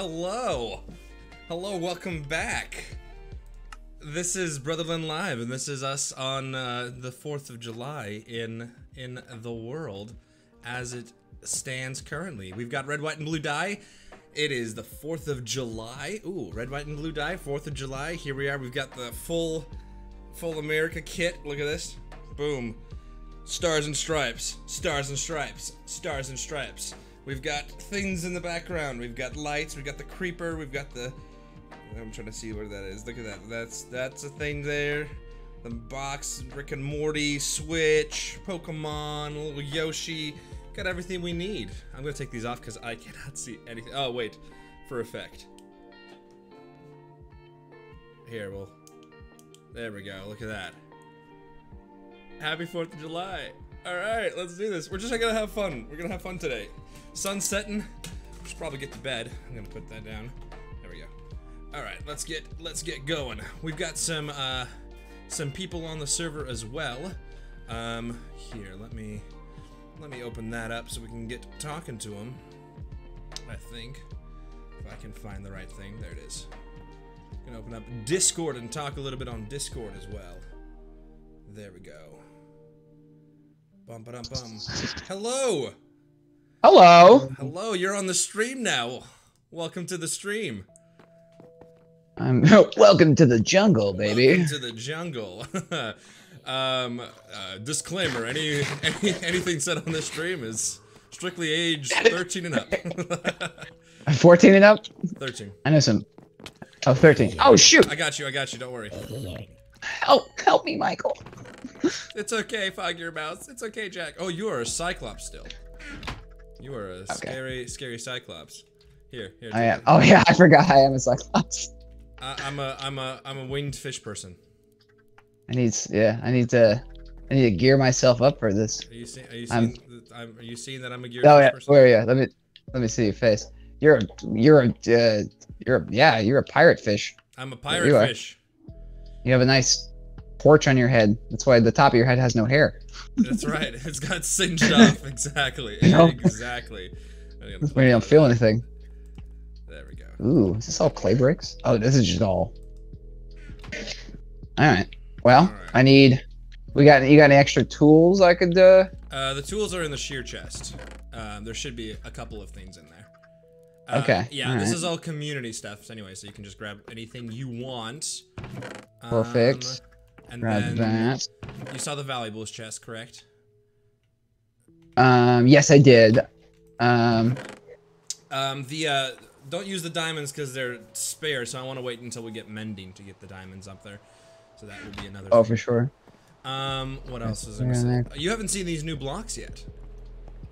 Hello. Hello, welcome back. This is Brotherland Live, and this is us on uh, the 4th of July in in the world as it stands currently. We've got red, white, and blue dye. It is the 4th of July. Ooh, red, white, and blue dye, 4th of July. Here we are. We've got the full full America kit. Look at this. Boom. Stars and stripes. Stars and stripes. Stars and stripes. We've got things in the background. We've got lights. We've got the creeper. We've got the. I'm trying to see where that is. Look at that. That's that's a thing there. The box, Rick and Morty, Switch, Pokemon, little Yoshi. Got everything we need. I'm gonna take these off because I cannot see anything. Oh wait, for effect. Here, well, there we go. Look at that. Happy 4th of July. All right, let's do this. We're just gonna have fun. We're gonna have fun today. Sun setting. Should probably get to bed. I'm gonna put that down. There we go. All right, let's get let's get going. We've got some uh, some people on the server as well. Um, here, let me let me open that up so we can get talking to them. I think if I can find the right thing. There it is. Gonna open up Discord and talk a little bit on Discord as well. There we go. Bum ba dum bum. Hello. Hello. Hello, you're on the stream now. Welcome to the stream. I'm welcome to the jungle, baby. Welcome to the jungle. um, uh, disclaimer: any, any anything said on this stream is strictly age 13 and up. 14 and up? 13. I know some. Oh, 13. Oh, shoot. I got you. I got you. Don't worry. Help, help me, Michael. It's okay, Fog Your Mouse. It's okay, Jack. Oh, you are a Cyclops still. You are a scary, scary Cyclops. Here, here. I am. Oh yeah, I forgot I am a Cyclops. I'm a, I'm a, I'm a winged fish person. I need, yeah, I need to, I need to gear myself up for this. Are you seeing? Are you seeing? I'm, are you seeing that I'm a geared Oh fish yeah, person? where are you? Let me, let me see your face. You're a, you're a, uh, you're a, yeah, you're a pirate fish. I'm a you pirate are. fish. You have a nice porch on your head. That's why the top of your head has no hair. That's right. It's got singed off. Exactly. Exactly. That's why you don't feel anything. There we go. Ooh, is this all clay bricks? Oh, this is just all. All right. Well, All right. I need. We got. You got any extra tools I could? uh Uh, the tools are in the shear chest. Um, there should be a couple of things in there. Uh, Okay, Yeah, this alright. is all community stuff anyway, so you can just grab anything you want. Perfect. Um, and Grab then that. you saw the valuables chest, correct? Um. Yes, I did. Um. Um, the uh, don't use the diamonds because they're spare, so I want to wait until we get mending to get the diamonds up there. So that would be another. Oh, thing. for sure. Um, what else is there? Yeah, to say? there. You haven't seen these new blocks yet.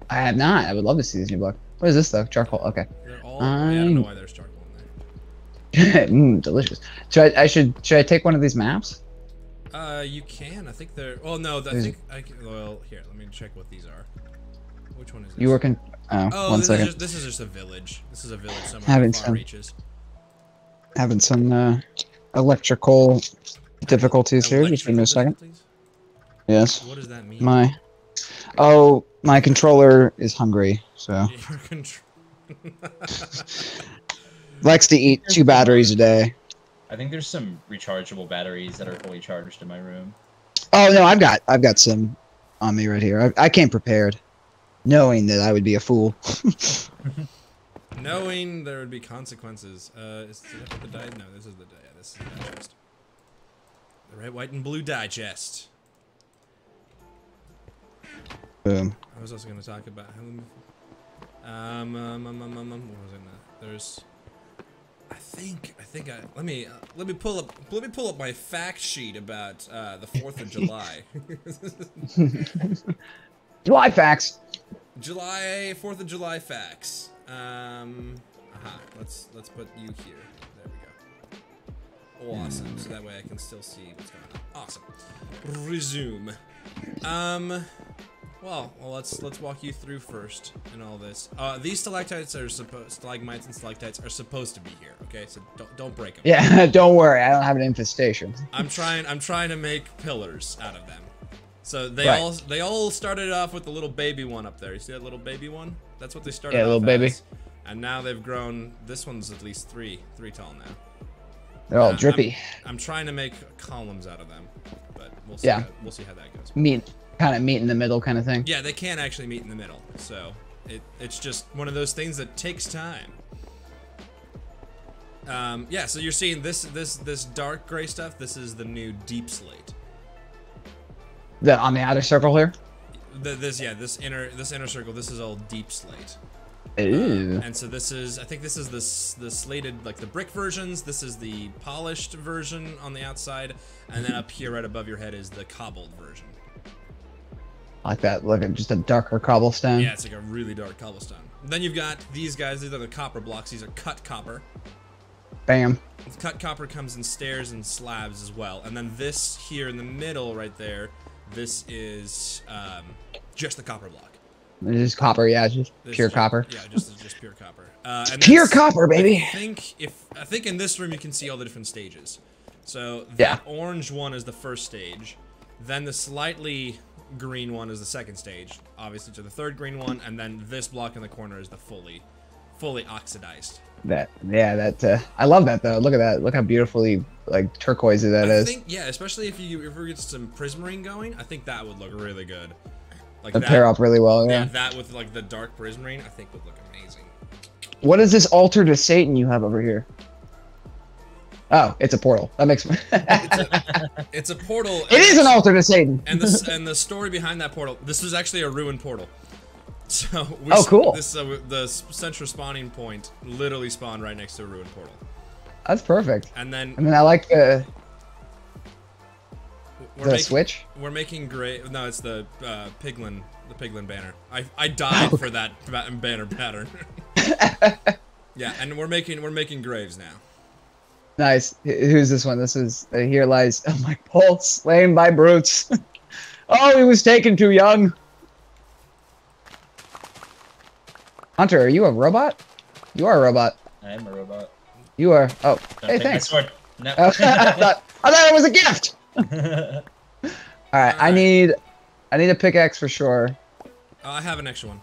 I have not. I would love to see these new blocks. What is this though? Charcoal. Okay. They're all. yeah, I don't know why there's charcoal in there. mm, delicious. Should I, I should should I take one of these maps? Uh, you can. I think they're. Oh no, I think I can. Well, here, let me check what these are. Which one is this? You working? Oh, Oh, one this second. is just this is just a village. This is a village somewhere Having far some- reaches. Having some uh, electrical difficulties here. Just give me a second. difficulties? Yes. What does that mean? My. Oh, my controller is hungry, so likes to eat two batteries a day. I think there's some rechargeable batteries that are fully charged in my room. Oh no, I've got I've got some on me right here. I, I came prepared, knowing that I would be a fool. Knowing there would be consequences. Uh, is did I put the die? No, this is the die. This is the digest. The red, white, and blue digest. Boom. I was also going to talk about um, um, um, um, um, um, what was it? now? There's, I think, I think I let me uh, let me pull up let me pull up my fact sheet about uh, the Fourth of July. July facts. July Fourth of July facts. Um, aha, let's let's put you here. There we go. Awesome. So that way I can still see what's going on. Awesome. Resume. Um. Well, well, let's let's walk you through first and all this. Uh, these stalactites are supposed stalagmites and stalactites are supposed to be here. Okay, so don't don't break them. Yeah, don't worry. I don't have an infestation. I'm trying I'm trying to make pillars out of them. So they Right. all they all started off with the little baby one up there. You see that little baby one? That's what they started Yeah, little baby. as. And now they've grown. This one's at least three, three tall now. They're all Uh, drippy. I'm trying to make columns out of them, but we'll see. Yeah. How, we'll see how that goes. Meet, kind of meet in the middle, kind of thing. Yeah, they can't actually meet in the middle, so it, it's just one of those things that takes time. Um, yeah, so you're seeing this this this dark gray stuff. This is the new deep slate. The on the outer circle here. The, this yeah, this inner this inner circle. This is all deep slate. Ooh. And so this is I think this is this the slated like the brick versions. This is the polished version on the outside, and then up here right above your head is the cobbled version. Like that. Look at just a darker cobblestone. Yeah, it's like a really dark cobblestone. Then you've got these guys. These are the copper blocks. These are cut copper. Bam. Cut copper comes in stairs and slabs as well. And then this here in the middle, right there, this is um, just the copper block. It's just copper. Yeah, it's just This pure is ju- copper. Yeah, just just pure copper. Uh, and Pure copper, baby. I think if I think in this room you can see all the different stages. So that Yeah. orange one is the first stage, then the slightly green one is the second stage, obviously to the third green one, and then this block in the corner is the fully, fully oxidized. That yeah, that uh, I love that though. Look at that. Look how beautifully like turquoisey that I is. think yeah, especially if you if we get some prismarine going, I think that would look really good. Like that, pair up really well. yeah, Yeah. that with like the dark prismarine, I think would look amazing. What is this altar to Satan you have over here? Oh, it's a portal. That makes. it It's a portal. It is an altar to Satan. and the and the story behind that portal. This is actually a ruined portal. So we Oh, cool. This uh, the central spawning point literally spawned right next to a ruined portal, That's perfect. and then And then I like the we're the making switch. we're making great. No, it's the uh, piglin the piglin banner. I I died Oh. for that banner pattern. yeah, and we're making we're making graves now. Nice. Who's this one? This is uh, here lies oh my Paul slain by brutes. oh, he was taken too young. Hunter, are you a robot? You are a robot. I am a robot. You are. Oh, Don't hey, thanks. No. I thought I thought it was a gift. All right, I Alright. need, I need a pickaxe for sure. Uh, I have an extra one.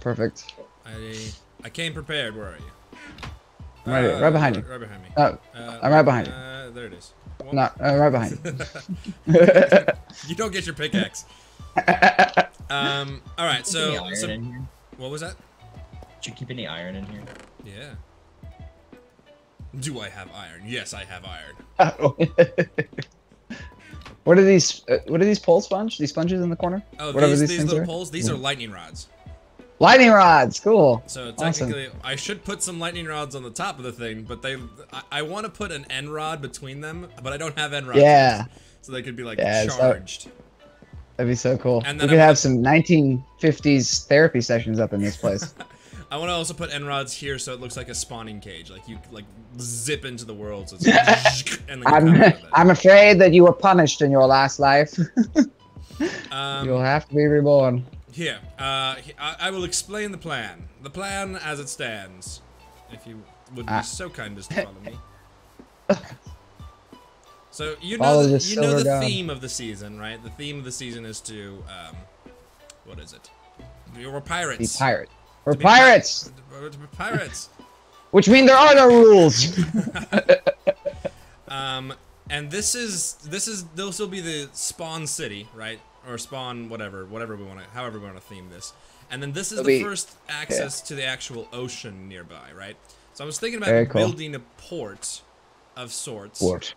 Perfect. I I came prepared. Where are you? I'm right, Uh, right behind right, you. Right behind me. Oh, Uh, I'm right behind you. Uh, there it is. Well, not uh, right behind. you. you don't get your pickaxe. um. All right. So, so what was that? Did you keep any iron in here? Yeah. Do I have iron? Yes, I have iron. what are these? Uh, what are these pole sponge? These sponges in the corner? Oh, Whatever these, these these little are? poles. These are lightning rods. Lightning rods. Cool. So Awesome. technically, I should put some lightning rods on the top of the thing, but they, I, I want to put an end rod between them, but I don't have end rods. Yeah, So they could be like Yeah, so- charged. that'd be so cool. And we could have some 1950s therapy sessions up in this place. I want to also put end rods here so it looks like a spawning cage, like you like zip into the world. So it's like, and then you come I'm, out of it. I'm afraid that you were punished in your last life. Um, You'll have to be reborn. Here, uh, I, I will explain the plan. The plan as it stands. If you would be Ah. so kind as to follow me. So you know the, you know the theme of the season, right? The theme of the season is to um, what is it? We're Be pirates. pirate. We're be pi- pirates, We're pirates. which mean there are no rules. Um, and this is this is this will be the spawn city, right? Or spawn whatever, whatever we want to, however we want to theme this. And then this is It'll the be- first access to the actual ocean nearby, right? So I was thinking about cool. building a port of sorts, What?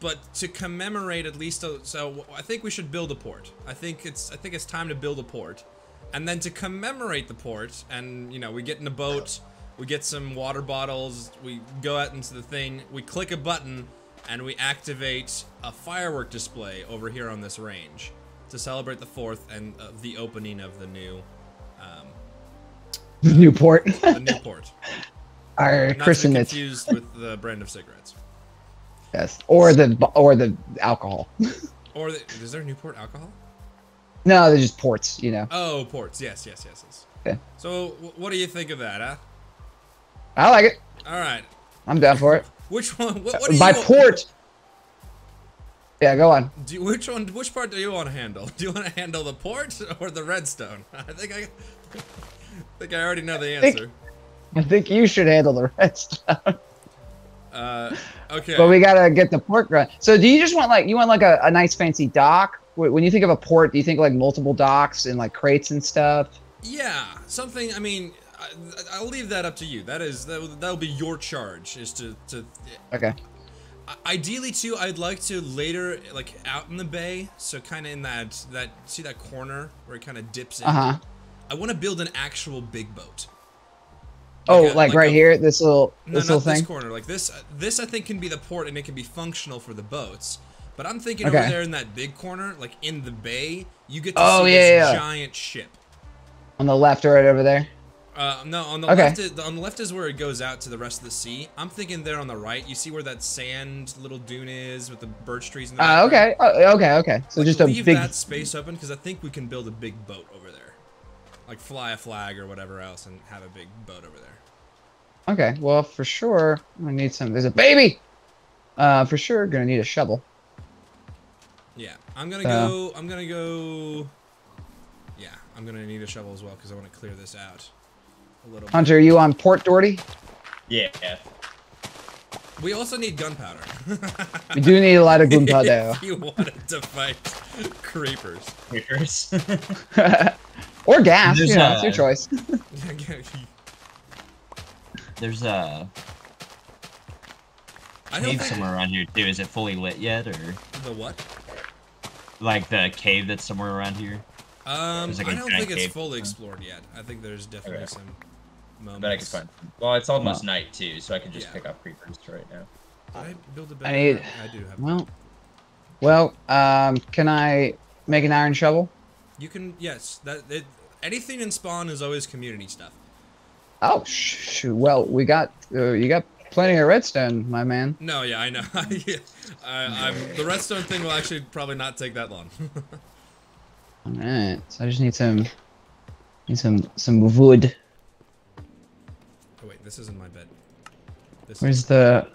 but to commemorate at least, a, so I think we should build a port. I think it's I think it's time to build a port, and then to commemorate the port, and you know we get in a boat, we get some water bottles, we go out into the thing, we click a button, and we activate a firework display over here on this range to celebrate the fourth and uh, the opening of the new um, Newport. the new port. Our Not to be christen it. confused with the brand of cigarettes. Yes. Or the or the alcohol. Or the, is there Newport alcohol? No, they're just ports. You know. Oh, ports. Yes, yes, yes, yes. Okay. So, wh- what do you think of that, huh? I like it. All right. I'm down for it. Which one? What, what do By you, port. Yeah, go on. Do you, which one? Which part do you want to handle? Do you want to handle the port or the redstone? I think I, I think I already know the answer. I think you should handle the redstone. Uh, okay. But we gotta get the port run. So do you just want like you want like a, a nice fancy dock? When you think of a port, do you think like multiple docks and like crates and stuff? Yeah, something. I mean, I, I'll leave that up to you. That is that. will- That'll be your charge. Is to to. Okay. Ideally, too, I'd like to later, like out in the bay, so kind of in that that see that corner where it kind of dips in. Uh huh. I want to build an actual big boat. Oh, Like a- like, like right a- here, this little No, this not little this thing. corner. Like this. This I think can be the port, and it can be functional for the boats. But I'm thinking Okay. over there in that big corner, like in the bay, you get to Oh, see yeah, this yeah. giant ship. On the left or right over there. Uh, no, on the Okay. left. Is, on the left is where it goes out to the rest of the sea. I'm thinking there on the right. You see where that sand little dune is with the birch trees. In the Uh, okay. Oh, okay. Okay. So Like, just a leave big. that space open because I think we can build a big boat over there, like fly a flag or whatever else, and have a big boat over there. Okay. Well, for sure, I need some. There's a baby. Uh, for sure, gonna need a shovel. Yeah, I'm gonna So- go. I'm gonna go. Yeah, I'm gonna need a shovel as well because I want to clear this out a little. bit. Hunter, are you on Port Doherty? Yeah. We also need gunpowder. We do need a lot of gunpowder. if you wanted to fight creepers. Creepers. or gas. There's You know, it's your choice. There's a I don't cave somewhere around here too. Is it fully lit yet, or the what? like the cave that's somewhere around here? Um, There's like I a don't giant think it's cave. fully explored yet. I think there's definitely Okay. some moments. But I can find. Well, it's almost Well. night too, so I can just Yeah. pick up creepers right now. I build a I bed? need- I do have. Well, well, um, can I make an iron shovel? You can yes. That it, anything in spawn is always community stuff. Oh, sh- well, we got uh, you got plenty of redstone, my man. No, yeah, I know. I, I'm, the redstone thing will actually probably not take that long. All right, so I just need some, need some some wood. This isn't my bed. This Where's the,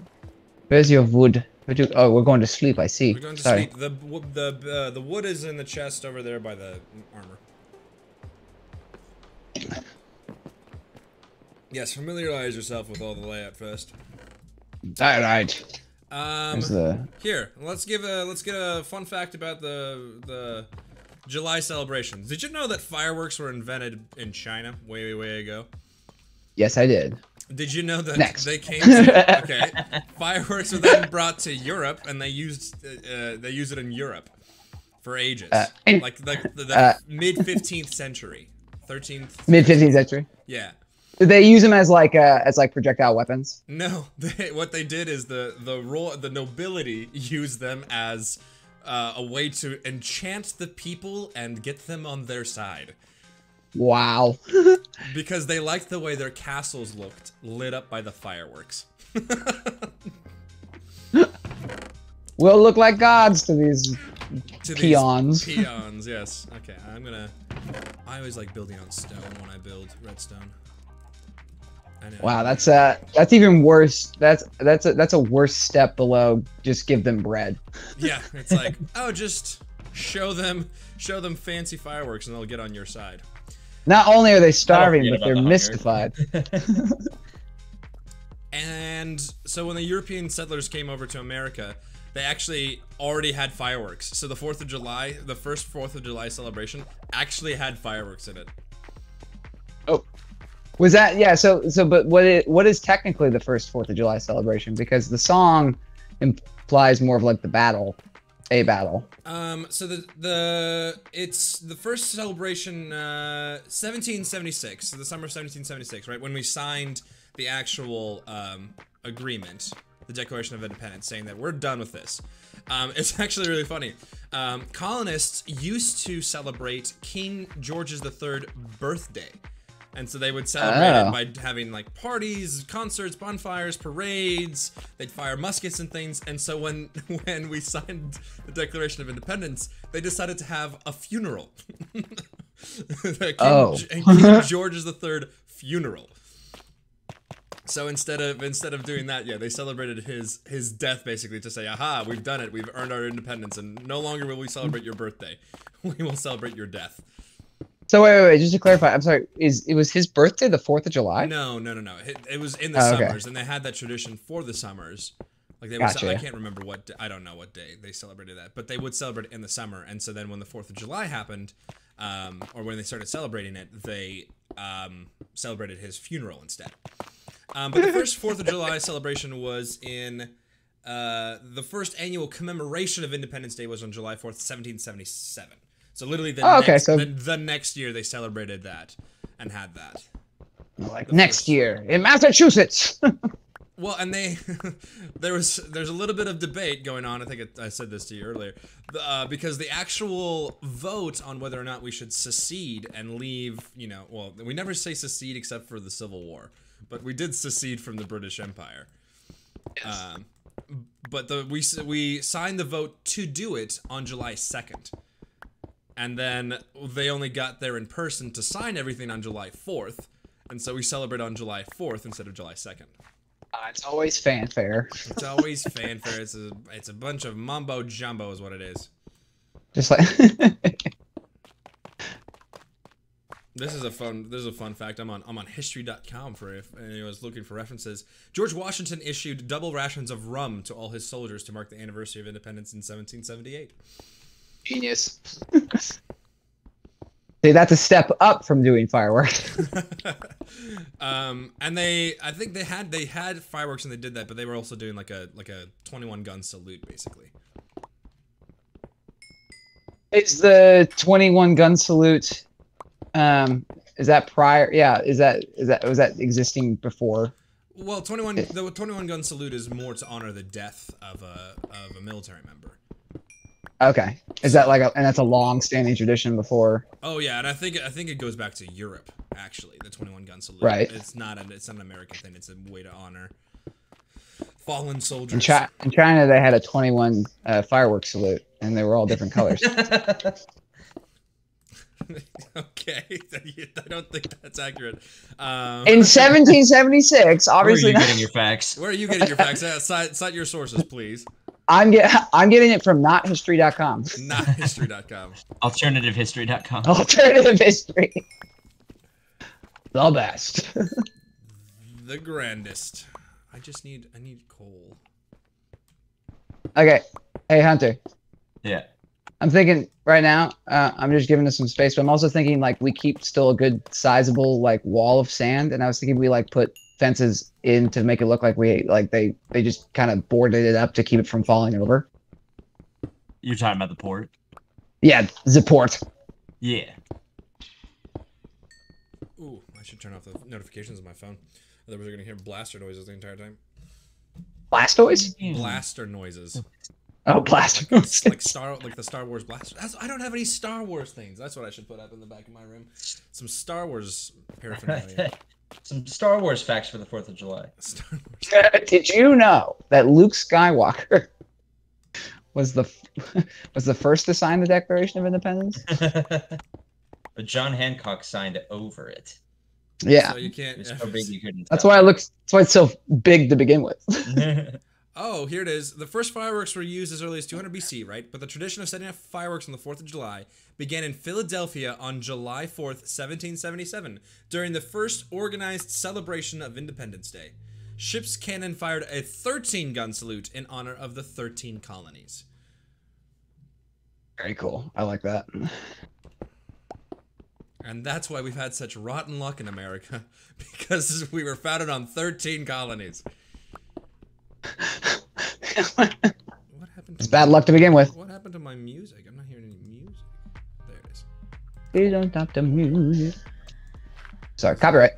where's your wood? Where do- oh, we're going to sleep. I see. We're going to Sorry. sleep. The the uh, the wood is in the chest over there by the armor. Yes, familiarize yourself with all the layout first. All right. Um, the. here, let's give a let's get a fun fact about the the July celebrations. Did you know that fireworks were invented in China way way way ago? Yes, I did. Did you know that Next. they came to okay? Fireworks were then brought to Europe, and they used uh, uh, they use it in Europe for ages, Uh, like like the, the uh, mid 15th century, 13th. Mid 15th century. Yeah. Did they use them as like uh, as like projectile weapons? No, they, what they did is the the ro- the nobility used them as uh, a way to enchant the people and get them on their side Wow. because they liked the way their castles looked lit up by the fireworks. We'll look like gods to these. to Peons. These peons, yes. Okay, I'm gonna. I always like building on stone when I build redstone. Wow, that's uh that's even worse. That's that's a, that's a worse step below. Just give them bread. Yeah, it's like oh, just show them show them fancy fireworks and they'll get on your side. Not only are they starving, but they're the mystified. And so when the European settlers came over to America, they actually already had fireworks. So the 4th of July, the first 4th of July celebration, actually had fireworks in it. Oh, was that yeah? So so, but what it what is technically the first Fourth of July celebration? Because the song implies more of like the battle, a battle. Um, so the the it's the first celebration, uh, 1776, so the summer of 1776, right when we signed the actual um, agreement, the Declaration of Independence, saying that we're done with this. Um, it's actually really funny. Um, colonists used to celebrate King George's III birthday. And so they would celebrate Oh. it ah. by having like parties, concerts, bonfires, parades. They'd fire muskets and things. And so when when we signed the Declaration of Independence, they decided to have a funeral. The King, Oh. King George's III funeral. So instead of instead of doing that, yeah, they celebrated his his death basically to say, "Aha, we've done it. We've earned our independence, and no longer will we celebrate your birthday. We will celebrate your death." So wait, wait, wait, just to clarify, I'm sorry. Is it was his birthday the Fourth of July? No, no, no, no. It, it was in the Oh, okay. summers, and they had that tradition for the summers. Like they would, I can't remember what I don't know what day they celebrated that, but they would celebrate in the summer. And so then when the Fourth of July happened, um, or when they started celebrating it, they um, celebrated his funeral instead. Um, but the first Fourth of July celebration was in uh, the first annual commemoration of Independence Day was on July fourth, seventeen seventy seven. So literally the Oh, okay, next so- the, the next year they celebrated that and had that. Like next year in Massachusetts. Well, and they there was there's a little bit of debate going on. I think it, I said this to you earlier, uh, because the actual vote on whether or not we should secede and leave, you know, well, we never say secede except for the Civil War, but we did secede from the British Empire. Um, but the we we signed the vote to do it on July second, and then they only got there in person to sign everything on July fourth, and so we celebrate on July fourth instead of July second. Uh, it's always fanfare. It's always fanfare. It's a it's a bunch of mumbo jumbo is what it is. Just like This is a fun this is a fun fact. I'm on I'm on history.com for if anyone's looking for references. George Washington issued double rations of rum to all his soldiers to mark the anniversary of independence in 1778. Genius. See, that's a step up from doing fireworks. um, and they I think they had they had fireworks and they did that, but they were also doing like a like a 21 gun salute basically. Is the 21 gun salute um is that prior yeah, is that is that was that existing before? Well, 21 the 21 gun salute is more to honor the death of a of a military member. Okay. Is that like a and that's a long standing tradition before Oh yeah, and I think I think it goes back to Europe actually. The 21 gun salute. Right. It's not a it's not an American thing. It's a way to honor fallen soldiers. in, Chi- in China they had a 21 uh, fireworks salute and they were all different colors. okay, I don't think that's accurate. Um, In 1776, obviously. Where are obviously you not- getting your facts? where are you getting your facts? Uh, cite, cite your sources, please. I'm get I'm getting it from nothistory.com. Nothistory.com. Alternativehistory.com. Alternative history. The best. The grandest. I just need I need coal. Okay. Hey Hunter. Yeah. I'm thinking right now, uh, I'm just giving us some space, but I'm also thinking like we keep still a good sizable like wall of sand, and I was thinking we like put fences in to make it look like we like they they just kind of boarded it up to keep it from falling over. You're talking about the port? Yeah, the port. Yeah. Ooh, I should turn off the notifications on my phone. Otherwise, we're gonna hear blaster noises the entire time. Blastoise? Blaster noises. Oh, blast. Like, like Star, like the Star Wars blaster. That's, I don't have any Star Wars things. That's what I should put up in the back of my room. Some Star Wars paraphernalia. Some Star Wars facts for the 4th of July. Did you know that Luke Skywalker was the was the first to sign the Declaration of Independence? but John Hancock signed over it. Yeah, So you can't. It's so big you couldn't that's tell. why it looks. That's why it's so big to begin with. Oh, here it is. The first fireworks were used as early as 200 BC, right? But the tradition of setting off fireworks on the 4th of July began in Philadelphia on July 4th, 1777, during the first organized celebration of Independence Day. Ship's cannon fired a 13 gun salute in honor of the 13 colonies. Very cool. I like that. And that's why we've had such rotten luck in America, because we were founded on 13 colonies. It's What happened to bad luck to begin with. What happened to my music? I'm not hearing any music. There it is. You don't stop the music. Sorry, copyright.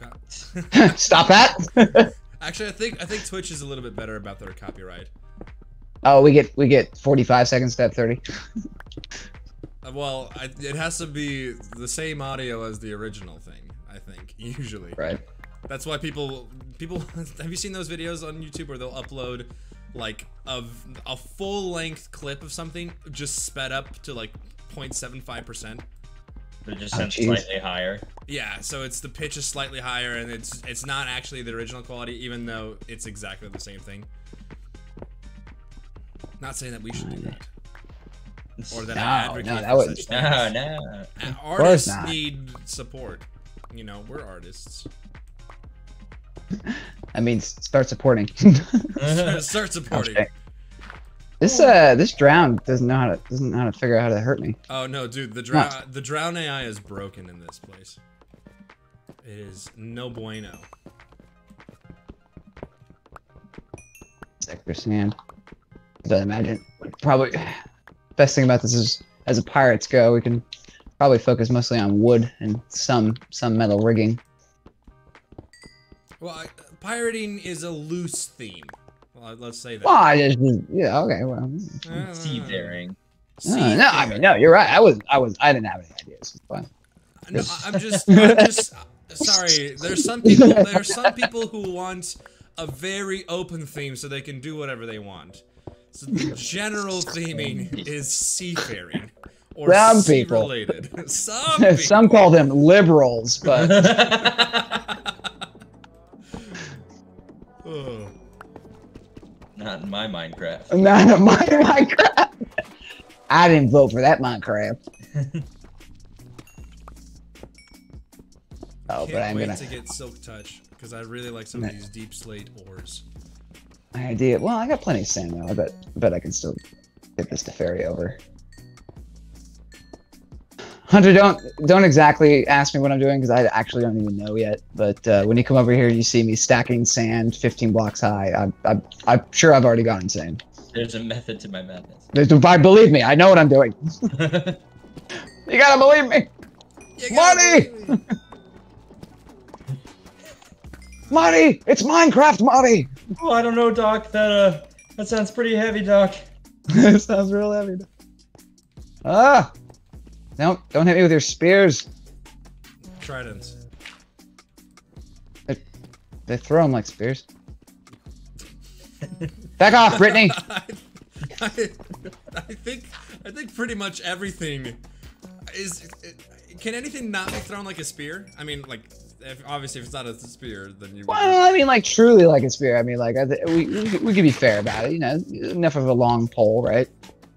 God. Stop that. Actually, I think I think Twitch is a little bit better about their copyright. oh, we get we get 45 seconds to 30. Uh, Well, I, it has to be the same audio as the original thing. I think usually. Right. That's why people people have you seen those videos on YouTube where they'll upload like a a full length clip of something just sped up to like 0.75 percent. They're just Oh, slightly higher. Yeah, so it's the pitch is slightly higher and it's it's not actually the original quality, even though it's exactly the same thing. Not saying that we should do that. or that I advocate no, that for was- such No, things. no. Uh, Artists need support. You know, we're artists. I mean, start supporting. Start supporting. Okay. this uh, this drown doesn't know how to doesn't know how to figure out how to hurt me. Oh no, dude, the drown the drown AI is broken in this place. It is no bueno. Sector sand. I imagine probably best thing about this is as a pirates go, we can probably focus mostly on wood and some some metal rigging. Well, I, pirating is a loose theme. Well, let's say that. Well, I just yeah okay well. Uh, Seafaring. No, no, I mean no, you're right. I was I was I didn't have any ideas. It's fine. No, I- I'm just, I'm just sorry. There's some people. There's some people who want a very open theme so they can do whatever they want. So the general theming is seafaring or Some sea people. related. Some people. Some call them liberals, but Oh. Not in my Minecraft. not in my Minecraft. I didn't vote for that Minecraft. Oh, Can't but I'm wait gonna to get Silk Touch because I really like some of these deepslate ores. My idea. Well, I got plenty of sand though. I bet, I bet I can still get this to ferry over. Hunter, don't don't exactly ask me what I'm doing because I actually don't even know yet. But uh, when you come over here, you see me stacking sand 15 blocks high. I, I, I'm sure I've already gone insane. There's a method to my madness. There's- I believe me, I know what I'm doing. You gotta believe me, You Marty! believe me. Marty. It's Minecraft, Marty. oh, I don't know, Doc. That uh, that sounds pretty heavy, Doc. it sounds real heavy. Ah! Don't don't hit me with your spears. Tridents. They they throw them like spears. Back off, Brittany. I, I, I think I think pretty much everything is. Can anything not be thrown like a spear? I mean, like, if, obviously, if it's not a spear, then you. Well, I mean, like truly like a spear. I mean, like I th- we, we we could be fair about it. You know, enough of a long pole, right?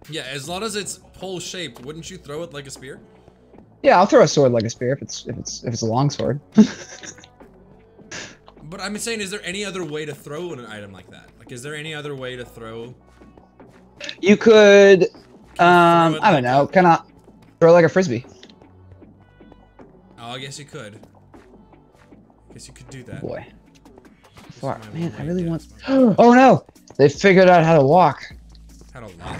Yeah, as long as it's pole shaped, wouldn't you throw it like a spear? Yeah, I'll throw a sword like a spear if it's if it's if it's a long sword. But I'm saying, is there any other way to throw an item like that? Like, is there any other way to throw? You could, um, I don't know, kind of throw like a frisbee. Oh, I guess you could. I guess you could do that. Boy, fuck, man, I really want. Oh no, they figured out how to walk. How to walk?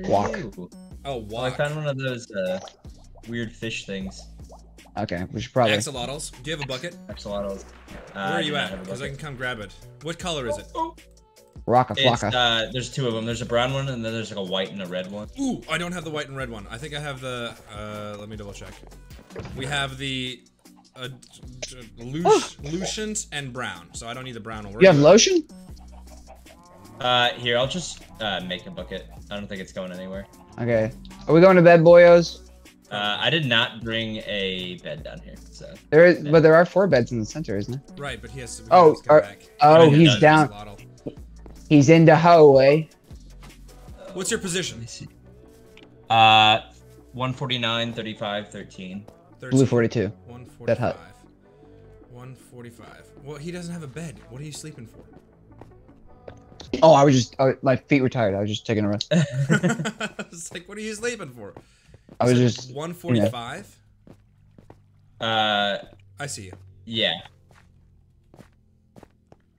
Walk. Ooh. Oh, Well, I found one of those uh, weird fish things. Okay, we should probably. Axolotls. Do you have a bucket? Axolotls. Uh, Where are you at? Because I can come grab it. What color is it? Rocka It's, flocka. uh, there's two of them. There's a brown one, and then there's like a white and a red one. Ooh, I don't have the white and red one. I think I have the. Uh, let me double check. We have the. Uh, Luc- Lucians and brown, so I don't need the brown one. you have lotion? Uh, here, I'll just uh, make a bucket. I don't think it's going anywhere. Okay. Are we going to bed, boyos? Uh, I did not bring a bed down here, so. There is, but there are four beds in the center, isn't there? Right, but he has to. we Oh, have to come are- back. Oh, Yeah, he's that's down. He's in the hallway. What's your position? Uh, 149, 35, 13. Blue 42. 145. That hut. 145. Well, he doesn't have a bed. What are you sleeping for? Oh, I was just, oh, my feet were tired. I was just taking a rest. it's like, what are you sleeping for? I was Is it just, 145. uh, I see you. yeah.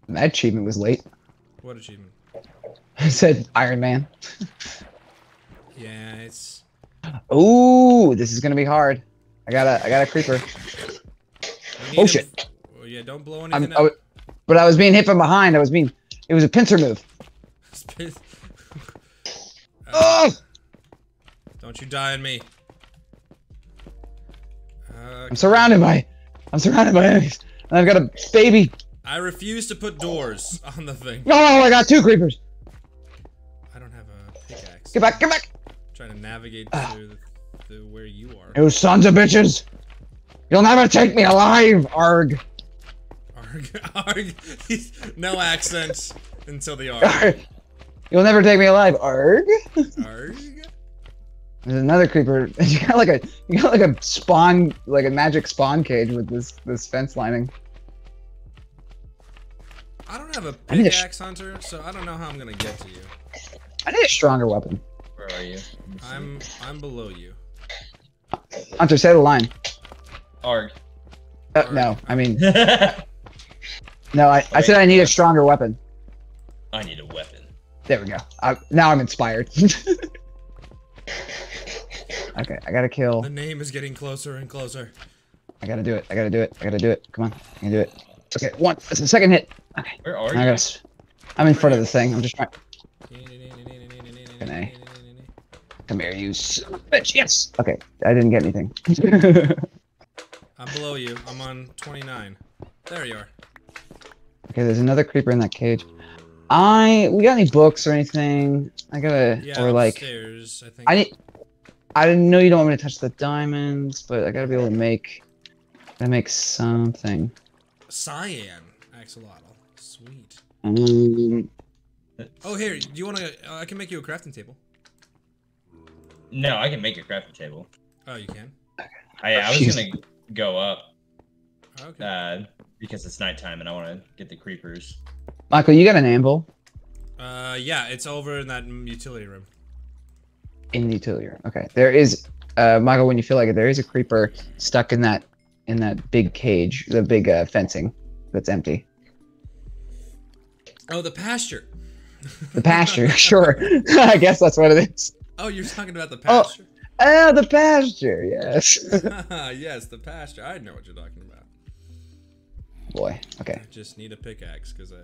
that achievement was late. What achievement? I said Iron Man. Yeah, it's. Ooh, this is gonna be hard. I got a, I got a creeper. Oh, shit. Oh, yeah, don't blow I'm, anything I, wa- up. but I was being hit from behind. I was being, it was a pincer move. Uh, Oh, don't you die on me. Uh, I'm surrounded by, I'm surrounded by enemies, and I've got a baby. I refuse to put doors on the thing. Oh, I got two creepers. I don't have a pickaxe. Get back, get back. I'm trying to navigate Ah. to, the, to where you are. You sons of bitches. You'll never take me alive, Arg. Arg, arg. no accent until the arg. You'll never take me alive, Arg. Arg. There's another creeper. You got like a you got like a spawn like a magic spawn cage with this this fence lining. I don't have a I need a sh- pickaxe hunter, so I don't know how I'm gonna get to you. I need a stronger weapon. Where are you? Let me see. I'm I'm below you. Hunter, say the line. Arg. Uh, no, I mean I no. I, I said I need a stronger weapon. I need a weapon. There we go. I, now I'm inspired. okay, I gotta kill. The name is getting closer and closer. I gotta do it. I gotta do it. I gotta do it. Come on, I can do it. Okay, one. It's the second hit. Okay, Where are I you? gotta. s- I'm in front of the thing. I'm just trying. Come here, you son of a bitch. Yes. Okay, I didn't get anything. I'm below you. I'm on 29. There you are. Okay, there's another creeper in that cage. I. We got any books or anything? I gotta. Yeah, or like. upstairs, I think. I need. I didn't know you don't want me to touch the diamonds, but I gotta be able to make. Gotta make something. Cyan axolotl. Sweet. Um, Oh, here. Do you want to? Uh, I can make you a crafting table. No, I can make a crafting table. Oh, you can. I, I was Jeez. gonna go up Okay. uh, because it's nighttime and I want to get the creepers. Michael, you got an anvil Uh, yeah, it's over in that utility room. in the utility room. Okay, there is. Uh, Michael, when you feel like it, there is a creeper stuck in that in that big cage, the big uh, fencing that's empty. Oh, the pasture. The pasture, sure. I guess that's what it is. Oh, you're talking about the Oh. pasture? Oh, the pasture. Yes. yes, the pasture. I know what you're talking about. Boy. Okay. I just need a pickaxe because I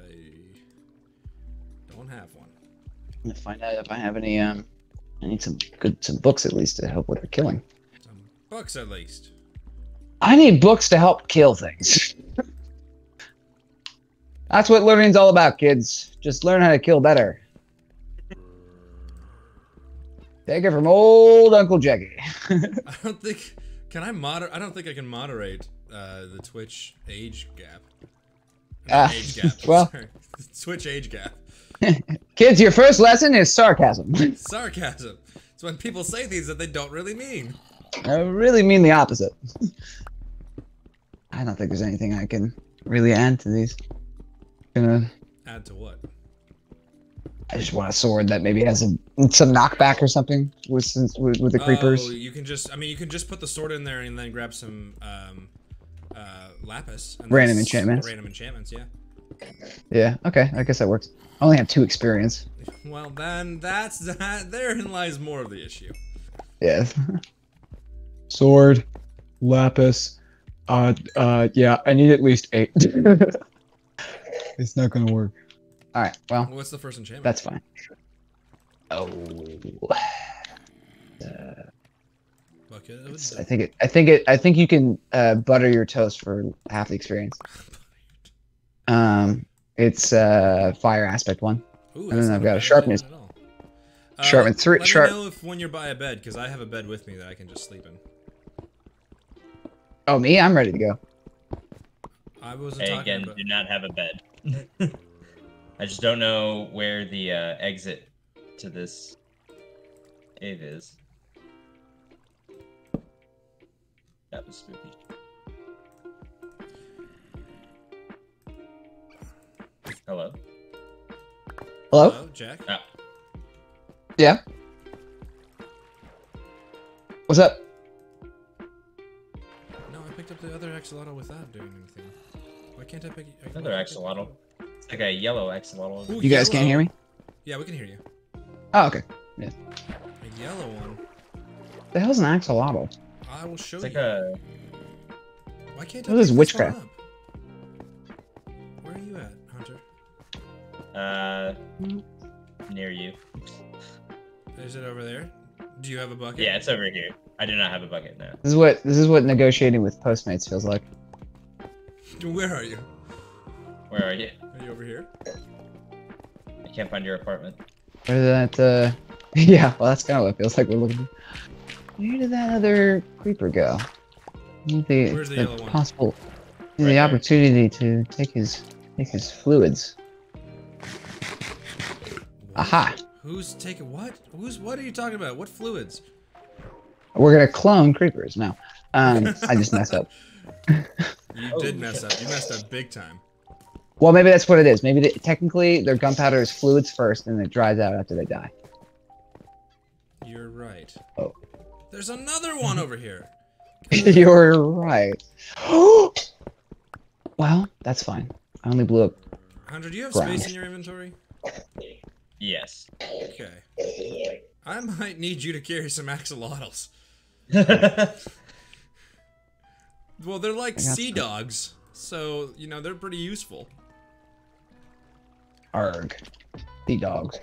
don't have one. I'm gonna find out if I have any. Um, I need some good some books at least to help with the killing. Some books at least. I need books to help kill things. That's what learning's all about, kids. Just learn how to kill better. Take it from old Uncle Jackie. I don't think. Can I moder? I don't think I can moderate uh, the Twitch age gap. Ah, age gap. well. Twitch age gap. Kids, your first lesson is sarcasm. Sarcasm. It's when people say things that they don't really mean. I really mean the opposite. I don't think there's anything I can really add to these. Gonna. Add to what? I just want a sword that maybe has a, some knockback or something with with, with the creepers. Oh, you can just. I mean, you can just put the sword in there and then grab some um, uh, lapis. And Random enchantments. Random enchantments. Yeah. Yeah. Okay. I guess that works. I only have two experience. Well, then that's that. Therein lies more of the issue. Yes. Sword, lapis. Uh, uh, yeah, I need at least eight. it's not gonna work. All right. Well, What's the first enchantment? that's fine. Oh. Bucket of I think it. I think it. I think you can uh, butter your toast for half the experience. Um, it's uh fire aspect one. Ooh, And then I've got a sharpness- at. Uh, sharpen three- Let sharp- me know if when you're by a bed, because I have a bed with me that I can just sleep in. Oh, me? I'm ready to go. I wasn't I again about. do not have a bed. I just don't know where the uh, exit to this cave is. That was spooky. Hello. Hello. Hello, Jack. Ah, Yeah. What's up? No, I picked up the other axolotl without doing anything. Why can't I pick I- why another can't I pick axolotl. it? It's like a yellow axolotl. Ooh, You guys can't hear me? Yeah, we can hear you. Oh, okay. Yeah. A yellow one. The hell's an axolotl? I will show It's like you. a Why can't I What is this one witchcraft? up? Where are you at, Hunter? uh near you. Is it over there? Do you have a bucket? Yeah, it's over here. I do not have a bucket now. This is what this is what negotiating with Postmates feels like. Where are you? Where are you? Are you over here? I can't find your apartment. Where's that? Uh... Yeah. Well, that's kind of what it feels like we're looking. For. Where did that other creeper go? The, Where's the the yellow one? possible Right the there. opportunity to take his take his fluids. Aha. Who's taking what? Who's what are you talking about? What fluids? We're gonna clone creepers. now. um, I just messed up. You Oh, did mess shit. up. You messed up big time. Well, maybe that's what it is. Maybe they, technically their gunpowder is fluids first, and it dries out after they die. You're right. Oh. There's another one over here. You're right. well, that's fine. I only blew up. Hunter, do you have Ground. space in your inventory? Yes. Okay. I might need you to carry some axolotls. Well, they're like sea dogs, so you know they're pretty useful. Arg. Sea dogs.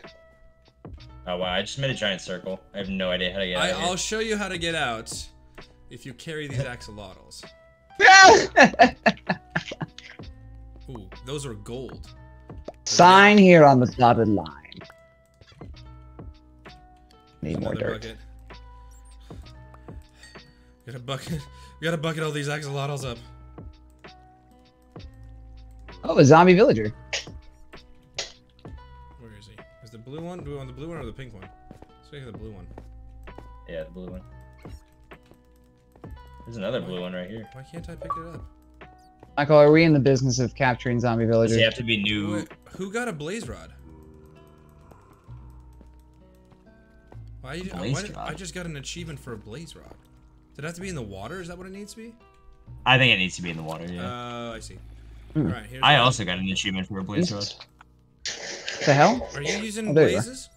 Oh wow! I just made a giant circle. I have no idea how to get I, out. I'll show you how to get out if you carry these axolotls. Ooh, those are gold. Sign here on the dotted line. Need more dirt. bucket. Got a bucket. We gotta bucket all these axolotls up. Oh, a zombie villager. Blue one? Do we want the blue one or the pink one? Let's take the blue one. Yeah, the blue one. There's another blue one right here. Why can't I pick it up? Michael, are we in the business of capturing zombie Does villagers? he have to be new? Wait, who got a blaze rod? Why? Blaze why did- I just got an achievement for a blaze rod. Did it have to be in the water? Is that what it needs to be? I think it needs to be in the water. Yeah. Uh, I see. Hmm. All right, here's I one. also got an achievement for a blaze rod. The hell? Are you using Oh, there you are. blazes?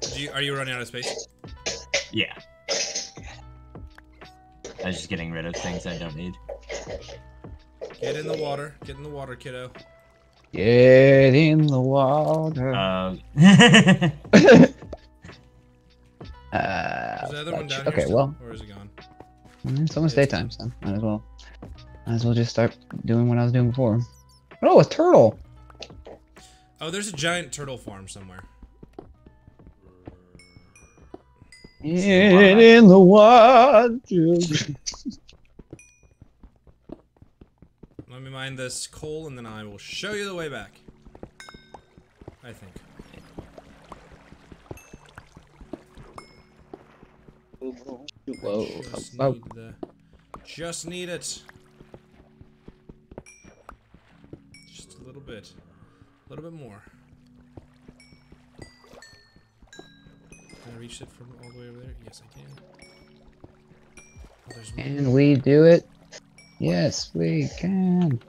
Do you, are you running out of space? Yeah. I was just getting rid of things I don't need. Get in the water. Get in the water, kiddo. Get in the water. Uh, Uh, Is the other one fudge. down here okay, still, well, or is it gone? mm, it's almost It's- daytime, so might as well, might as well just start doing what I was doing before. Oh, a turtle. Oh, there's a giant turtle farm somewhere. Get in the water. Let me mine this coal, and then I will show you the way back. I think. Whoa. Just Oh, need the. Just need it. Little bit. A little bit more. Can I reach it from all the way over there? Yes, I can. Oh. Can we do it? Yes, we can.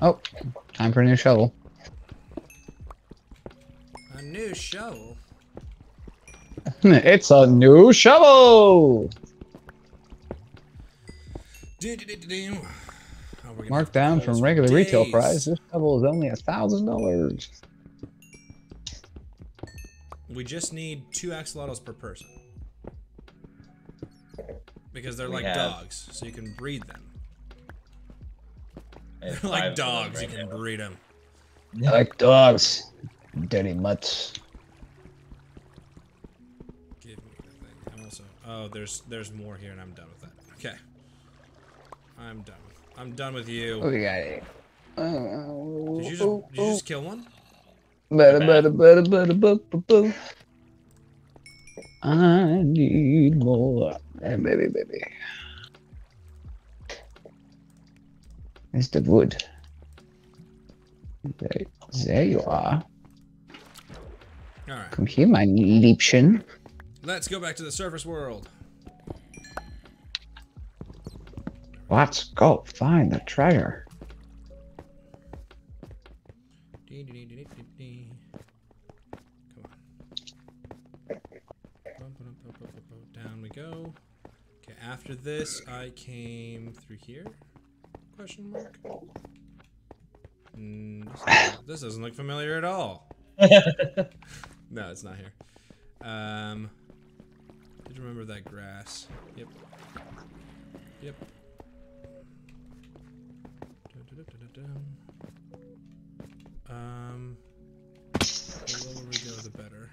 Oh, time for a new shovel. A new shovel. it's a new shovel. Oh, Marked down from for regular retail price. This shovel is only a thousand dollars. We just need two axolotls per person. Because they're We like have- dogs, so you can breed them. I They're like of them dogs, you can now. breed them. I like dogs. Dirty mutts. Oh, there's there's more here, and I'm done with that. Okay. I'm done. I'm done with you. we got here? Oh, Did you just did you just kill one? Bada, bada, bada, bada, boo, boo, boo. I need more. Hey, baby, baby. Mr. Wood. There, there you are. All right. Come here, my Liebchen. Let's go back to the surface world. Let's go find the treasure. Come on. Down we go. Okay, after this, I came through here? Question mark. Mm, this, this doesn't look familiar at all. No, it's not here. Um, did you remember that grass? Yep. Yep. Dun, dun, dun, um, the lower we go, the better.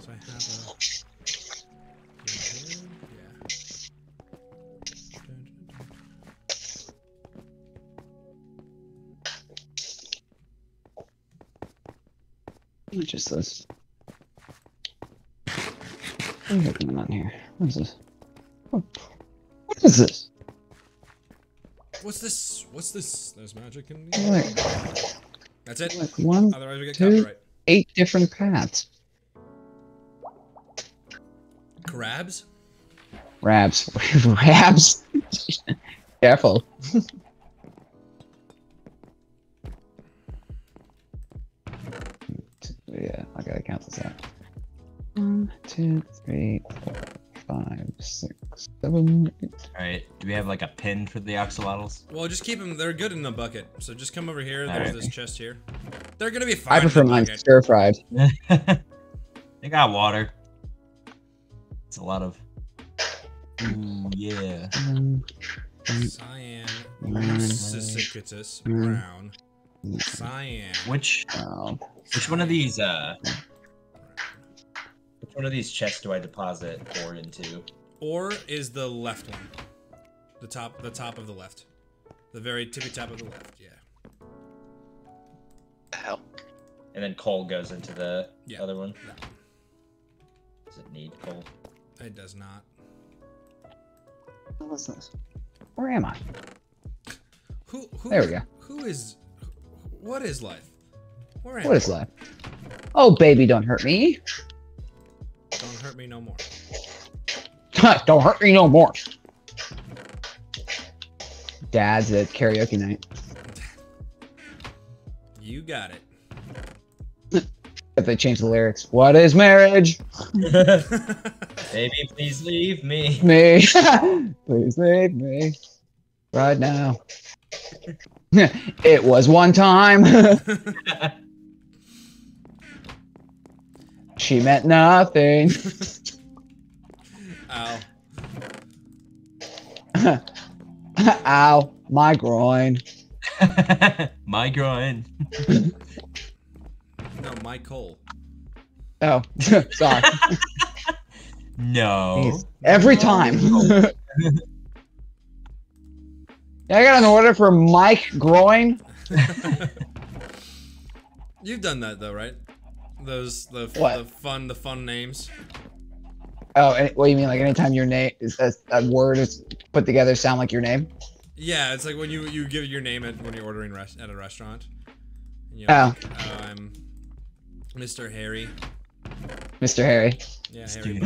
So I have a Which this? What is going on here? What is this? What is this? What's this? What's this? There's magic in Like, That's it. like one, Otherwise, we get two. copyright. eight different paths. Crabs? Rabs. Rabs. Careful. yeah, I gotta count this out. One, two, three, four, five, six, seven, eight. All right. Do we have like a pin for the axolotls? Well, just keep them. They're good in the bucket. So just come over here. There's Alright. this chest here. They're gonna be fine. I in the prefer mine stir fried. they got water. It's a lot of. Ooh, yeah. Cyan. Sisyphetus, Mm. brown, cyan. Which which one of these uh which one of these chests do I deposit ore into? Or is the left one, the top, the top of the left, the very tippy top of the left. Yeah. The hell. And then coal goes into the Yeah. other one. No, Does it need coal? it does not. What's this? Where am I? Who? Who? There we go. Who is? What is life? Where am What I? is life? Oh, baby, don't hurt me. Don't hurt me no more. don't hurt me no more. Dad's at karaoke night. You got it. If they change the lyrics, what is marriage? Baby, please leave me. Me, please leave me right now. it was one time. She meant nothing. Ow. Ow, my groin. My groin. No, my coal. Oh, sorry. No. Jeez. Every time. I got an order for Mike Groin. You've done that though, right? Those the What? the fun the fun names. Oh, eh, what do you mean? Like anytime your name is a, a word is put together, sound like your name? Yeah, it's like when you you give your name at when you're ordering res- at a restaurant. And you're Oh. like, oh, I'm Mr. Harry. Mr. Harry. Yeah, Harry.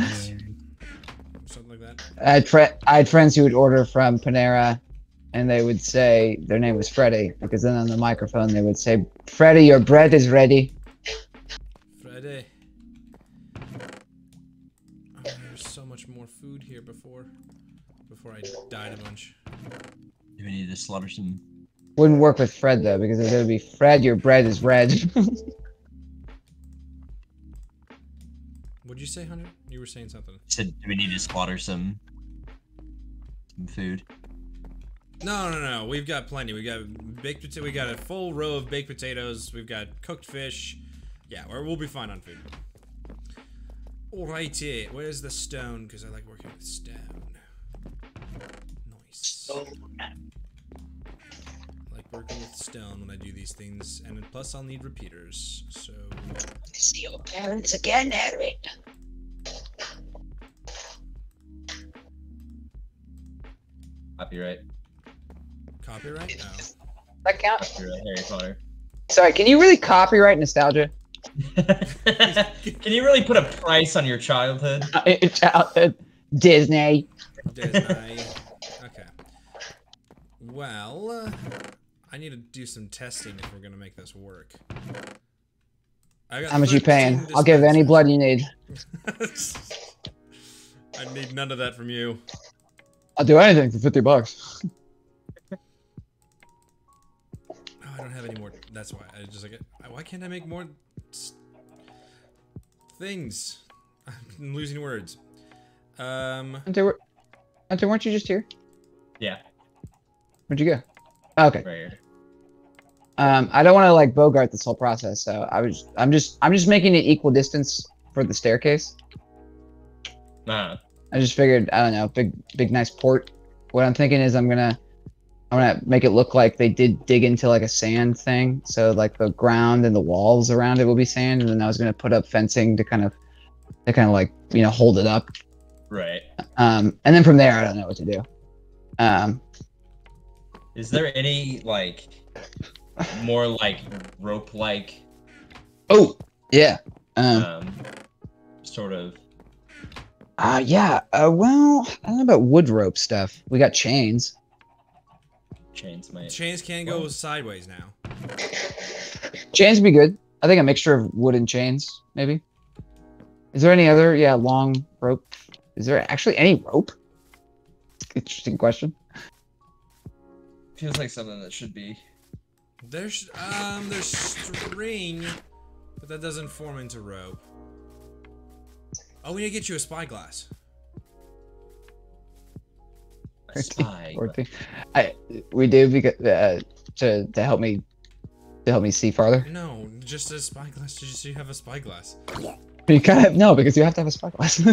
Something like that. I had, fre- I had friends who would order from Panera, and they would say their name was Freddie because then on the microphone they would say, "Freddie, your bread is ready." Friday. Oh, there's so much more food here before before I died a bunch. Do we need to slaughter some? Wouldn't work with Fred though because it's gonna be Fred, your bread is red. What'd you say, Hunter? You were saying something. Said, do we need to slaughter some? Some food. No, no, no. We've got plenty. We got baked potato. We got a full row of baked potatoes. We've got cooked fish. Yeah, we're, we'll be fine on food. Alrighty. Where's the stone? Because I like working with stone. Nice. I like working with stone when I do these things, and then plus I'll need repeaters. So See your parents again, Harry. Copyright. copyright? No. That count? Copyright Harry Potter. Sorry, can you really copyright nostalgia? Can you really put a price on your childhood? Uh, Disney. Disney. Okay. Well, uh, I need to do some testing if we're gonna make this work. I got How much you paying? I'll give any blood you need. I need none of that from you. I'll do anything for fifty bucks. Oh, I don't have any more. That's why. I just like. Why can't I make more s- things? I'm losing words. Um. Hunter, were- Hunter, weren't you just here? Yeah, Where'd you go? Okay. right here. Um, I don't want to like bogart this whole process, so I was. I'm just. I'm just making it equal distance for the staircase. Uh, I just figured. I don't know. Big, big, nice port. What I'm thinking is I'm gonna I'm gonna make it look like they did dig into like a sand thing. So like the ground and the walls around it will be sand, and then I was gonna put up fencing to kind of to kind of like you know hold it up. Right. Um, and then from there, I don't know what to do. Um, Is there any like more like rope like oh yeah. Um, um sort of uh, yeah. Uh, well, I don't know about wood rope stuff. We got chains. Chains might Chains can go sideways now. Chains would be good. I think a mixture of wood and chains, maybe. Is there any other, yeah, long rope? Is there actually any rope? Interesting question. feels like something that should be There's um there's string, but that doesn't form into rope. Oh, we need to get you a spyglass. A spy. Or thing. I we do because uh, to to help me to help me see farther. No, just a spyglass. Just so you have a spyglass. You kind of no because you have to have a spyglass.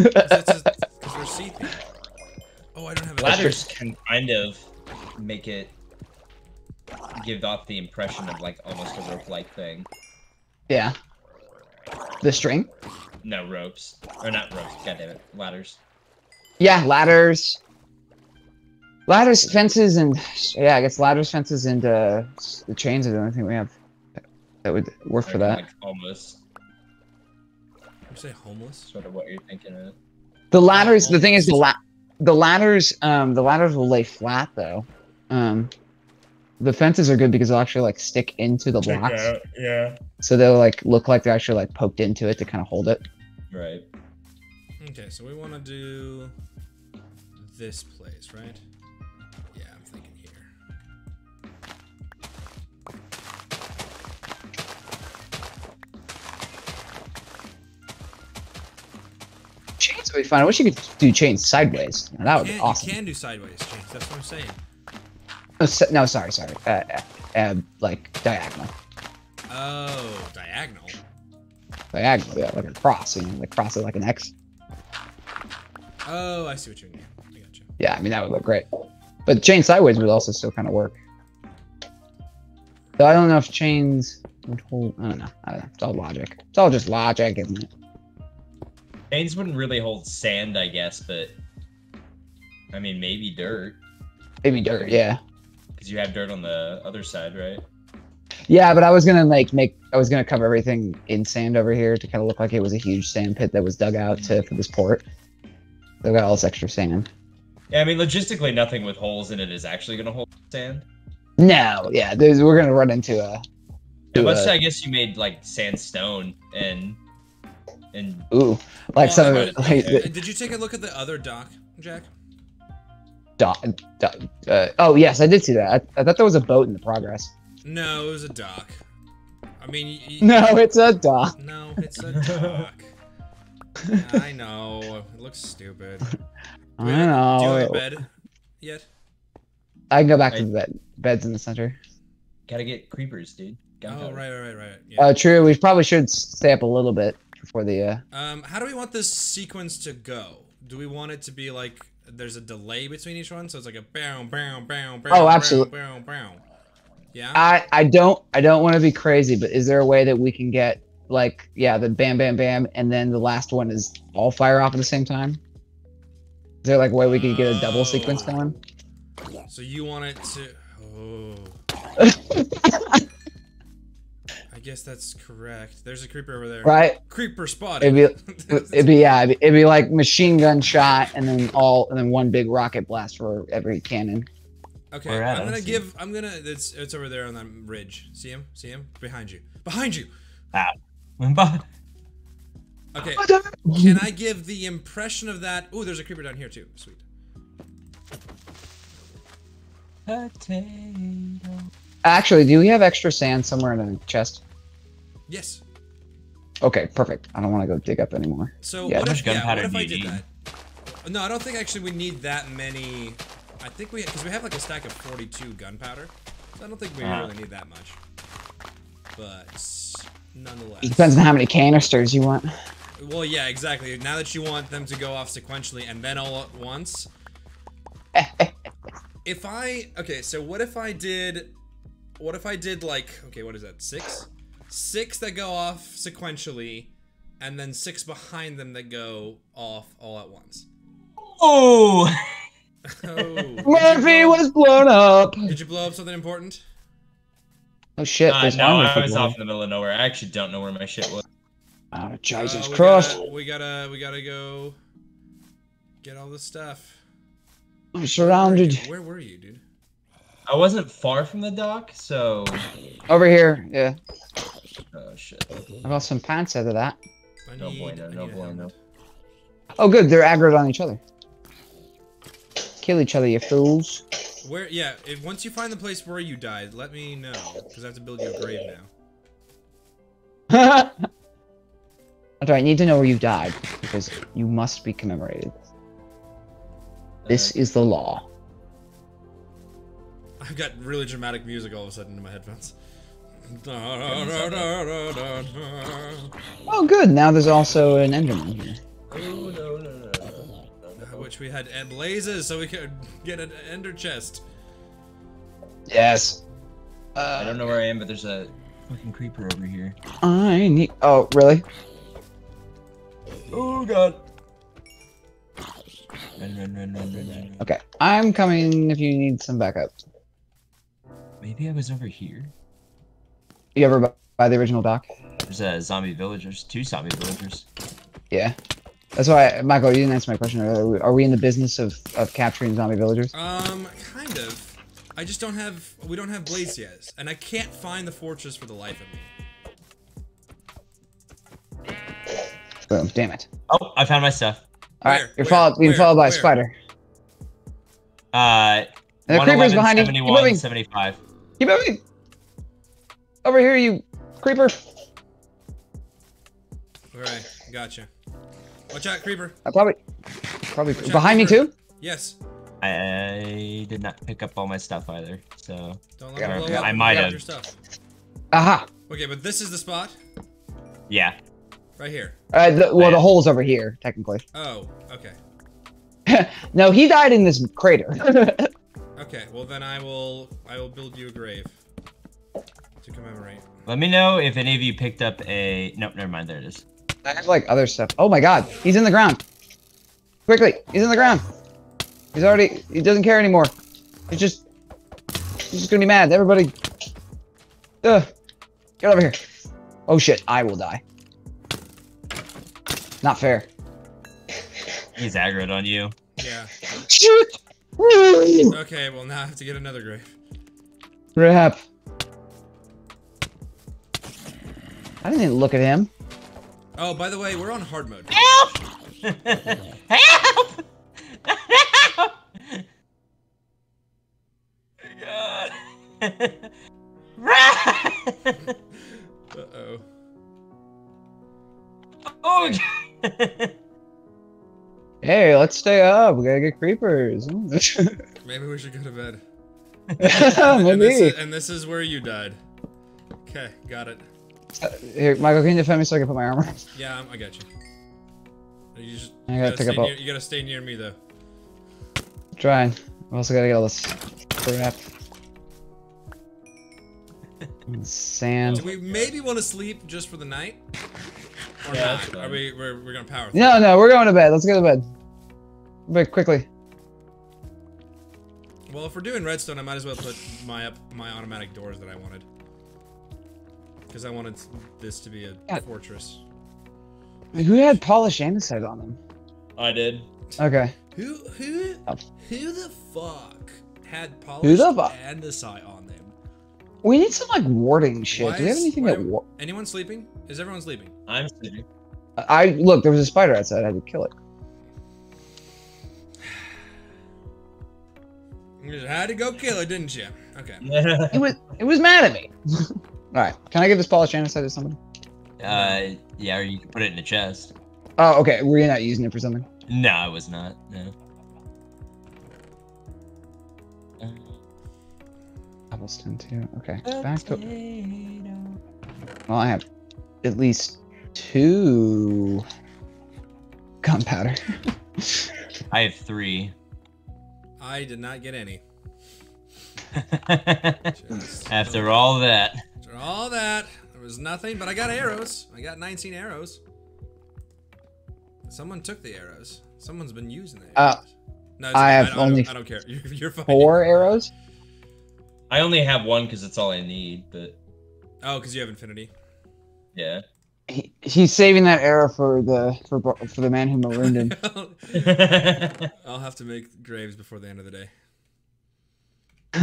Because we're see-through. Oh, I don't have a Ladders can kind of make it give off the impression of like almost a rope like thing. yeah. The string. No ropes. Or not ropes, god damn it. Ladders. Yeah, ladders. Ladders, fences, and yeah, I guess ladders, fences, and uh, the chains are the only thing we have that would work for that. Like almost You say homeless? sort of what you're thinking of. The ladders. The thing is, the la- the ladders. Um, the ladders will lay flat though. Um, the fences are good because they'll actually like stick into the blocks, Out. Yeah. so they'll like look like they're actually like poked into it to kind of hold it. Right. Okay, so we want to do this place, right? Chains would be fun. I wish you could do chains sideways. Now, that would be awesome. You can do sideways chains. That's what I'm saying. No, s- no, sorry, sorry. Uh, uh, uh, like diagonal, Oh, diagonal. diagonal, yeah, like a cross. You know, like cross it like an X. Oh, I see what you mean. I got you. Yeah, I mean that would look great. But chain sideways would also still kind of work. So I don't know if chains would hold. I don't know. I don't know. It's all logic. It's all just logic, isn't it? Chains wouldn't really hold sand, I guess, but I mean maybe dirt. Maybe dirt. Yeah. Because you have dirt on the other side, right? Yeah, but I was gonna like make. I was gonna cover everything in sand over here to kind of look like it was a huge sand pit that was dug out to for this port. They've got all this extra sand. Yeah, I mean logistically nothing with holes in it is actually gonna hold sand. No, yeah, there's, we're gonna run into a. to Unless a- I guess you made like sandstone and and ooh, like Well, some of it. Like, the, Did you take a look at the other dock, Jack? dock, dock, uh, oh yes, I did see that. I, I thought there was a boat in the progress. No, it was a dock. I mean, y- y- No, it's a dock. No, it's a dock. I know. It looks stupid. I We don't haven't- Do you know. have a bed yet? I can go back to the bed. Beds in the center. gotta get creepers, dude. Oh, Gunpowder. right, right, right, right. Yeah. Uh, true. We probably should stay up a little bit before the. Uh... Um, how do we want this sequence to go? Do we want it to be like there's a delay between each one, so it's like a bow, bow, bow, bow. Oh, absolute- Bow, bow. Yeah. I I don't I don't want to be crazy, but is there a way that we can get like yeah the bam bam bam and then the last one is all fire off at the same time? Is there like a way we could get a double sequence Oh. going? So you want it to? Oh, guess that's correct. There's a creeper over there. right? Creeper spotted. It'd be it'd be yeah it'd be, it'd be like machine gun shot and then all and then one big rocket blast for every cannon. Okay, Where at? I I'm gonna don't give. I'm gonna. It's it's over there on that ridge. See him? See him? Behind you. Behind you. Ah. Okay. Can I give the impression of that? Oh, there's a creeper down here too. Sweet. Potato. Actually, do we have extra sand somewhere in a chest? Yes. Okay, perfect. I don't want to go dig up anymore. So Yeah. what How if much yeah, gunpowder what if do I you did need? that? No, I don't think actually we need that many. I think we because we have like a stack of 42 gunpowder. So I don't think we Ah. really need that much. But nonetheless. It depends on how many canisters you want. Well, yeah, exactly. Now that you want them to go off sequentially and then all at once, if I okay, so what if I did what if I did like okay, what is that? 6? 6 that go off sequentially and then 6 behind them that go off all at once. Oh! Oh. Murphy was blown up. Did you blow up something important? Oh shit! Uh, no, I with was the off in the middle of nowhere. I actually don't know where my shit was. Oh Uh, Jesus we Christ! Gotta, we gotta we gotta go get all this stuff. I'm surrounded. Where were you, dude? I wasn't far from the dock, so. Over here. Yeah. Oh shit. I got some pants out of that. I No need- bueno, no need a bueno. Oh, good. They're aggroed on each other. Kill each other, you fools. Where? Yeah. If, once you find the place where you died, let me know because I have to build you a grave now. That's right. I need to know where you died because you must be commemorated. This uh, is the law. I've got really dramatic music all of a sudden in my headphones. Oh, good. Now there's also an Enderman here. Oh, no, no, no, no, no, no. Which we had en- blazes so we could get an ender chest. Yes. I Uh, don't know where I am, but there's a fucking creeper over here. I need. Oh, really? Oh god. Run, run, run, run, run, run. Okay. I'm coming if you need some backup. Maybe I was over here. You ever buy the original dock? There's a zombie villagers, two zombie villagers. Yeah. That's why, Michael, you didn't answer my question earlier. Are we- Are we in the business of, of capturing zombie villagers? Um, kind of. I just don't have. We don't have blaze yet, and I can't find the fortress for the life of me. Boom. Damn it. Oh, I found my stuff. All right. You're Where? followed. You're followed by a spider. Uh, And the creeper's 111, behind you. Keep 71, moving. 75. Keep moving. Over here, you creeper. Alright, gotcha. Watch out, creeper. I probably, probably Watch out, behind me too. Yes. I did not pick up all my stuff either, so Don't let Yeah, him blow up. I might have. Your stuff. Aha. Okay, but this is the spot yeah. right here. Uh, the, well, the hole's over here, technically. Oh, okay. no, he died in this crater. Okay, well then I will. I will build you a grave to commemorate. Let me know if any of you picked up a. Nope, never mind. There it is. I have like other stuff. Oh my god, he's in the ground. Quickly, he's in the ground. He's already. He doesn't care anymore. He's just. He's just gonna be mad. Everybody. Ugh. Get over here. Oh shit, I will die. Not fair. He's aggroed on you. Yeah. Shoot! Okay, well now I have to get another grave. Rap. I didn't even look at him. Oh, by the way, we're on hard mode. Help! Help! Help! God. Uh oh. oh, God. Hey, let's stay up. We gotta get creepers. Maybe we should go to bed. And this, is, and this is where you died. Okay, got it. Uh, here, Michael, can you defend me so I can put my armor? on? Yeah, I'm, I got you. You, just, I gotta gotta pick up all- near, you gotta stay near me though. Trying. We also gotta get all this crap. Sand. Do we maybe want to sleep just for the night? Or Yeah, not? Are we? We're, we're gonna power. through. No, no, we're going to bed. Let's go to bed. But quickly. Well, if we're doing redstone, I might as well put my up my automatic doors that I wanted. Because I wanted this to be a Yeah. fortress. Who had polished andesite on them? I did. Okay. Who who Oh. who the fuck had polished the fuck? andesite on them? We need some like warding shit. Why Do we have anything that war- Anyone sleeping? Is everyone sleeping? I'm sleeping. I look, there was a spider outside. I had to kill it. You just had to go kill it, didn't you? Okay. It was it was mad at me. all right. Can I give this polished andesite to somebody? uh, yeah, or you can put it in a chest. Oh, okay. Were you not using it for something? No, I was not. No. Uh, Cobblestone too. Okay. Back to. Well, I have at least two gunpowder. I have three. I did not get any. After all that. After all that, there was nothing, but I got arrows. I got 19 arrows. Someone took the arrows. Someone's been using the Uh, no, I okay. have I only I don't, I don't care. You're, you're fine. Four arrows. I only have one because it's all I need, but Oh, because you have infinity. yeah. He, he's saving that arrow for the for for the man who marooned him. I'll have to make graves before the end of the day.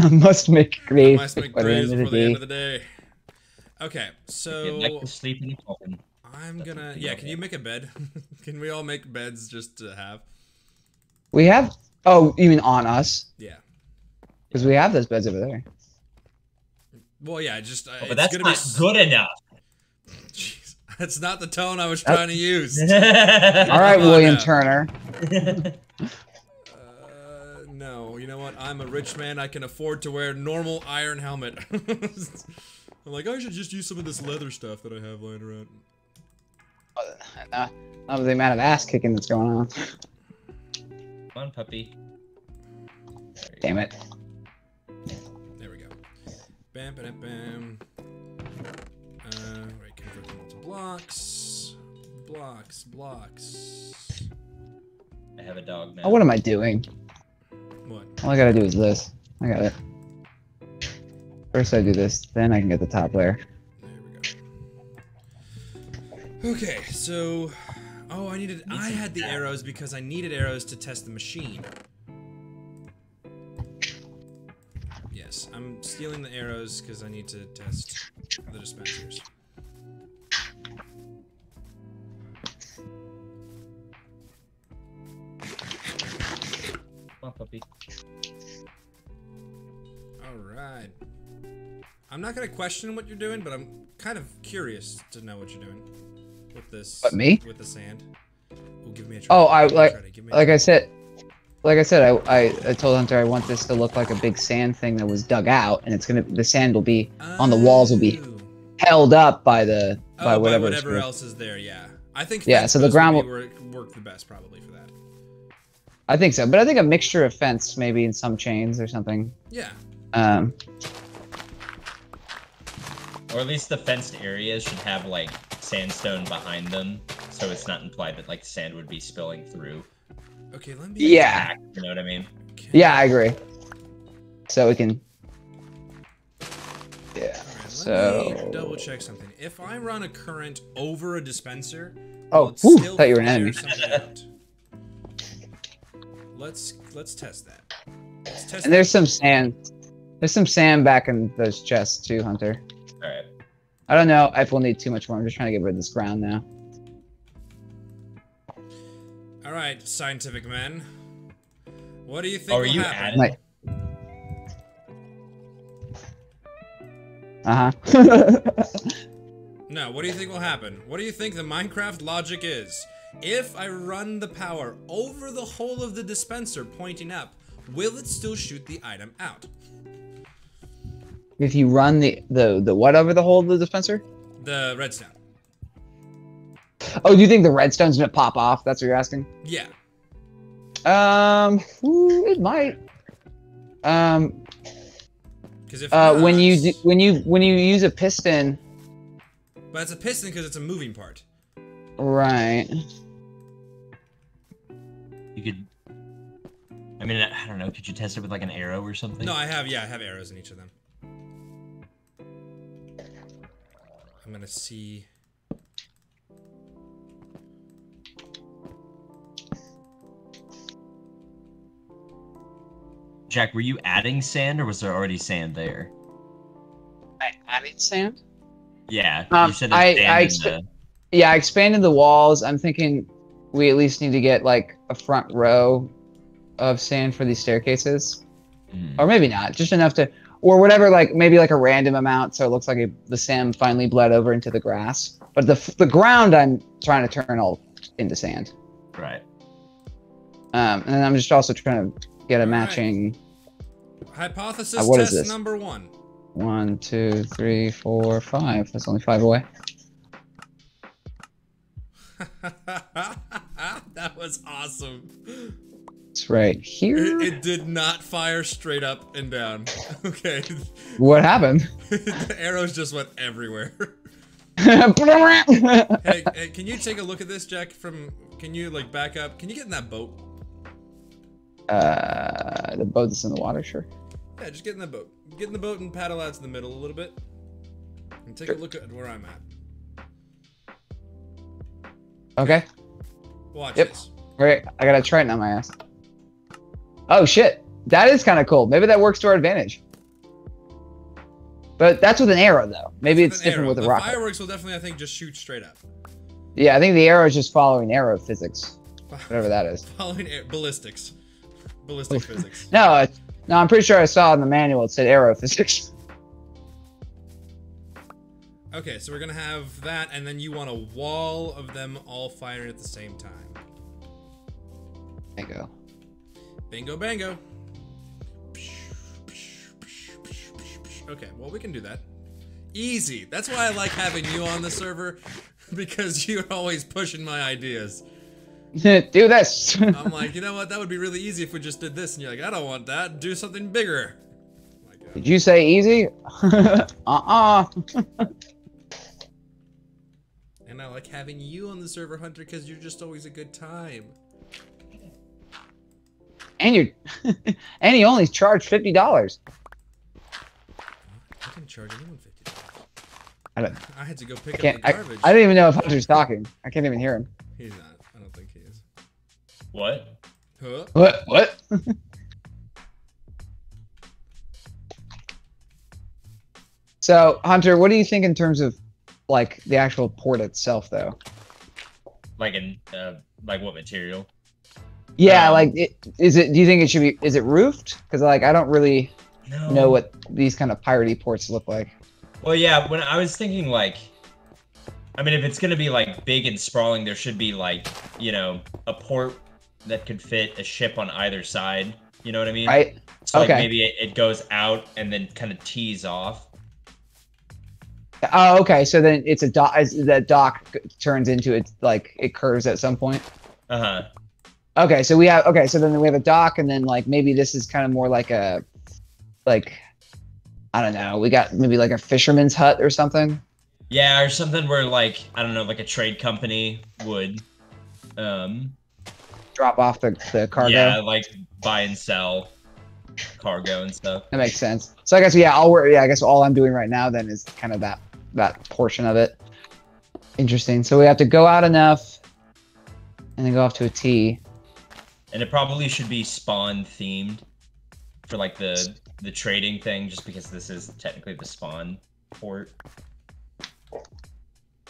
Must make I graves must make before the graves end of before the the end of the day. Okay, so back to sleep in the coffin. I'm That's gonna. Yeah, can you make a bed? can we all make beds just to have? We have. Oh, you mean on us? Yeah. Because we have those beds over there. Well, yeah, just. Uh, Oh, but that's gonna not be good enough. Jeez, that's not the tone I was That- trying to use. All right, Come William now. Turner. Uh, no, you know what? I'm a rich man. I can afford to wear normal iron helmet. I'm like, I should just use some of this leather stuff that I have lying around. Uh, not with the amount of ass kicking that's going on. Come on, puppy. Damn it. There we go. Bam, bam, bam. Uh, right, convert them to blocks. Blocks, blocks. I have a dog now. Oh, what am I doing? What? All I gotta do is this. I got it. First I do this, then I can get the top layer. There we go. Okay, so. Oh, I needed. I had the arrows because I needed arrows to test the machine. Yes, I'm stealing the arrows because I need to test the dispensers. Come on, puppy. Alright. I'm not gonna question what you're doing, but I'm kind of curious to know what you're doing with this. What, me? With the sand. Ooh, give me a try. Oh, I Give me a like give me like. I said like I said, I, I, I told Hunter I want this to look like a big sand thing that was dug out and it's gonna the sand will be on the walls will be Oh. held up by the Oh, by whatever, it's whatever else is there, yeah. I think Yeah, so the ground will- work, work the best probably for that. I think so. But I think a mixture of fence maybe in some chains or something. Yeah. Um Or at least the fenced areas should have like sandstone behind them, so it's not implied that like sand would be spilling through. Okay, let me. Yeah. Back, you know what I mean? Okay. yeah, I agree. So we can Yeah. Alright, So let me double check something. If I run a current over a dispenser, Oh, will it whew, still thought you were an fire enemy. Let's let's test that. Let's test And there's some sand. There's some sand back in those chests too, Hunter. Alright. I don't know if we'll need too much more. I'm just trying to get rid of this ground now. All right, scientific men. What do you think Oh, are you happen? adding? Like- Uh huh. No, what do you think will happen? What do you think the Minecraft logic is? If I run the power over the whole of the dispenser pointing up, will it still shoot the item out? If you run the the the what over the hole of the dispenser? The redstone. Oh, do you think the redstone's gonna pop off? That's what you're asking. Yeah. Um, ooh, it might. Um, Because if uh, when you do, when you when you use a piston, but it's a piston because it's a moving part. right? You could. I mean, I don't know. Could you test it with like an arrow or something? No, I have yeah, I have arrows in each of them. I'm gonna see. Jack, were you adding sand or was there already sand there? I added sand. Yeah, Um, you said I- there's I sand in Yeah, I expanded the walls. I'm thinking we at least need to get like a front row of sand for these staircases, the. Mhm. or maybe not, just enough to, or whatever. Like maybe like a random amount, so it looks like it, the sand finally bled over into the grass. But the the ground, I'm trying to turn all into sand. Right. Um, and then I'm just also trying to get a Alright. matching Hypothesis Uh, what is test this? number one. one, two, three, four, five. That's only five away. that was awesome. It's right here. It, it did not fire straight up and down. Okay. What happened? the arrows just went everywhere. hey, hey, can you take a look at this, Jack? From can you like back up? Can you get in that boat? Uh, the boat that's in the water, sure. Yeah, just get in the boat. Get in the boat and paddle out to the middle a little bit. And take a look at where I'm at. Okay. Watch Yep. this. Alright, I gotta try it on my ass. Oh shit. That is kind of cool. Maybe that works to our advantage. But that's with an arrow, though. Maybe it's different arrow. with a the rocket. fireworks will definitely, I think, just shoot straight up. Yeah, I think the arrow is just following arrow physics, whatever that is. Following air- ballistics. Ballistic physics. No, no, I'm pretty sure I saw in the manual it said arrow physics. Okay, so we're gonna have that, and then you want a wall of them all firing at the same time. There you go. Bingo bango. Okay, well we can do that. Easy. That's why I like having you on the server, because you're always pushing my ideas. Do this. I'm like, you know what? That would be really easy if we just did this, and you're like, I don't want that. Do something bigger. Oh. Did you say easy? uh-uh. And I like having you on the server, Hunter, because you're just always a good time. And you and you only charge fifty dollars. I can charge anyone fifty dollars. I don't I had to go I pick can't up the I, garbage. I don't even know if Hunter's talking. I can't even hear him. He's not. I don't think he is. What? Huh? What what? so Hunter, what do you think in terms of like the actual port itself though? Like in uh, like what material? Yeah, Um, like it, is it do you think it should be is it roofed? Because like I don't really No. know what these kind of piratey ports look like. Well, yeah. When I was thinking like, I mean, if it's gonna be like big and sprawling, there should be like you know a port that could fit a ship on either side. You know what I mean? Right? So like Okay. maybe it, it goes out and then kind of tees off. Oh, okay. So then it's a dock. That dock turns into it like it curves at some point. Uh huh. Okay, so we have okay, so then we have a dock, and then like maybe this is kind of more like a, like, I don't know. We got maybe like a fisherman's hut or something. Yeah, or something where like I don't know, like a trade company would, um, Drop off the the cargo. yeah, like buy and sell cargo and stuff. That makes sense. So I guess yeah, I'll work. Yeah, I guess all I'm doing right now then is kind of that that portion of it. Interesting. So we have to go out enough, and then go off to a T. And it probably should be spawn themed for like the the trading thing, just because this is technically the spawn port.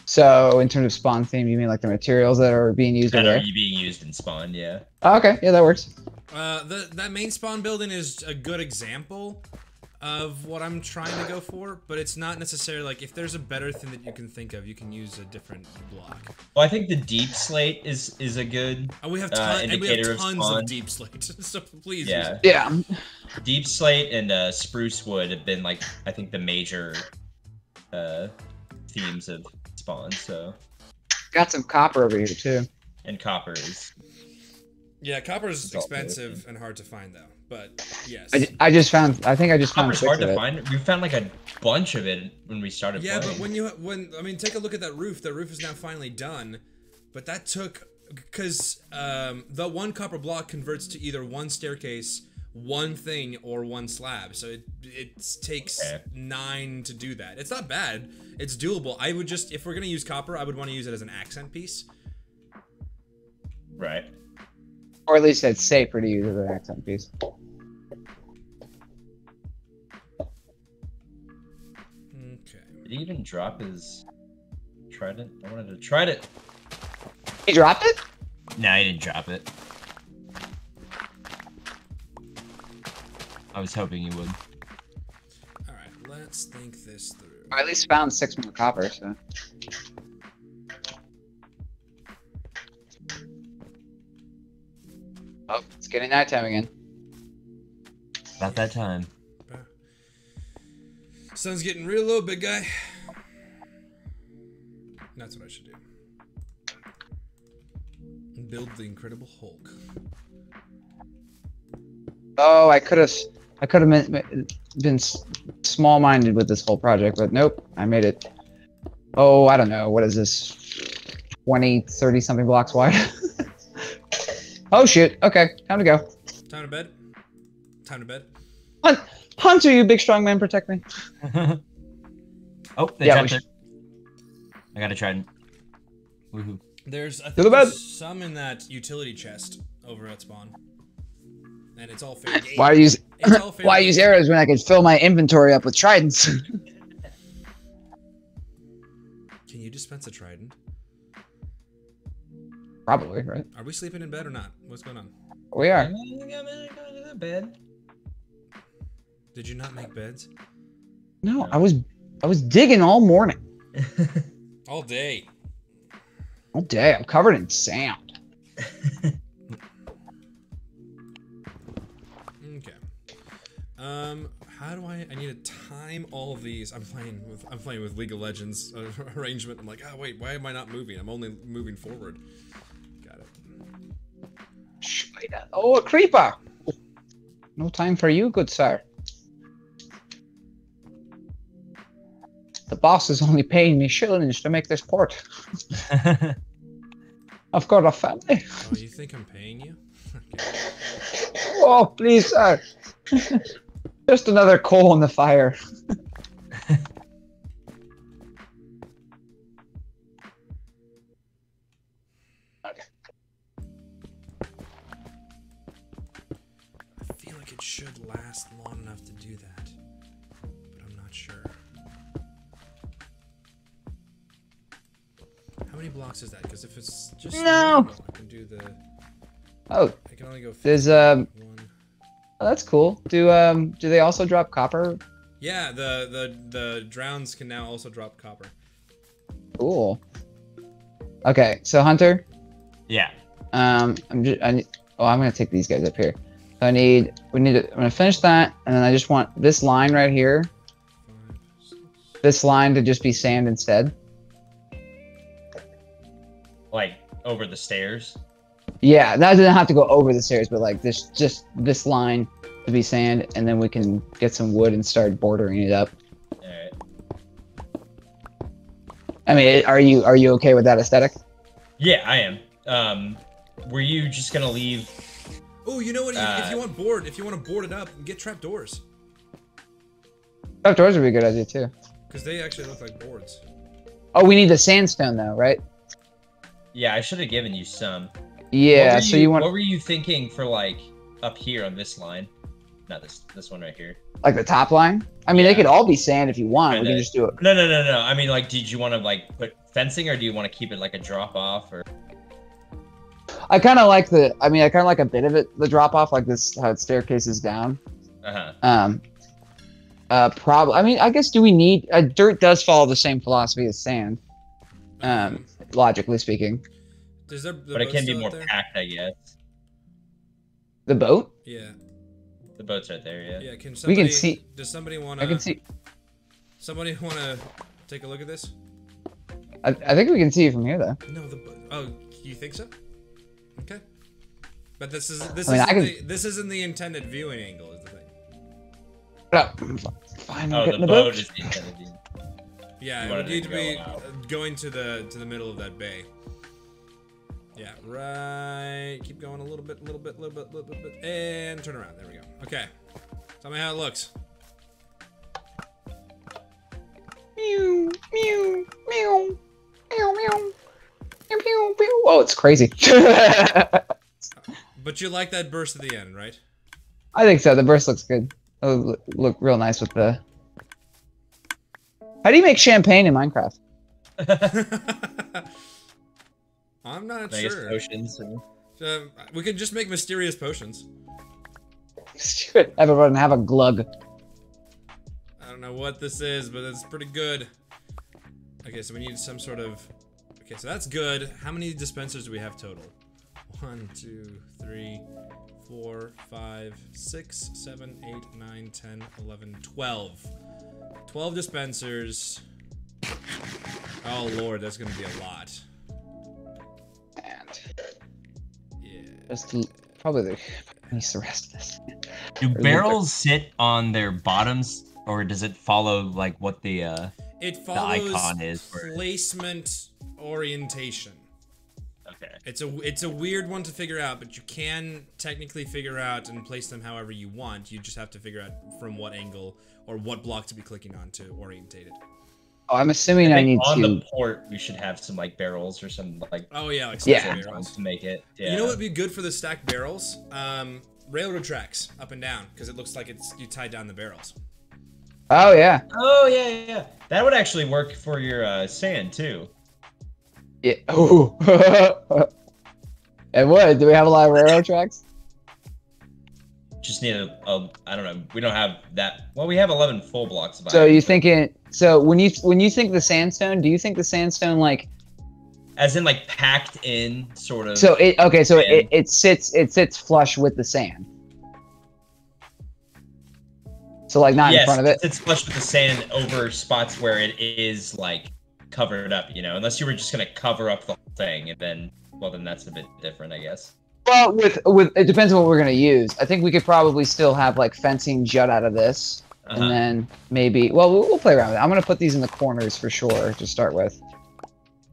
So in terms of spawn theme, you mean like the materials that are being used That over are there? being used in spawn, yeah. Oh, okay, yeah, that works. Uh, the that main spawn building is a good example of what I'm trying to go for, but it's not necessarily like if there's a better thing that you can think of, you can use a different block. Well, I think the deepslate is is a good And we have Uh, ton- and we have indicator of tons of, spawn. deep slate, so please. yeah. Use Yeah. Deepslate and uh, spruce wood have been like I think the major uh, themes of spawn. So Got some copper over here too. and copper is yeah, copper is expensive and hard to find though, but yes. I, I just found. I think I just found copper's hard to it. find. We found like a bunch of it when we started Yeah, playing. but when you when I mean, take a look at that roof. That roof is now finally done, but that took because um, the one copper block converts to either one staircase, one thing, or one slab. So it it takes Okay. nine to do that. It's not bad. It's doable. I would just if we're gonna use copper, I would want to use it as an accent piece. right. Or at least it's safer to use as an accent piece. Okay. Did he even drop his trident? I wanted to try it. He dropped it? No, he didn't drop it. I was hoping he would. All right. Let's think this through. I at least found six more copper, so. Oh, it's getting nighttime again. About that time. Uh, sun's getting real low, big guy. That's what I should do. Build the Incredible Hulk. Oh, I could have, I could have been, been small-minded with this whole project, but nope, I made it. Oh, I don't know. What is this? 20, 30 something blocks wide. oh shoot. Okay, time to go. Time to bed. Time to bed. Hunter, you big strong man, protect me. oh, they Yeah, jumped we it. I got a trident. Woohoo. There's I think bed. there's some in that utility chest over at spawn, and it's all fair game. Why use It's all fair why game. use arrows when I could fill my inventory up with tridents? Can you dispense a trident? Probably, right? Are we sleeping in bed or not? What's going on? We are. Not bad. Did you not make beds No, I was I was digging all morning. all day? All day. I'm covered in sand. Okay. Um, how do I? I need to time all of these. I'm playing with. I'm playing with League of Legends uh, arrangement. I'm like, oh wait, why am I not moving? I'm only moving forward. Got it. Oh, a creeper! No time for you, good sir. The boss is only paying me shillings to make this port. I've got a family. Oh, you think I'm paying you? okay. Oh, please, sir. Just another coal in the fire. Should last long enough to do that, but I'm not sure. How many blocks is that? Because if it's just No. normal, I can do the. Oh, I can only go. There's, 50, um, One. oh, that's cool. Do um do they also drop copper? Yeah, the the the drowns can now also drop copper. Cool. Okay, so Hunter, yeah. um, I'm just I need, oh I'm gonna take these guys up here. So I need we need to I'm gonna finish that, and then I just want this line right here, this line to just be sand instead. Like over the stairs. Yeah, that doesn't have to go over the stairs, but like this just this line to be sand, and then we can get some wood and start bordering it up. I mean, are you are you okay with that aesthetic? Yeah, I am. Um, were you just gonna leave? Oh, you know what? If- if Uh, you want board, if you want to board it up, get trap doors, Trap doors would be a good idea too. because they actually look like boards. Oh, we need the sandstone though, right? Yeah, I should have given you some. Yeah. What were So you want What were you thinking for like up here on this line? Not this. This one right here. like the top line? I mean, they could all be sand if you want. We Kinda. can just do it. No, no, no, no. I mean, like, did you want to like put fencing, or do you want to keep it like a drop off, or? I kind of like the. I mean, I kind of like a bit of it. The drop off, like this, how it staircases down. Uh huh. Um. Uh, probably. I mean, I guess do we need? Uh, dirt does follow the same philosophy as sand, um, logically speaking. Does there? The But it can be more there? packed, I guess. The boat. Yeah, The boat's right there. Yeah. yeah. Can somebody, We can see- Does somebody want to? I can see. Somebody want to take a look at this? I, I think we can see it from here though. No, the. Oh, you think so? Okay. But this is this I mean, is I can- the, this isn't the intended viewing angle, is the thing. Shut up. Fine. Oh, get the the boat boat. is the intended view. Yeah, You it would need to to be go out. uh, going to the to the middle of that bay. Yeah, right. Keep going a little bit, a little bit, little bit, little bit, bit, and turn around. There we go. Okay. Tell me how it looks. Mew, mew, mew, mew, mew, Whoa, it's crazy. But you like that burst at the end, right? I think so. The burst looks good. It'll look- look real nice with the. How do you make champagne in Minecraft? I'm not I sure. potions. or- Uh, we could just make mysterious potions. Everyone have a glug. I don't know what this is, but it's pretty good. Okay, so we need some sort of. Okay, so that's good. How many dispensers do we have total? One, two, three, four, five, six, seven, eight, nine, ten, eleven, twelve. Twelve dispensers. Oh lord, that's gonna be a lot. And Yeah. just l- probably the needs the rest of this. Do Or barrels sit on their bottoms, or does it follow like what the? uh It follows icon is for- placement orientation. Okay. It's a it's a weird one to figure out, but you can technically figure out and place them however you want. You just have to figure out from what angle or what block to be clicking on to orientate it. Oh, I'm assuming I, I need on to. the port we should have some like barrels or some like Oh yeah, like Yeah. barrels barrels. to make it. Yeah. You know what would be good for the stacked barrels? Um, railroad tracks up and down because it looks like it's you tie down the barrels. Oh yeah, Oh yeah, yeah, yeah. That would actually work for your uh, sand too. Yeah. Oh. and what? Do we have a lot of railroad tracks? Just need a, a I don't know. We don't have that. Well, we have 11 full blocks of So you thinking? So when you when you think the sandstone, do you think the sandstone like? as in like packed in sort of. So it okay. So it, it sits it sits flush with the sand. So like not yes, in front of it. it's flush with the sand over spots where it is like covered up. You know, unless you were just gonna cover up the whole thing, and then well, then that's a bit different, I guess. Well, with with it depends on what we're gonna use. I think we could probably still have like fencing jut out of this, Uh-huh. and then maybe. Well, we'll, we'll play around with it. I'm gonna put these in the corners for sure to start with.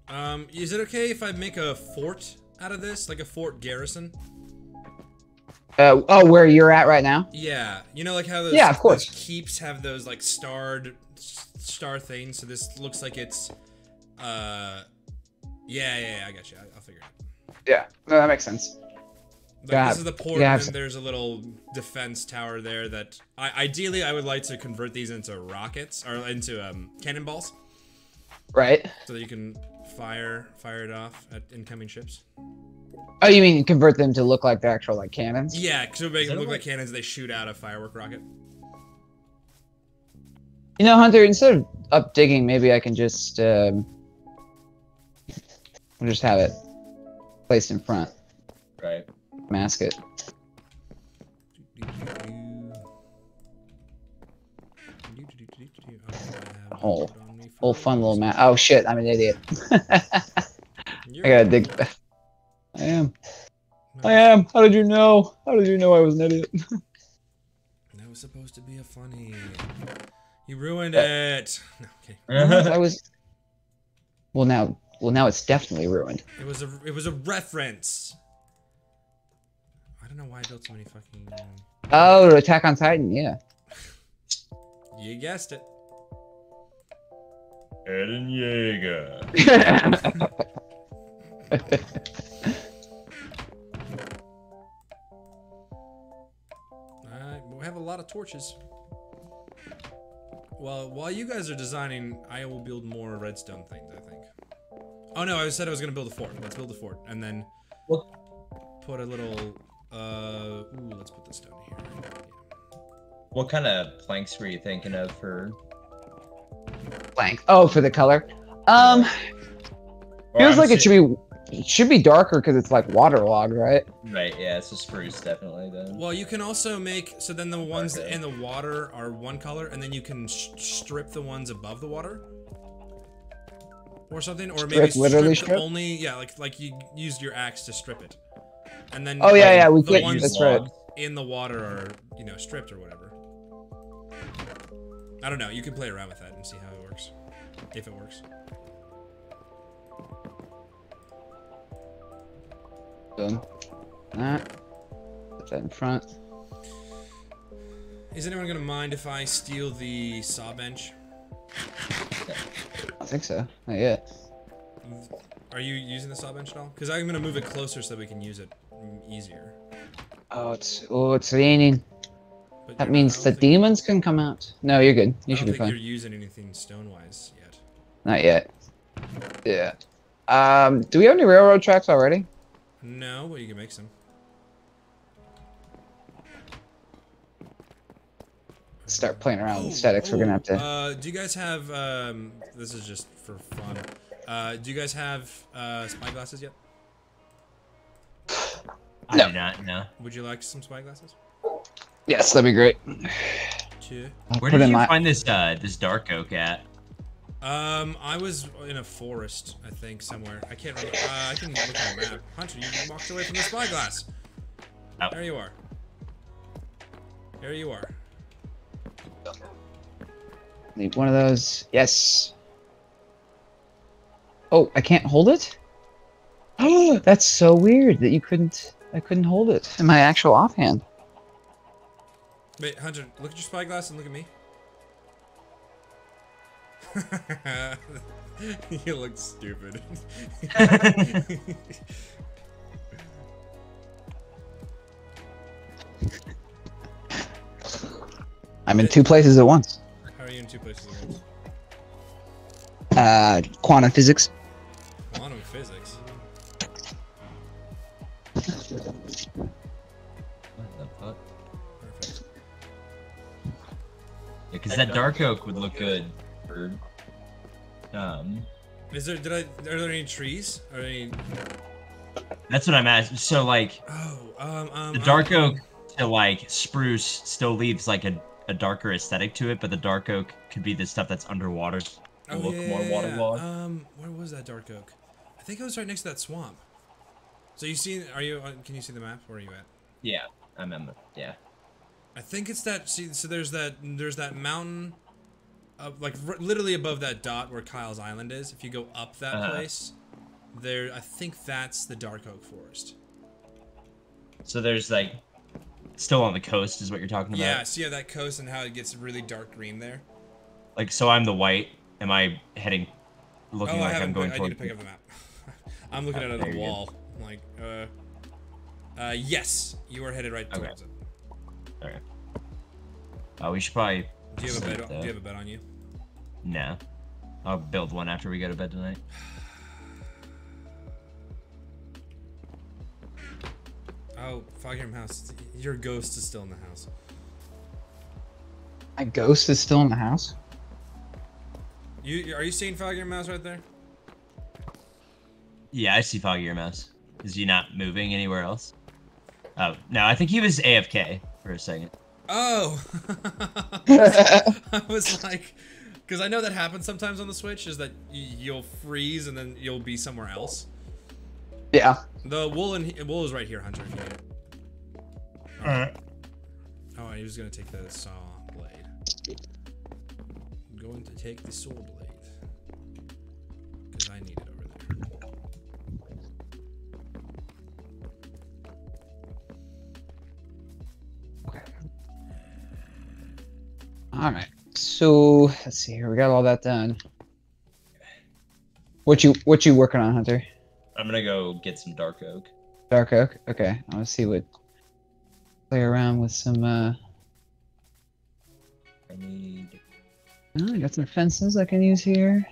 Um, is it okay if I make a fort out of this, like a fort garrison? Uh, oh, where you're at right now? Yeah, you know, like how those, Yeah, of course. those keeps have those like starred star things. So this looks like it's, uh, yeah, yeah, yeah I got you. I, I'll figure it out. Yeah, no, that makes sense. Like, Yeah, this is the port, yeah, and I've- there's a little defense tower there that I ideally I would like to convert these into rockets or into um, cannonballs Right. so that you can fire fire it off at incoming ships. Oh, you mean convert them to look like the actual like cannons? Yeah, so make Is them that look like- like cannons. They shoot out a firework rocket. You know, Hunter. Instead of up digging, maybe I can just um, I'll just have it placed in front, Right. mask it. Whole- Whole fun little map. Oh shit, I'm an idiot. I gotta dig. I am. I am. How did you know? How did you know I was an idiot? That was supposed to be a funny. You ruined Uh, it. No, okay. I was. Well now, well now it's definitely ruined. It was a it was a reference. I don't know why I built so many fucking. Um, oh, Attack on Titan, yeah. You guessed it. Eren Yeager. Alright, we have a lot of torches. Well, while you guys are designing, I will build more redstone things, I think. Oh no, I said I was gonna build a fort. Let's build a fort. And then put a little uh ooh, let's put this down here. What kind of planks were you thinking of for? Blank. Oh, for the color. Um, Or feels I'm like it should be. It should be darker because it's like waterlogged, right? Right. Yeah, it's a spruce definitely. Then. Well, you can also make so then the ones Okay. in the water are one color, and then you can sh- strip the ones above the water, or something, or maybe Strip, literally strip strip? only yeah, like like you used your axe to strip it, and then Oh yeah, like, yeah. We the get. ones That's right. in the water are you know stripped or whatever. I don't know. You can play around with that and see how it works, if it works. Done. That. Put that in front. Is anyone gonna mind if I steal the saw bench? I think so. Not yet. Are you using the saw bench at all? Because I'm gonna move it closer so we can use it easier. Oh, it's oh, it's raining. But That means the demons can come out. No, you're good. You I should don't be think fine. you're using anything stone-wise yet. Not yet. Yeah. Um, do we have any railroad tracks already? No, but you can make some. Start playing around with Oh. We're gonna have to. Uh, do you guys have? Um, this is just for fun. Uh, do you guys have uh, spy glasses yet? I No. do not know. Would you like some spy glasses? Yes, that'd be great. Two. I'll Where did you my. find this uh this dark oak at? Um, I was in a forest, I think, somewhere. I can't remember. Uh, I can look at a map. Hunter, you walked away from the spyglass. Oh. There you are. There you are. Need one of those. Yes. Oh, I can't hold it? Oh, that's so weird that you couldn't I couldn't hold it in my actual offhand. Wait, Hunter, look at your spyglass and look at me. you look stupid. I'm in two places at once. How are you in two places at once? Uh quantum physics. Quantum physics. What the fuck? Perfect. Yeah, because that dark oak would look good for. Um, Is there? Did I? Are there any trees? Are there any? that's what I'm asking. So like Oh, um, um. the dark um, oak to like spruce still leaves like a, a darker aesthetic to it, but the dark oak could be the stuff that's underwater. to Oh, look yeah, more yeah, yeah. waterlogged. Um, where was that dark oak? I think it was right next to that swamp. So you see? Are you? Can you see the map? Where are you at? Yeah, I remember. Yeah. I think it's that. See, so there's that. There's that mountain, uh, like r- literally above that dot where Kyle's Island is. If you go up that Uh-huh. place, there. I think that's the Dark Oak Forest. So there's like still on the coast is what you're talking about. Yeah. See how that coast and how it gets really dark green there. Like so, I'm the white. Am I heading, looking oh, I like. I'm going I need to pick up the map. I'm looking Oh, at it the wall. I'm like, uh, uh, yes, you are headed right Okay. towards it. Okay. Oh, we should probably. Do you have a bed? Do you have a bed on you? No. I'll build one after we go to bed tonight. Oh, Foggerm House. Your ghost is still in the house. My ghost is still in the house. You are you seeing Foggerm Mouse right there? Yeah, I see Foggy Your Mouse. Is he not moving anywhere else? Oh, no, I think he was AFK for a second. Oh, I was like, because I know that happens sometimes on the Switch. Is that you'll freeze and then you'll be somewhere else. Yeah. The wool and wool is right here, Hunter. If you need it. Alright. Oh, he was gonna take the saw blade. I'm going to take the saw blade because I need it over there. Okay. All right. So let's see here. We got all that done. What you what you working on, Hunter? I'm gonna go get some dark oak. Dark oak. Okay. I want to see what. Play around with some. uh I need. oh, I got some fences I can use here.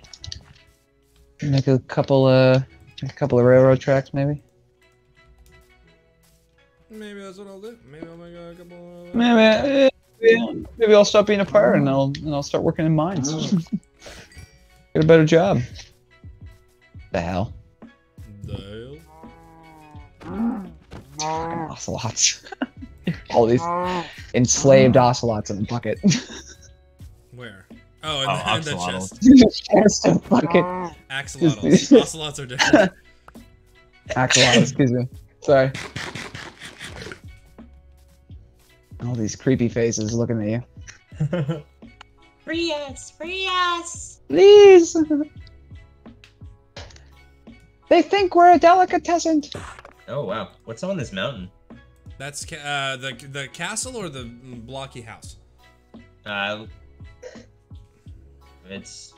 Make a couple uh a couple of railroad tracks maybe. Maybe that's what I'll do. Maybe I'll make a couple. Of, Maybe, uh, maybe, maybe I'll stop being a pirate and I'll and I'll start working in mines. Get a better job. The hell? Oh. Ocelots. All these oh. enslaved ocelots in the bucket. Where? Oh, in, Oh, the, in the axolotl. chest. Just a bucket. Oh. Axolotls. Ocelots are different. Axolotl, excuse me. Sorry. All these creepy faces looking at you. Free us! Free us! Please. They think we're a delicatessen. Oh wow, what's on this mountain? That's ca- uh, the the castle or the blocky house. Uh, it's.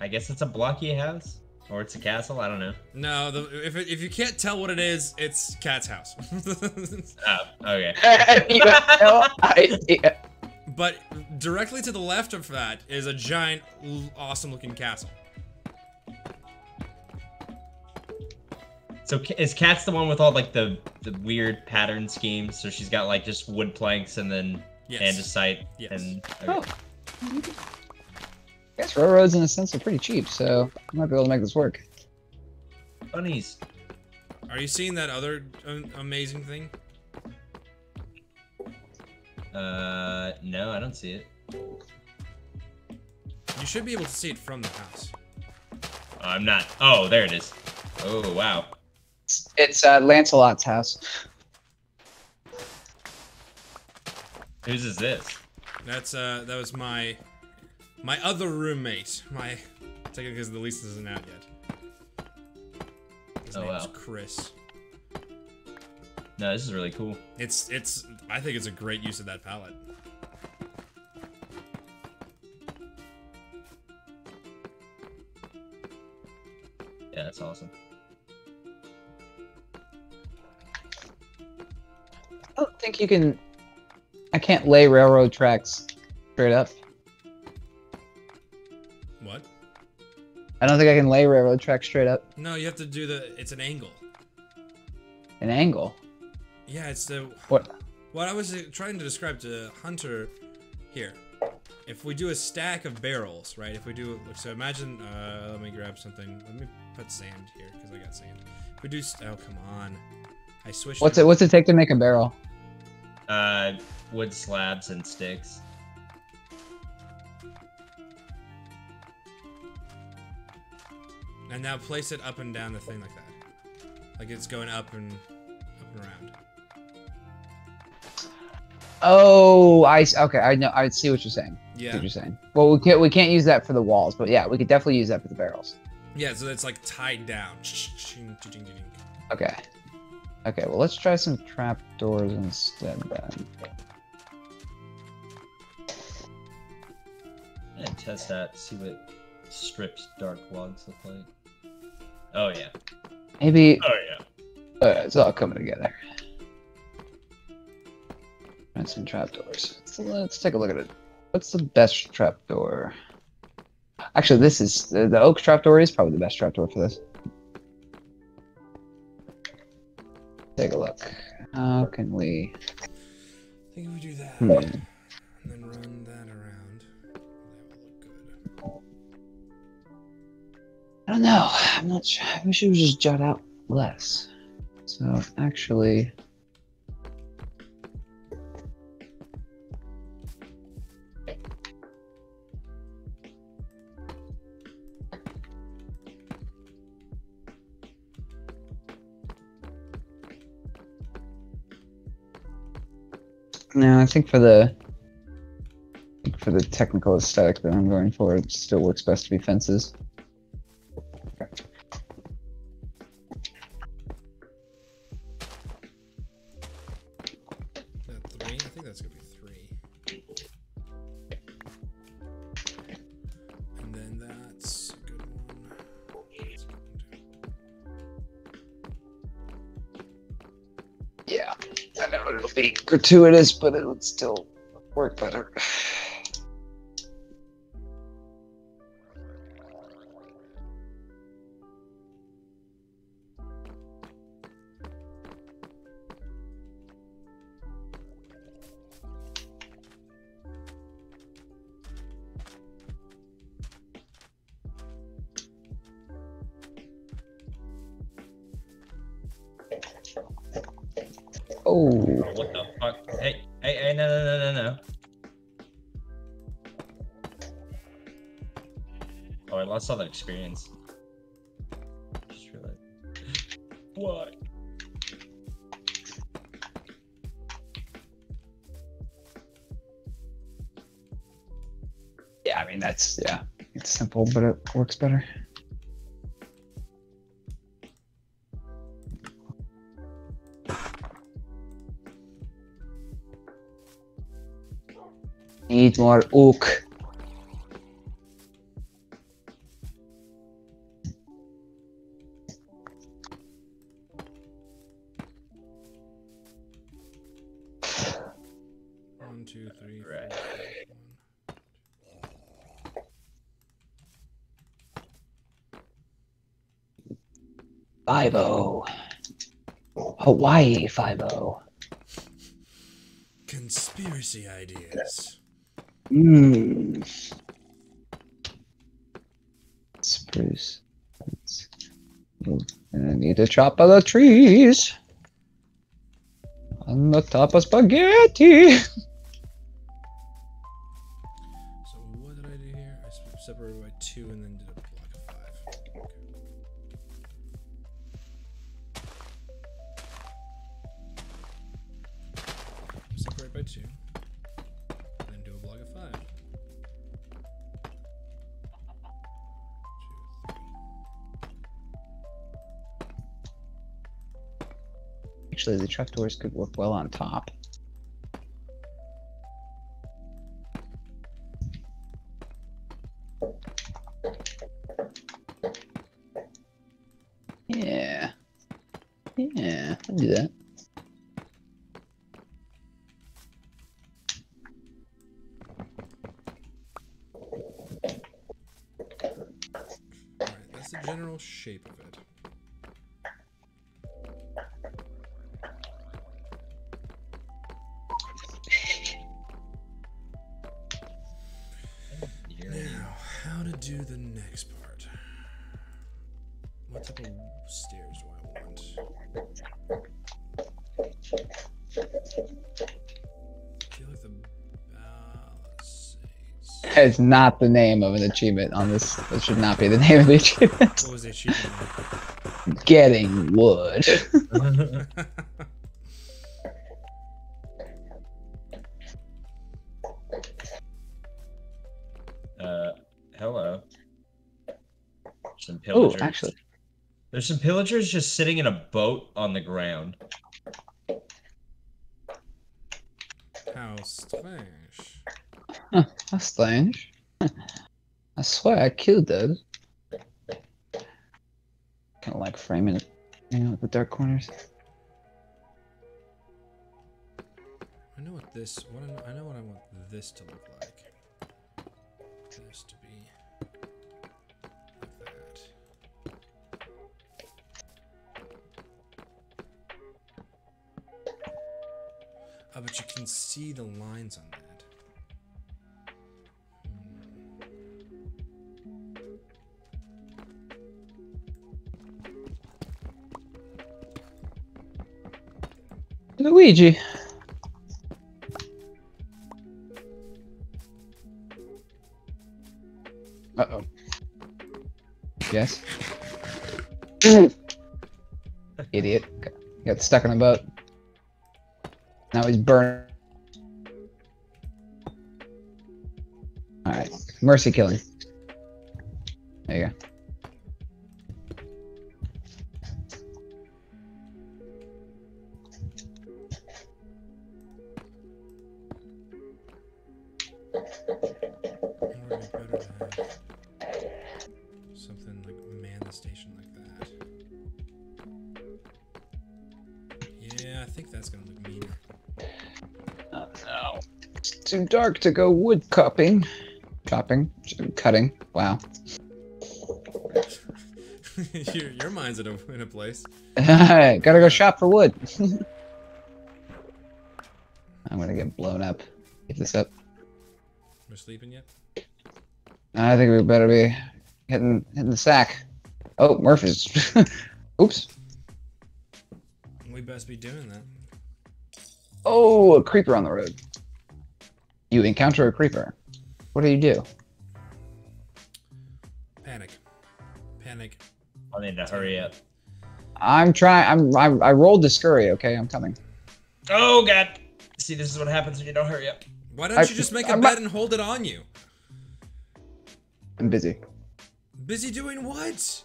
I guess it's a blocky house, or it's a castle. I don't know. No, the, if it, if you can't tell what it is, it's Kat's house. Oh, okay. you have no idea. but directly to the left of that is a giant, awesome looking castle. So is Kat's the one with all like the the weird pattern schemes? So she's got like just wood planks and then Yes. andesite Yes. and. Oh. I guess railroads in a sense are pretty cheap, so I might be able to make this work. bunnies. Are you seeing that other um, amazing thing? Uh, no, I don't see it. You should be able to see it from the house. Oh, I'm not. Oh, there it is. Oh wow. It's, it's uh, Lancelot's house. Whose is this? That's uh, that was my my other roommate. My technically because the lease isn't out yet. His Oh, name's wow. Chris. No, this is really cool. It's it's I think it's a great use of that palette. Yeah, that's awesome. I don't think you can. I can't lay railroad tracks straight up. What? I don't think I can lay railroad tracks straight up. No, you have to do the. It's an angle. An angle. Yeah, it's the. What? What I was trying to describe to Hunter here. If we do a stack of barrels, right? If we do, so imagine. Uh, let me grab something. Let me put sand here because I got sand. If we do. Oh come on! I switched. What's it? What's it take to make a barrel? Uh, wood slabs and sticks. And now place it up and down the thing like that. Like it's going up and up and around. Oh, I s- okay. I know. I see what you're saying. Yeah. what you're saying. Well, we can't. We can't use that for the walls, but yeah, we could definitely use that for the barrels. Yeah, so it's like tied down. Okay. Okay. Well, let's try some trapdoors instead then. And test that, see what stripped dark logs look like. Oh yeah. Maybe Oh yeah. uh, it's all coming together. And some trapdoors. So let's take a look at it. What's the best trapdoor? Actually, this is the, the oak trapdoor is probably the best trapdoor for this. Can we? I think we do that Hmm. and then run that around, that will look good. I don't know. I'm not sure. I wish it would just jut out less. So actually, think for the for the technical aesthetic that I'm going for, it still works best to be fences. Gratuitous, but it would still work better. Experience. Just realized. What? yeah. I mean that's yeah. It's simple, but it works better. Need more oak. Hawaii five O. Conspiracy ideas. Mmm. Spruce. And I need to chop all the trees. On the top of spaghetti. Actually, the trapdoors could work well on top. It's not the name of an achievement on this. That should not be the name of the achievement. What was the achievement? Getting wood. uh, hello. Some Oh, pillagers. actually, There's some pillagers just sitting in a boat on the ground. How strange. That's strange. I swear I killed those. Kind of like framing it, you know, the dark corners. I know what this. What I know, I know what I want this to look like. This to be. Oh, but you can see the lines on Luigi. Uh oh. Yes. Idiot. Got- stuck in a boat. Now he's burned. Alright. Mercy killing. Yeah, I think that's gonna look meaner. Oh no. It's too dark to go wood chopping. Chopping? Cutting. Wow. your, your mind's in a, in a place. Gotta go shop for wood. I'm gonna get blown up. Get this up. We're sleeping yet? I think we better be hitting hitting the sack. Oh, Murphy's. Oops. We best be doing that. Oh, a creeper on the road. You encounter a creeper. What do you do? Panic. Panic. I need to hurry up. I'm trying. I'm. I, I rolled to scurry. Okay, I'm coming. Oh god! See, this is what happens when you don't hurry up. Why don't I- you just make a I'm bed not- and hold it on you? I'm busy. Busy doing what?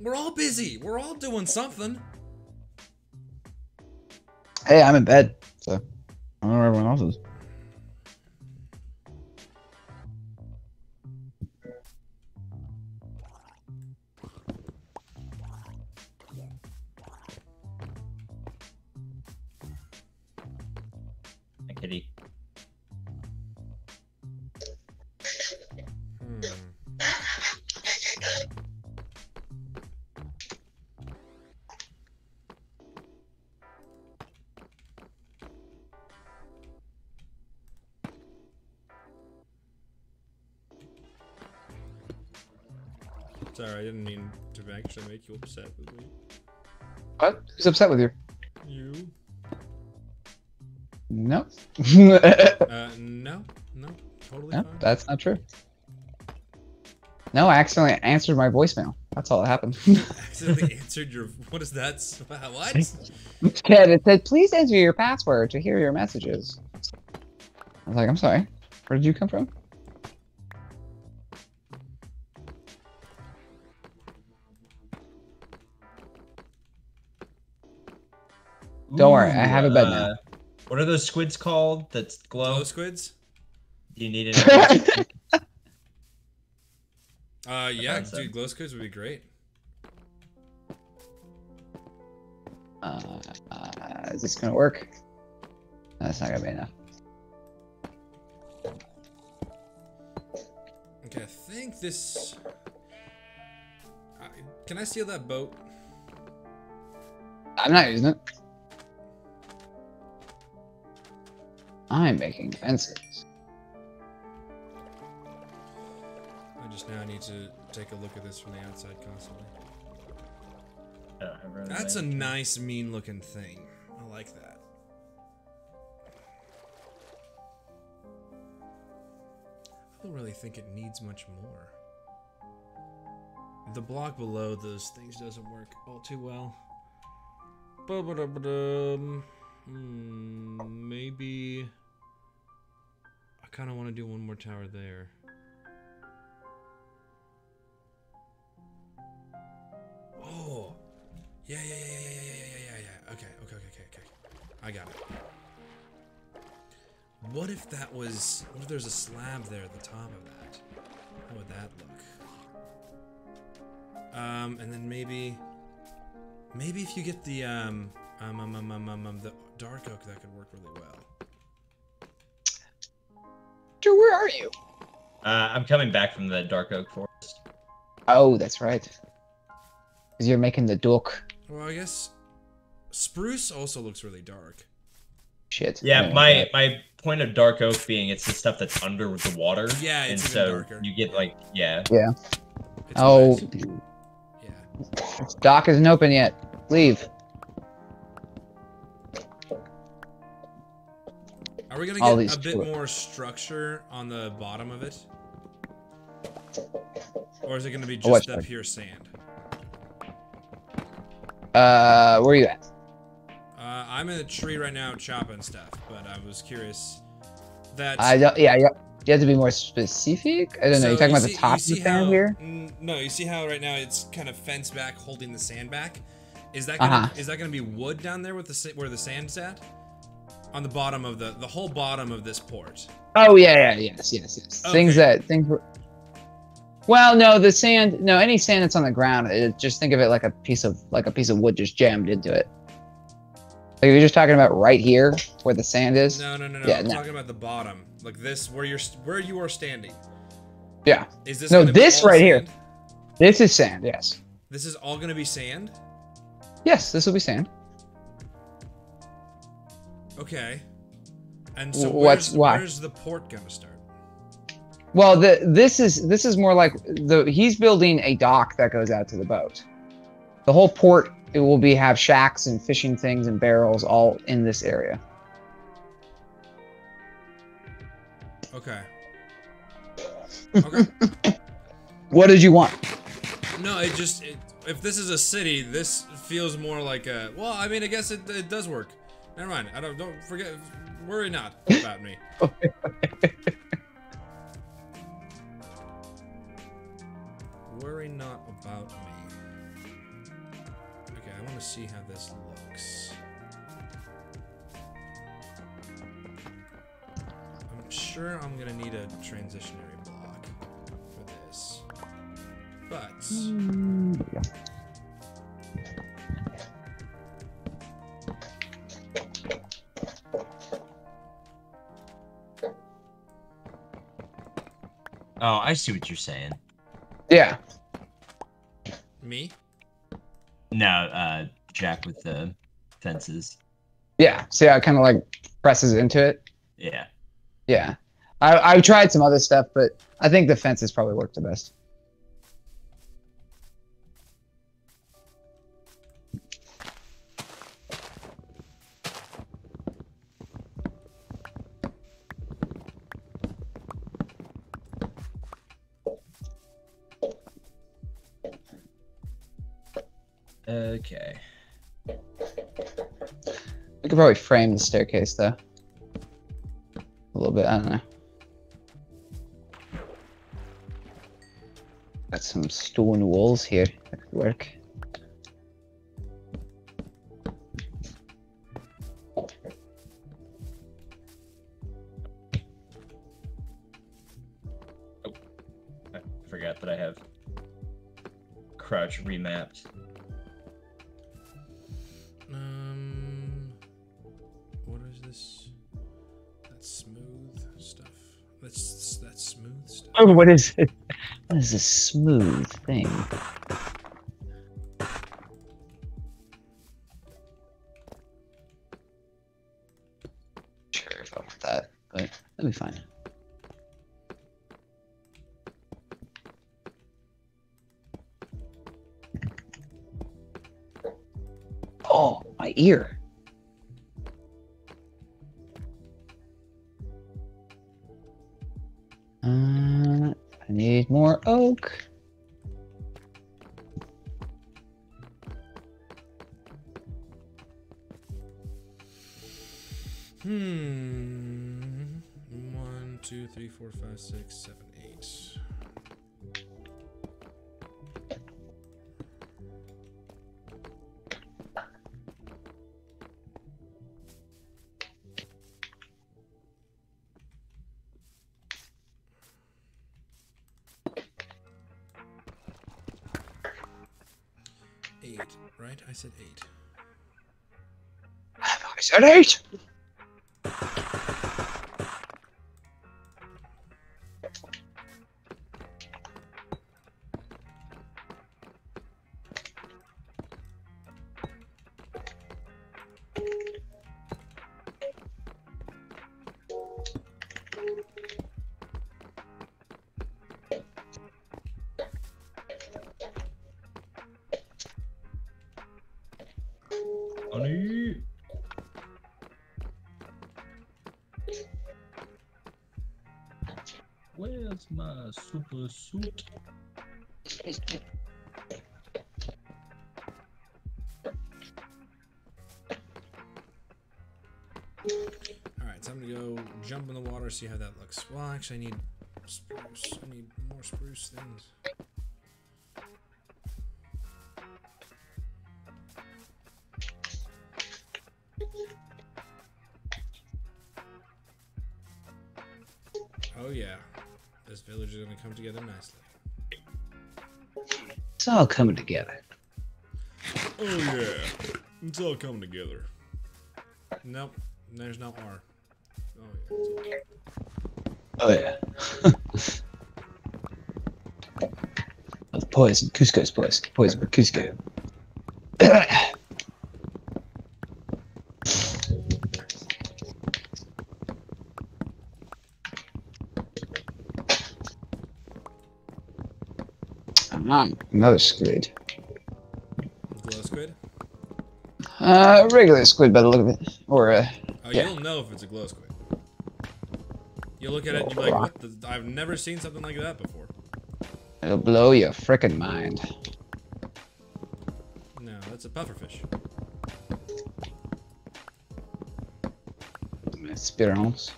We're all busy. We're all doing something. Hey, I'm in bed. So I don't know where everyone else is. Make you upset with me. What? Who's upset with you? You? No. Uh, no, no, totally no, fine. that's not true. No, I accidentally answered my voicemail. That's all that happened. accidentally answered your. What is that? What? It said, please enter your password to hear your messages. I was like, I'm sorry. Where did you come from? Don't worry, I have a bed now. uh, What are those squids called that glow? Glow squids? Do you need it? Uh, yeah, so. dude, glow squids would be great. Uh, uh, is this gonna work? No, That's not gonna be enough. Okay, I think this. Uh, can I steal that boat? I'm not using it. I'm making fences. I just now need to take a look at this from the outside constantly. I've That's a nice, mean looking thing. I like that. I don't really think it needs much more. The block below those things doesn't work all too well. Ba-ba-da-ba-dum. Hmm, maybe. I kind of want to do one more tower there. Oh, yeah, yeah, yeah, yeah, yeah, yeah, yeah, yeah, yeah. Okay, okay, okay, okay, okay. I got it. What if that was? What if there's a slab there at the top of that? How would that look? Um, and then maybe, maybe if you get the um, um, um, um, um, um, um the dark oak, that could work really well. Drew, where are you? Uh, I'm coming back from the dark oak forest. Oh, that's right. Because you're making the duck. Well, I guess spruce also looks really dark. Shit. Yeah, my my point of dark oak being it's the stuff that's under the water. Yeah, and even so darker. you get like yeah. It's Oh, wet. yeah. dock isn't open yet. Leave. Are we gonna get a bit tools. more structure on the bottom of it? Or is it gonna be Oh, just that that? pure sand? Uh, where are you at? Uh, I'm in a tree right now chopping stuff, but I was curious. That I don't. Yeah, yeah. You have to be more specific. I don't know. You're talking you about see- the top you see how- here. No, you see how right now it's kind of fenced back, holding the sand back. Is that gonna, Uh-huh. is that gonna be wood down there with the where the sand's at? On the bottom of the the whole bottom of this port. Oh yeah, yeah, yes, yes, yes. Things that things. Were... Well, no, the sand. No, any sand that's on the ground. It, just think of it like a piece of like a piece of wood just jammed into it. Like you're just talking about right here where the sand is. No, no, no, no. Yeah, I'm no. talking about the bottom, like this, where you're where you are standing. Yeah. Is this No, this right here. This is sand. Yes. This is all gonna be sand. Yes, this will be sand. Okay. And so What's- where's, why? where's the port gonna start? Well, the this is this is more like the he's building a dock that goes out to the boat. The whole port it will be have shacks and fishing things and barrels all in this area. Okay. Okay. What did you want? no, it just it, if this is a city, this feels more like a. Well, I mean, I guess it, it does work. Never mind. I don't don't forget. Worry not about me. Worry not about me. Okay, I want to see how this looks. I'm sure I'm gonna need a transitionary block for this, but Oh, I see what you're saying. Yeah. me. No, uh, Jack with the fences. Yeah. See how it kind of like presses into it? Yeah. Yeah. I I tried some other stuff, but I think the fences probably worked the best. probably frame the staircase though. A little bit, I don't know. Got some stone walls here that could work. Oh, I forgot that I have crouch remapped. what is it? What is this smooth thing? I Super suit? All right, time to go jump in the water, see how that looks. Well, actually, I need spruce. I need more spruce things. Come together nicely. It's all coming together. Oh yeah, it's all coming together. Nope, there's no R. Oh yeah. Oh yeah. poison. Kuzco's poison. Poison Cusco. Um, another squid. Glow squid. Uh, regular squid by the look of it. Or, uh, Oh, Yeah. you'll know if it's a glow squid. You look at it and you're like, what the? I've never seen something like that before. it'll blow your frickin' mind. No, that's a pufferfish. Spirals.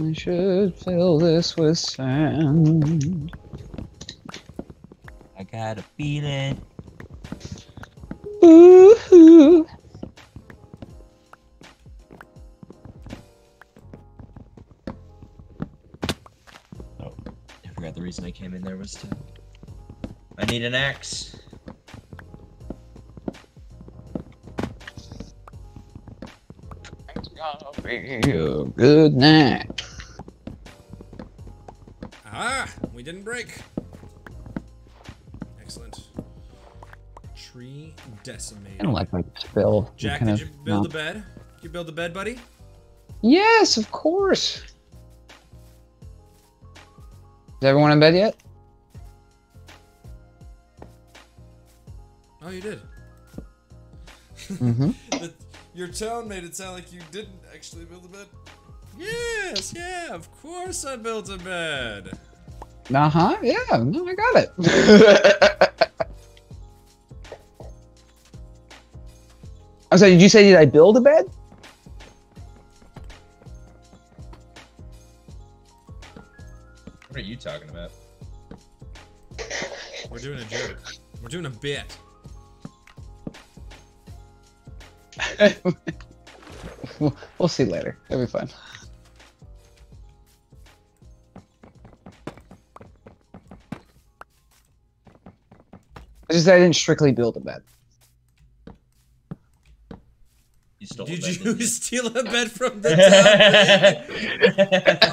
We should fill this with sand. I got a feeling. Ooh. Oh, I forgot the reason I came in there was to. I need an axe. Good night. Didn't break. Excellent. Tree decimated. I don't like my spill. Jack, kind did of- you build no. a bed? Did you build a bed, buddy? Yes, of course. Is everyone in bed yet? Oh, you did. Mm-hmm. The- your tone made it sound like you didn't actually build a bed. Yes, yeah, of course I built a bed. Uh huh. Yeah. No, I got it. I'm sorry. Did you say did I build a bed? What are you talking about? We're doing a joke. We're doing a bit. we'll, we'll see later. It'll be fun. Just I didn't strictly build a bed. You stole Did a bed, you didn't steal a bed from the top?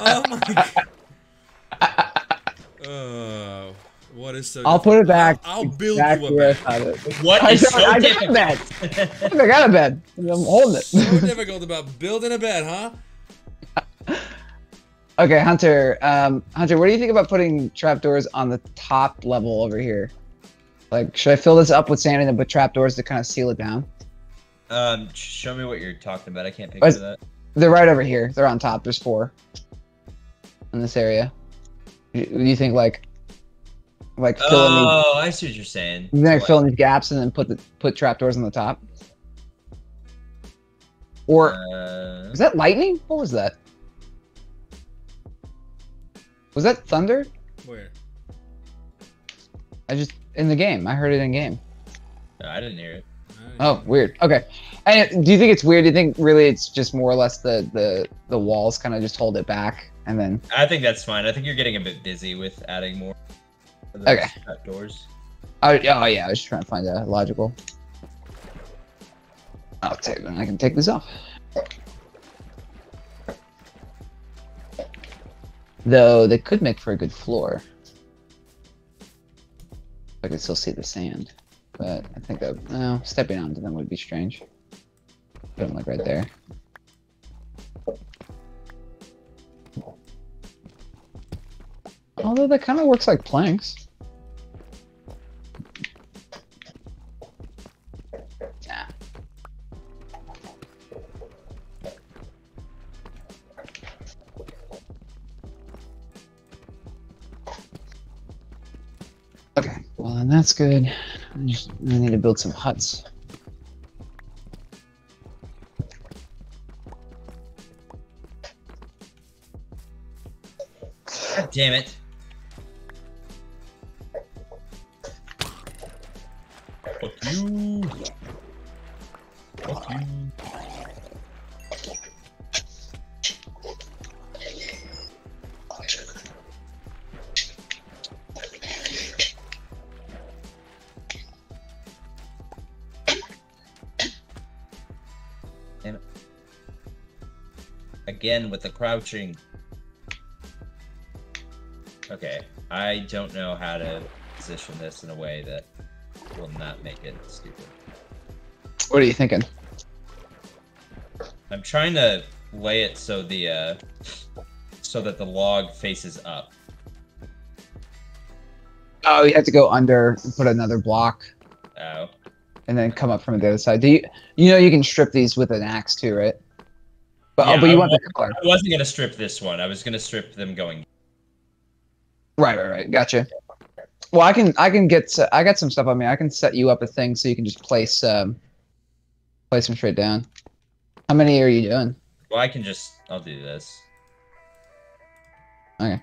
oh my god. Oh, what is so? I'll put it back. I'll, I'll build exactly you where I a bed. found what I is got, so I got a bed. I got a bed. I'm holding it. So difficult about building a bed, huh? Okay, Hunter. Um, Hunter, what do you think about putting trapdoors on the top level over here? Like, should I fill this up with sand and then put trapdoors to kind of seal it down? Um, show me what you're talking about. I can't Was- picture that. They're right over here. They're on top. There's four in this area. You- Do you think like, like fill in these, Oh, I see what you're saying. you think like So, fill in these gaps and then put the put trapdoors on the top? Or uh, is that lightning? What was that? Was that thunder? Where? I just in the game. I heard it in game. no, I didn't hear it. Oh, weird. Okay. And do you think it's weird? Do you think really it's just more or less the the the walls kind of just hold it back and then I think that's fine. I think you're getting a bit busy with adding more. Okay. Doors. oh, oh yeah, I was just trying to find a logical. I'll take then I can take this off. Though they could make for a good floor. I could still see the sand. But I think that no, stepping onto them would be strange. Put them like right there. Although that kind of works like planks. Well then that's good. I, just, I need to build some huts. Damn it. Again with the crouching. Okay, I don't know how to position this in a way that will not make it stupid. What are you thinking? I'm trying to lay it so the uh, so that the log faces up. Oh, you have to go under and put another block Oh, and then come up from the other side. Do you you know you can strip these with an axe too, right? But oh, but you I want the color. I wasn't gonna strip this one. I was gonna strip them going. Right, right, right. Gotcha. Well, I can I can get to, I got some stuff on me. I can set you up a thing so you can just place um place them straight down. How many are you doing? Well, I can just. I'll do this. Okay.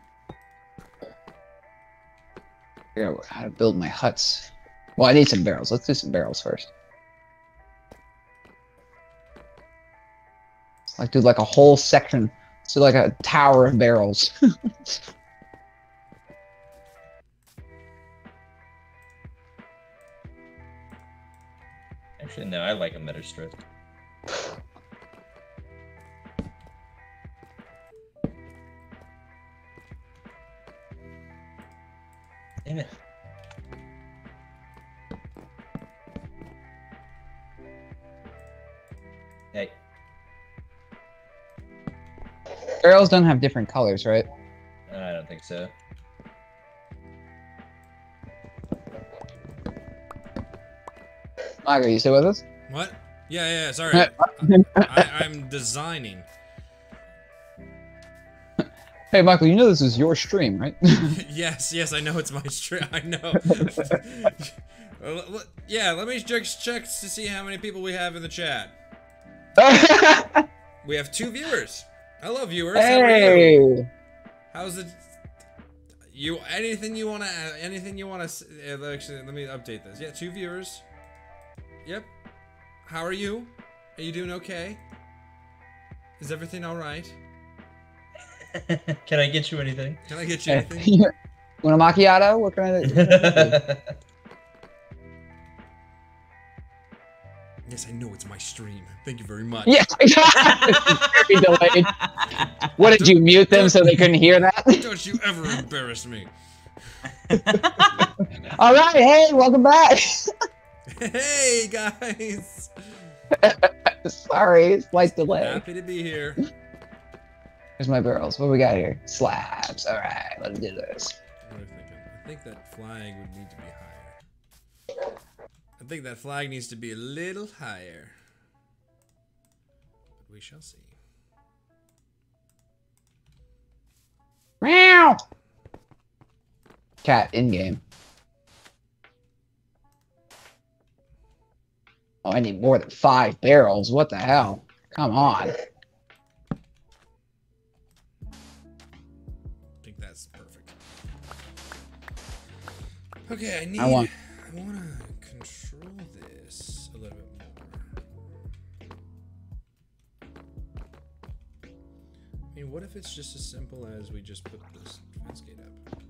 Figure out how to build my huts. Well, I need some barrels. Let's do some barrels first. Like do like a whole section, so like a tower of barrels. Actually, no. I like a better strip. Damn it. Barrels don't have different colors, right? I don't think so. Michael, you still with us? What? Yeah, yeah. Sorry, I, I'm designing. Hey, Michael, you know this is your stream, right? yes, yes, I know it's my stream. I know. Yeah, let me just check to see how many people we have in the chat. We have two viewers. Hello, viewers. How are you? hey. How's it? You anything you wanna anything you wanna? Uh, actually, let me update this. Yeah, two viewers. Yep. How are you? Are you doing okay? Is everything all right? Can I get you anything? Can I get you Hey, anything? Want a macchiato? What kind of? it's my stream. Thank you very much. Yeah, very delayed. What did you mute them so they couldn't hear that? Don't you ever embarrass me. All right, hey, welcome back. Hey guys. Sorry, slight delay. Happy to be here. Here's my barrels. What we got here? Slabs. All right, let's do this. I? I think that flag would need to be higher. I think that flag needs to be a little higher. But we shall see. Meow. Cat in game. Oh, I need more than five barrels. What the hell? Come on. I think that's perfect. Okay, I need. I want- want to mean, what if it's just as simple as we just put this fence gate up?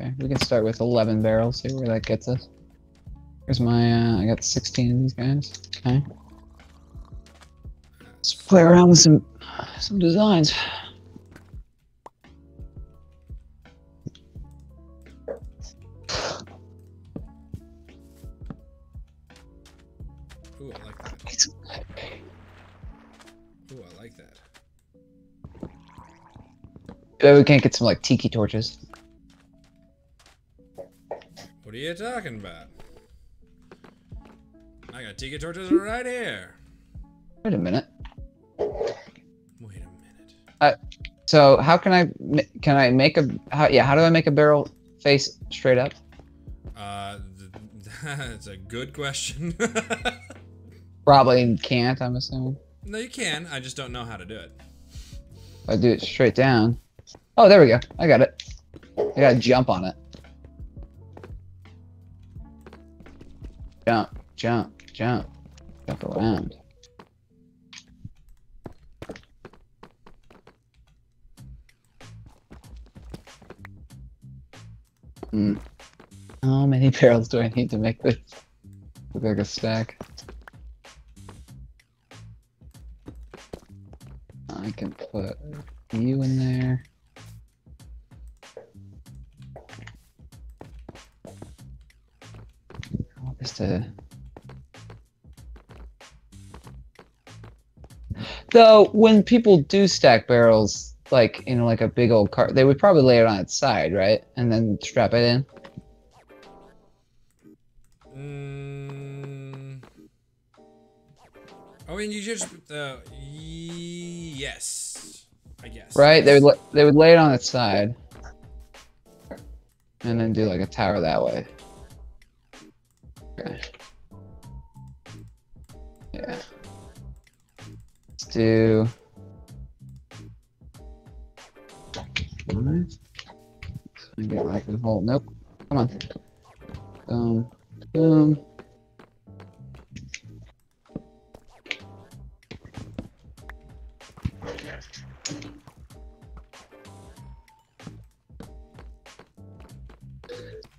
Okay, we can start with 11 barrels. See where that gets us. Here's my. Uh, I got 16 of these guys. Okay. Let's play around with some some designs. Uh, we can't get some like tiki torches. What are you talking about? I got tiki torches right here. Wait a minute. Wait a minute. So how can I can I make a how, yeah how do I make a barrel face straight up? Uh, th- that's a good question. Probably can't. I'm assuming. no, you can. I just don't know how to do it. I do it straight down. Oh, there we go. I got it. I gotta jump on it. Jump, jump, jump, jump around. Hmm. How many barrels do I need to make this look like a stack? I can put you in there. I to. Though, when people do stack barrels, like in like a big old cart, they would probably lay it on its side, right? And then strap it in. Mm. Oh, and you just uh, yes, I guess. Right? They would la- they would lay it on its side, and then do like a tower that way. Okay. Yeah. Let's do. Alright. So get like the whole. Nope. Come on. Boom. Boom.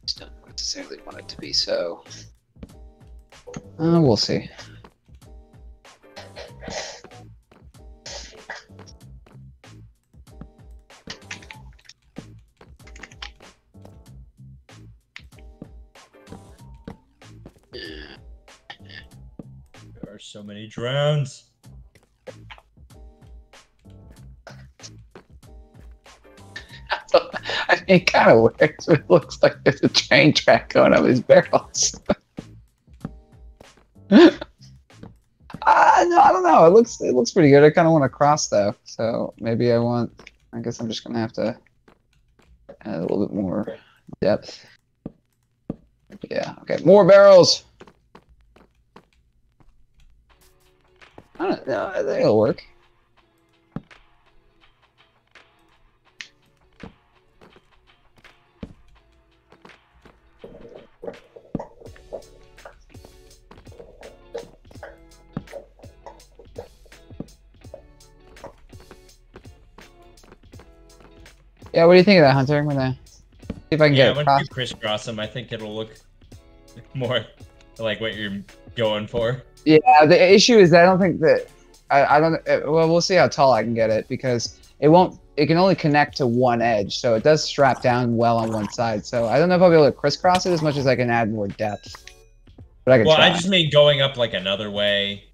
Just don't necessarily want it to be so. Uh, we'll see. There are so many drones. I mean, it kind of works. It looks like there's a train track going up his barrels. uh, no, I don't know. It looks it looks pretty good. I kind of want to cross though, so maybe I want. I guess I'm just gonna have to add a little bit more depth. Yeah. Okay. More barrels. I don't know. I think it'll work. Yeah, what do you think of that, Hunter? I'm gonna see if I can Yeah, get it once you crisscross them, I think it'll look more like what you're going for. Yeah, the issue is that I don't think that I, I don't. uh, Well, we'll see how tall I can get it because it won't. It can only connect to one edge, so it does strap down well on one side. So I don't know if I'll be able to crisscross it as much as I can add more depth. But I can Well, try. I just mean going up like another way,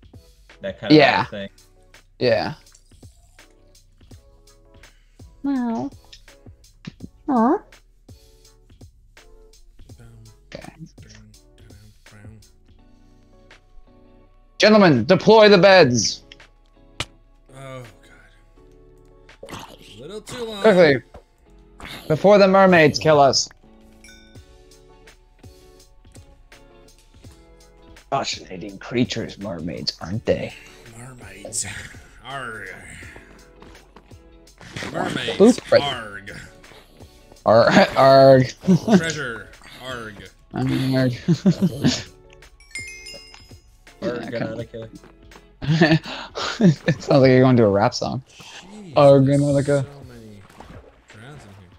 that kind of Yeah. thing. yeah. Wow. Aw. Okay. Gentlemen, deploy the beds Oh god. A little too long. quickly before the mermaids kill us. Fascinating creatures, mermaids, aren't they? Mermaids. Arg. Mermaids. Arg. Arg. Arg. Treasure. Arg. Arg. Or Yeah, Ganonica. it sounds like you're going to do a rap song. Jeez, Arg, there's So many drowns in here.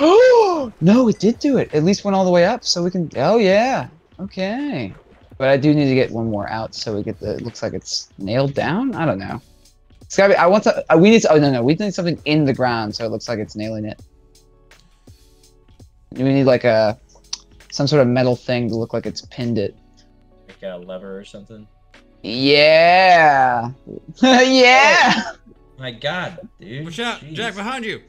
Oh no, it did do it. At least went all the way up, so we can. Oh yeah. Okay. But I do need to get one more out, so we get the. It looks like it's nailed down. I don't know. It's gotta be. I want to. Uh, we need. To, oh no no. We need something in the ground, so it looks like it's nailing it. We need like a, some sort of metal thing to look like it's pinned it. Like a lever or something. Yeah. yeah. Oh my God, dude. Watch out, Jeez. Jack, behind you.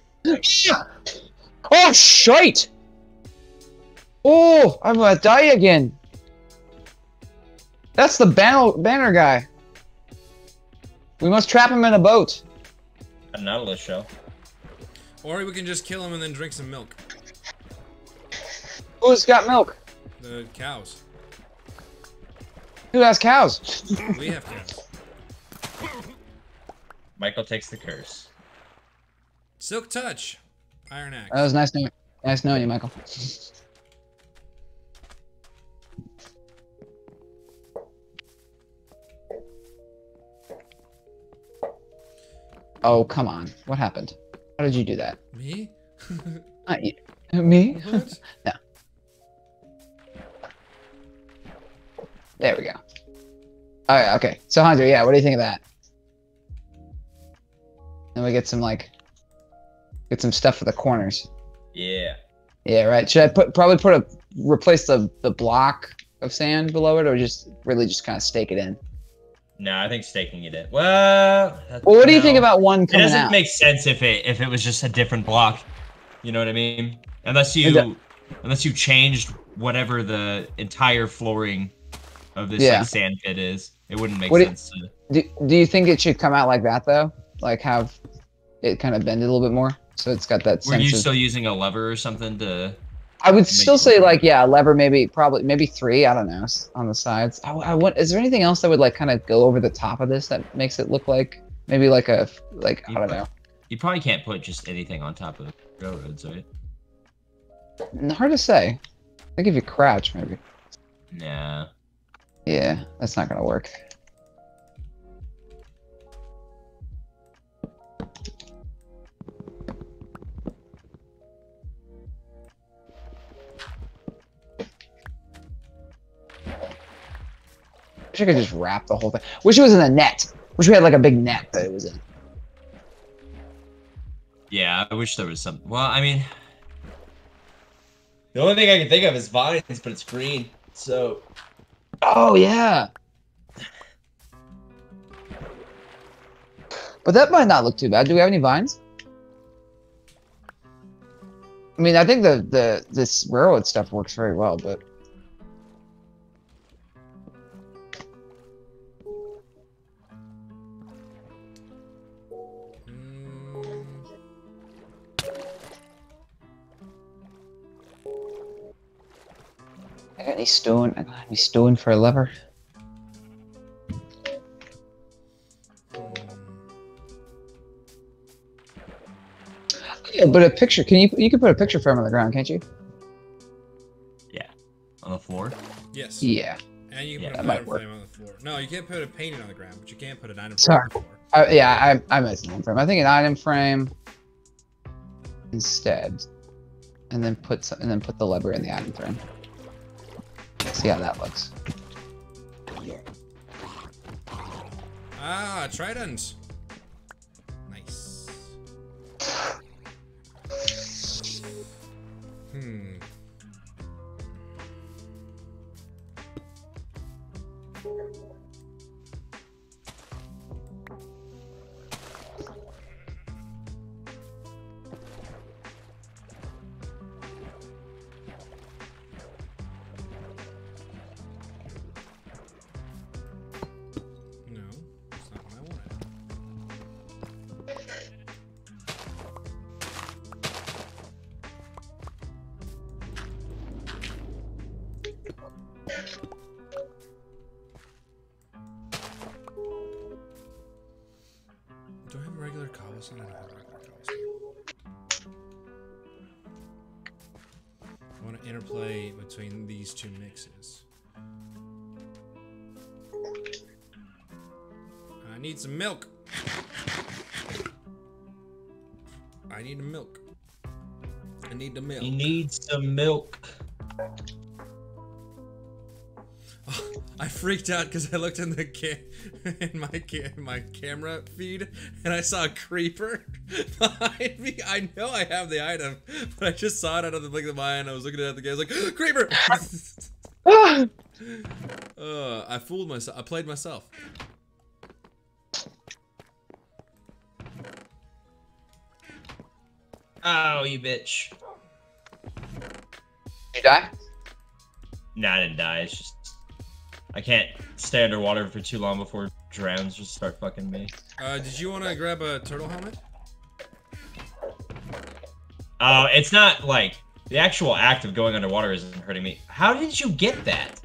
Oh shite! Oh, I'm gonna die again. That's the banner banner guy. We must trap him in a boat. A Nautilus shell. Or we can just kill him and then drink some milk. Who's got milk? The cows. Who has cows? We have cows. Michael takes the curse. Silk touch. Iron axe. That was nice knowing, nice knowing you, Michael. Oh come on! What happened? How did you do that? Me? Uh, Not you. Me? What? There we go. Oh okay. So Hunter, yeah, what do you think of that? Then we get some like get some stuff for the corners. Yeah. Yeah, right. Should I put probably put a replace the the block of sand below it or just really just kind of stake it in? No, I think staking it in. Well, Well, what do you think about one It coming doesn't out? make sense if it if it was just a different block. You know what I mean? Unless you unless you changed whatever the entire flooring of this Yeah. like, sand pit is, it wouldn't make sense. to, do, do you think it should come out like that though? Like have it kind of bend a little bit more? So it's got that were you of- still using a lever or something to? I would still say like yeah, lever maybe probably maybe three. I don't know on the sides. I, I want. Is there anything else that would like kind of go over the top of this that makes it look like maybe like a like I don't know. You probably can't put just anything on top of railroads, right? Hard to say. I think if you crouch maybe. Nah. Yeah, that's not gonna work. Wish I could just wrap the whole thing. Wish it was in a net. Wish we had like a big net that it was in. Yeah, I wish there was some. Well, I mean, the only thing I can think of is vines, but it's green. So Oh yeah. But that might not look too bad. Do we have any vines? I mean, I think the the this railroad stuff works very well, but any stone. I got any stone for a lever. Yeah, but a picture. Can you you can put a picture frame on the ground, can't you? Yeah. On the floor. yes. Yeah. And you can Yeah, put a might item work. frame on the floor. No, you can't put a painting on the ground, but you can't put an item Sorry. frame on the floor. I, yeah, I I missed an item frame. I think an item frame instead, and then put some, and then put the lever in the item frame. See how that looks. Ah, trident. Nice. Hmm. Need some milk. I freaked out because I looked in the ca- in my ca- my camera feed and I saw a creeper behind me. I know I have the item, but I just saw it out of the blink of my eye and I was looking at the game. I was like, creeper! uh, I fooled myself. I played myself. Oh, you bitch. You die? Nah, I didn't die. It's just I can't stay underwater for too long before drowns just start fucking me. Uh, did you want to grab a turtle helmet? Oh, it's not like the actual act of going underwater isn't hurting me. How did you get that?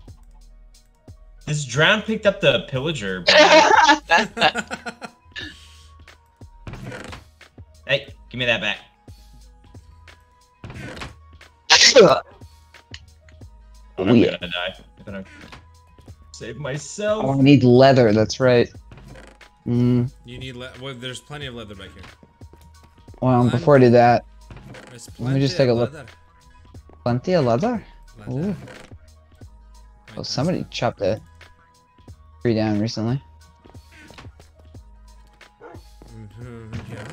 This drown picked up the pillager. hey, give me that back. I'm Oh, yeah. gonna die. I'm gonna save Oh, myself. I need leather. That's right. Mm, you need le- well, there's plenty of leather back here. well, I'm- before I do that, Let me just take a look. leather. plenty of leather. Leather. Ooh. Wait, Oh, that's somebody chopped a tree down recently. Mhm, Yeah.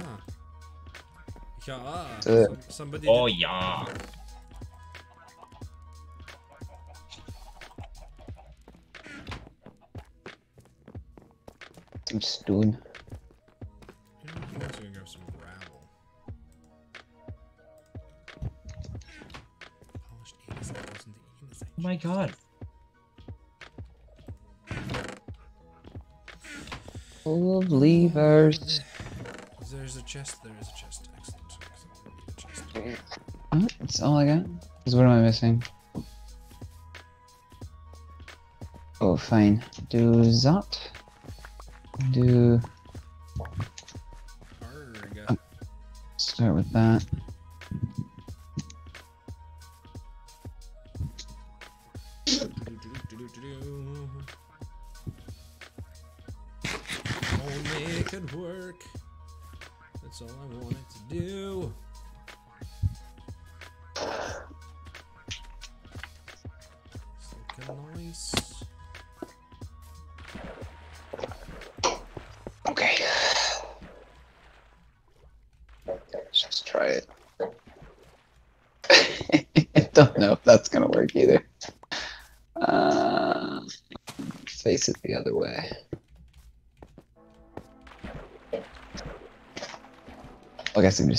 Yeah. So- some- somebody. Oh did- yeah. Into stone. Oh my god. Full of levers. There's a chest. There is a chest. Excellent. Excellent. A chest. Oh, that's all I got. 'Cause what am I missing? Oh, fine. Do that. Do start with that.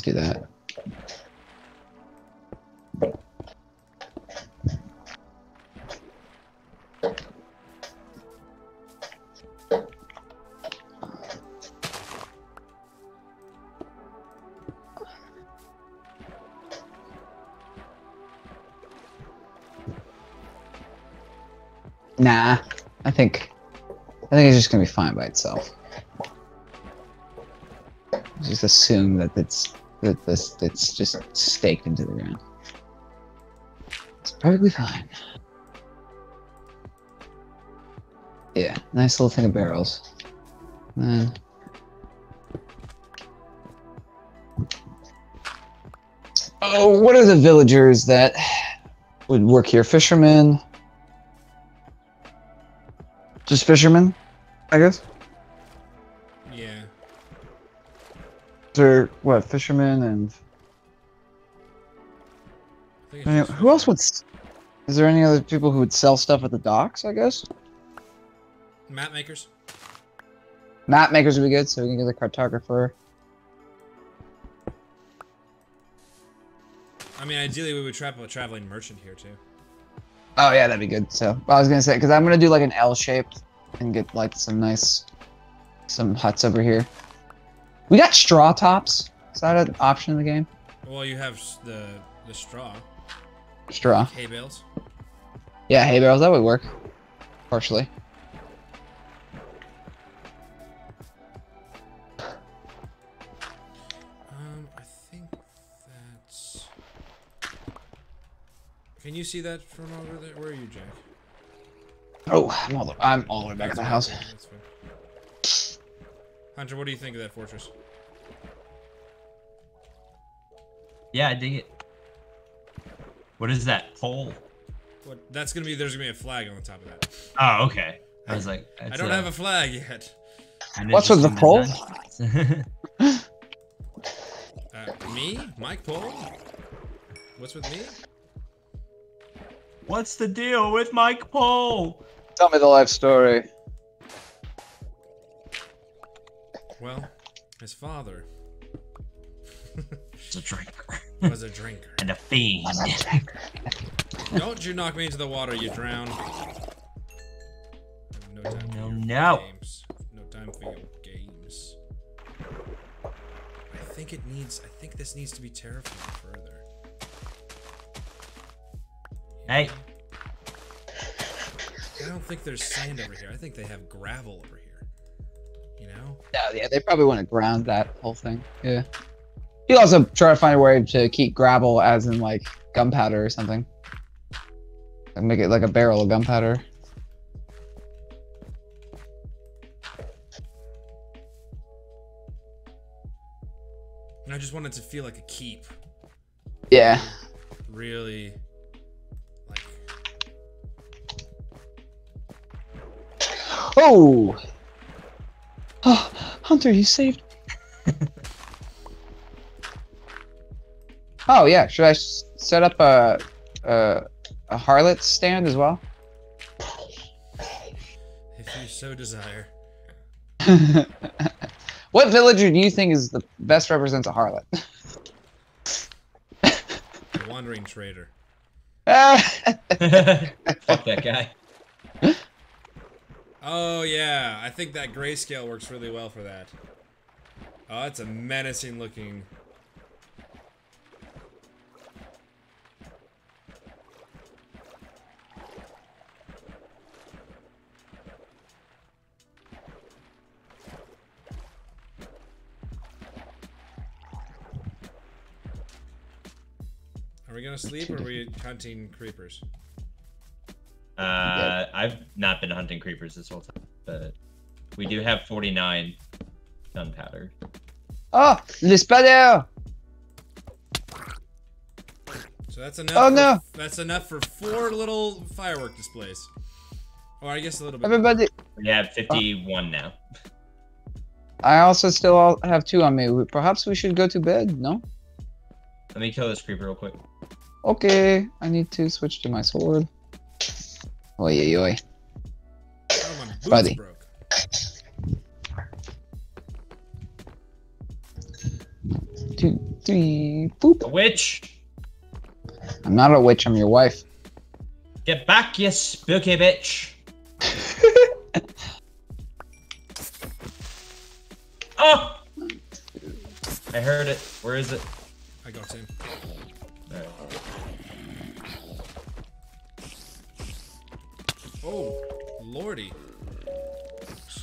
Just do that. Nah, I think I think it's just gonna be fine by itself. Just assume that it's that this it's just staked into the ground. It's perfectly fine. Yeah, nice little thing of barrels. Then Oh, what are the villagers that would work here? Fishermen, Just fishermen, I guess. Yeah. Or what? Fishermen and I think it's I mean, who else would? Is there any other people who would sell stuff at the docks? I guess Map makers. map makers would be good, so we can get the cartographer. I mean, ideally, we would trap a traveling merchant here too. Oh yeah, that'd be good. So I was gonna say because I'm gonna do like an L shaped and get like some nice, some huts over here. We got straw tops. Is that an option in the game? Well, you have the the straw Straw. hay bales. Yeah, hay barrels. That would work. Partially. Um, I think that's. Can you see that from over there? Where are you, Jack? Oh, I'm all the, I'm all the way back at the house. Hunter, what do you think of that fortress? Yeah, I dig it. What is that pole? What? That's gonna be. There's gonna be a flag on the top of that. Oh, okay. I was like, I don't have a flag yet. What's with the pole? Uh, me, Mike Pole. What's with me? What's the deal with Mike Pole? Tell me the life story. Well, his father It's a drinker was a drinker. and a fiend. Don't you knock me into the water, you drown. No time for No, your no. games. No time for your games. I think it needs. I think this needs to be terraformed further. Hey. I don't think there's sand over here. I think they have gravel over here. You know? Yeah, yeah, they probably want to ground that whole thing. Yeah. You also try to find a way to keep gravel as in like gunpowder or something. Like make it like a barrel of gunpowder. And I just wanted to feel like a keep. Yeah. Really. Like. Oh. Oh, Hunter, you saved. oh yeah, should I set up a a, a harlot stand as well? If you so desire. what villager do you think is the best represents a harlot? The wandering trader. Fuck that guy. Oh yeah, I think that grayscale works really well for that. Oh, that's a menacing looking. Are we gonna sleep or are we hunting creepers? Uh, I've not been hunting creepers this whole time, but we do have 49 gunpowder. oh, l'espadeur! So that's enough. Oh, for- no. That's enough for four little firework displays. Or I guess a little bit. Everybody, We have 51 now. I also still have two on me. Perhaps we should go to bed. No? Let me kill this creeper real quick. Okay, I need to switch to my sword. Oi, oi, oi. Oh, Buddy. broke. Two, three, boop. A witch! I'm not a witch, I'm your wife. Get back, you spooky bitch! oh! I heard it. Where is it?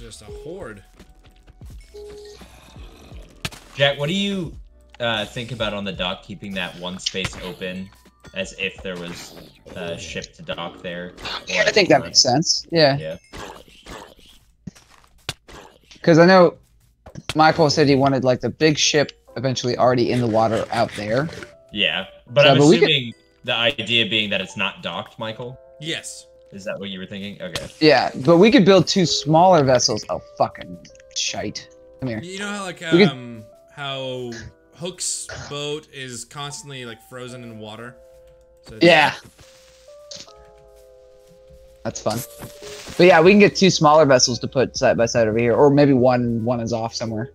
Just a horde. Jack, what do you uh, think about on the dock keeping that one space open as if there was a ship to dock there? Yeah, I think that makes sense. Yeah. Yeah. Because I know Michael said he wanted like the big ship eventually already in the water out there. Yeah. But So, I'm but we could- assuming the idea being that it's not docked, Michael. Yes. Is that what you were thinking? Okay. Yeah, but we could build two smaller vessels. Oh, fucking shite. Come here. You know how like We could- um how Hook's boat is constantly like frozen in water. So Yeah. That's fun. But yeah, we can get two smaller vessels to put side by side over here, or maybe one one is off somewhere.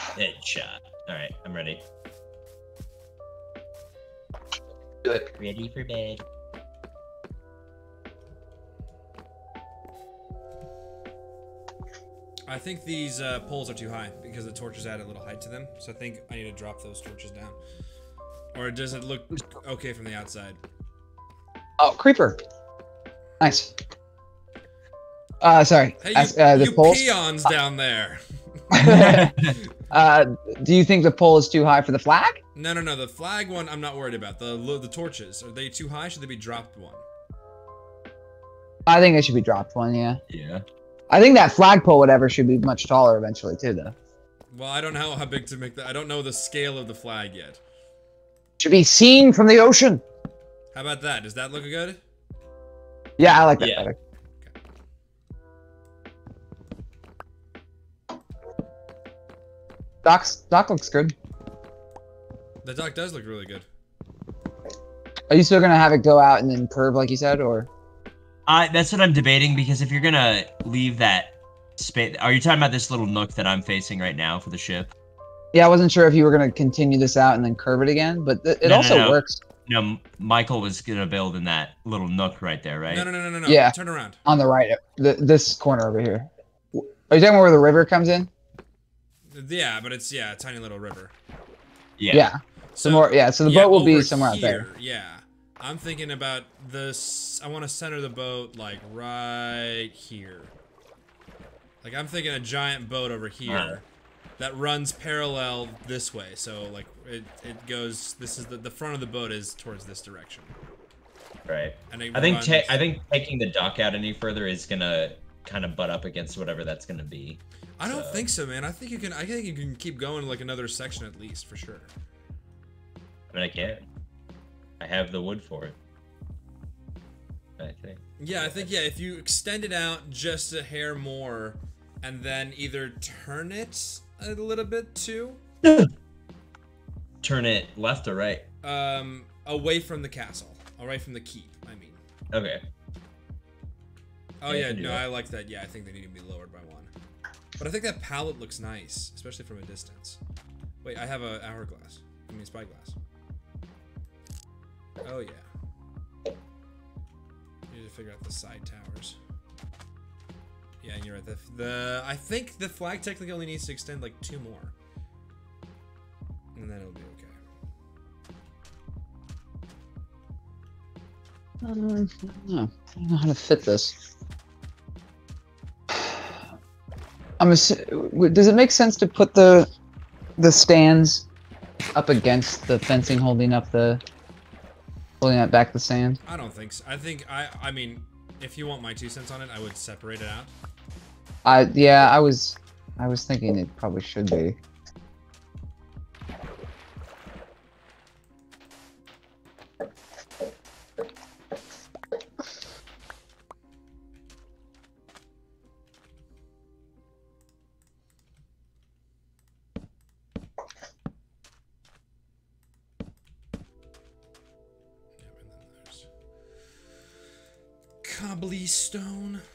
Headshot. All right, I'm ready. Do it. Ready for bed. I think these uh, poles are too high because the torches add a little height to them. So I think I need to drop those torches down. Or does it look okay from the outside? Oh, creeper. Nice. Uh, sorry. Hey, you, Ask, uh, the you poles. peons down there. uh, do you think the pole is too high for the flag? No, no, no. The flag one, I'm not worried about. The the torches are they too high? Should they be dropped one? I think it should be dropped one. Yeah. Yeah. I think that flagpole, whatever, should be much taller eventually too, though. Well, I don't know how big to make that. I don't know the scale of the flag yet. Should be seen from the ocean. How about that? Does that look good? Yeah, I like that Yeah. better. Doc's Doc looks good. The dock does look really good. Are you still gonna have it go out and then curve like you said, or? Uh, that's what I'm debating because if you're gonna leave that space, are you talking about this little nook that I'm facing right now for the ship? Yeah, I wasn't sure if you were gonna continue this out and then curve it again, but th- it No, no, also no. works No, Michael was gonna build in that little nook right there, right? No, no, no, no, no, no. Yeah. Turn around. on the right, th- this corner over here. Are you talking about where the river comes in? Yeah, but it's yeah, a tiny little river. Yeah. Yeah. So more- yeah, so the yeah, boat will be over somewhere out there. Yeah, I'm thinking about this. I want to center the boat like right here. Like I'm thinking a giant boat over here Alright. that runs parallel this way. So like it, it goes. This is the the front of the boat is towards this direction. Right. And it I think ta- I think taking the dock out any further is gonna kind of butt up against whatever that's gonna be. I don't so- think so, man. I think you can. I think you can keep going like another section at least for sure. I mean, I can. I have the wood for it. I think. Yeah, I think yeah. If you extend it out just a hair more, and then either turn it a little bit too, Turn it left or right. um, away from the castle, away from the keep. I mean. Okay. Oh Yeah, yeah, no, that. I like that. Yeah, I think they need to be lowered by one. But I think that palette looks nice, especially from a distance. Wait, I have a hourglass. I mean spyglass. Oh yeah. You Need to figure out the side towers. Yeah, you're right. The, the I think the flag technically only needs to extend like two more, and then it'll be okay. Um. I don't know how to fit this. I'm assu- does it make sense to put the the stands up against the fencing holding up the holding up back the sand? I don't think so. I think I I mean, if you want my two cents on it, I would separate it out. I yeah, I was I was thinking it probably should be. Cobblestone. Where's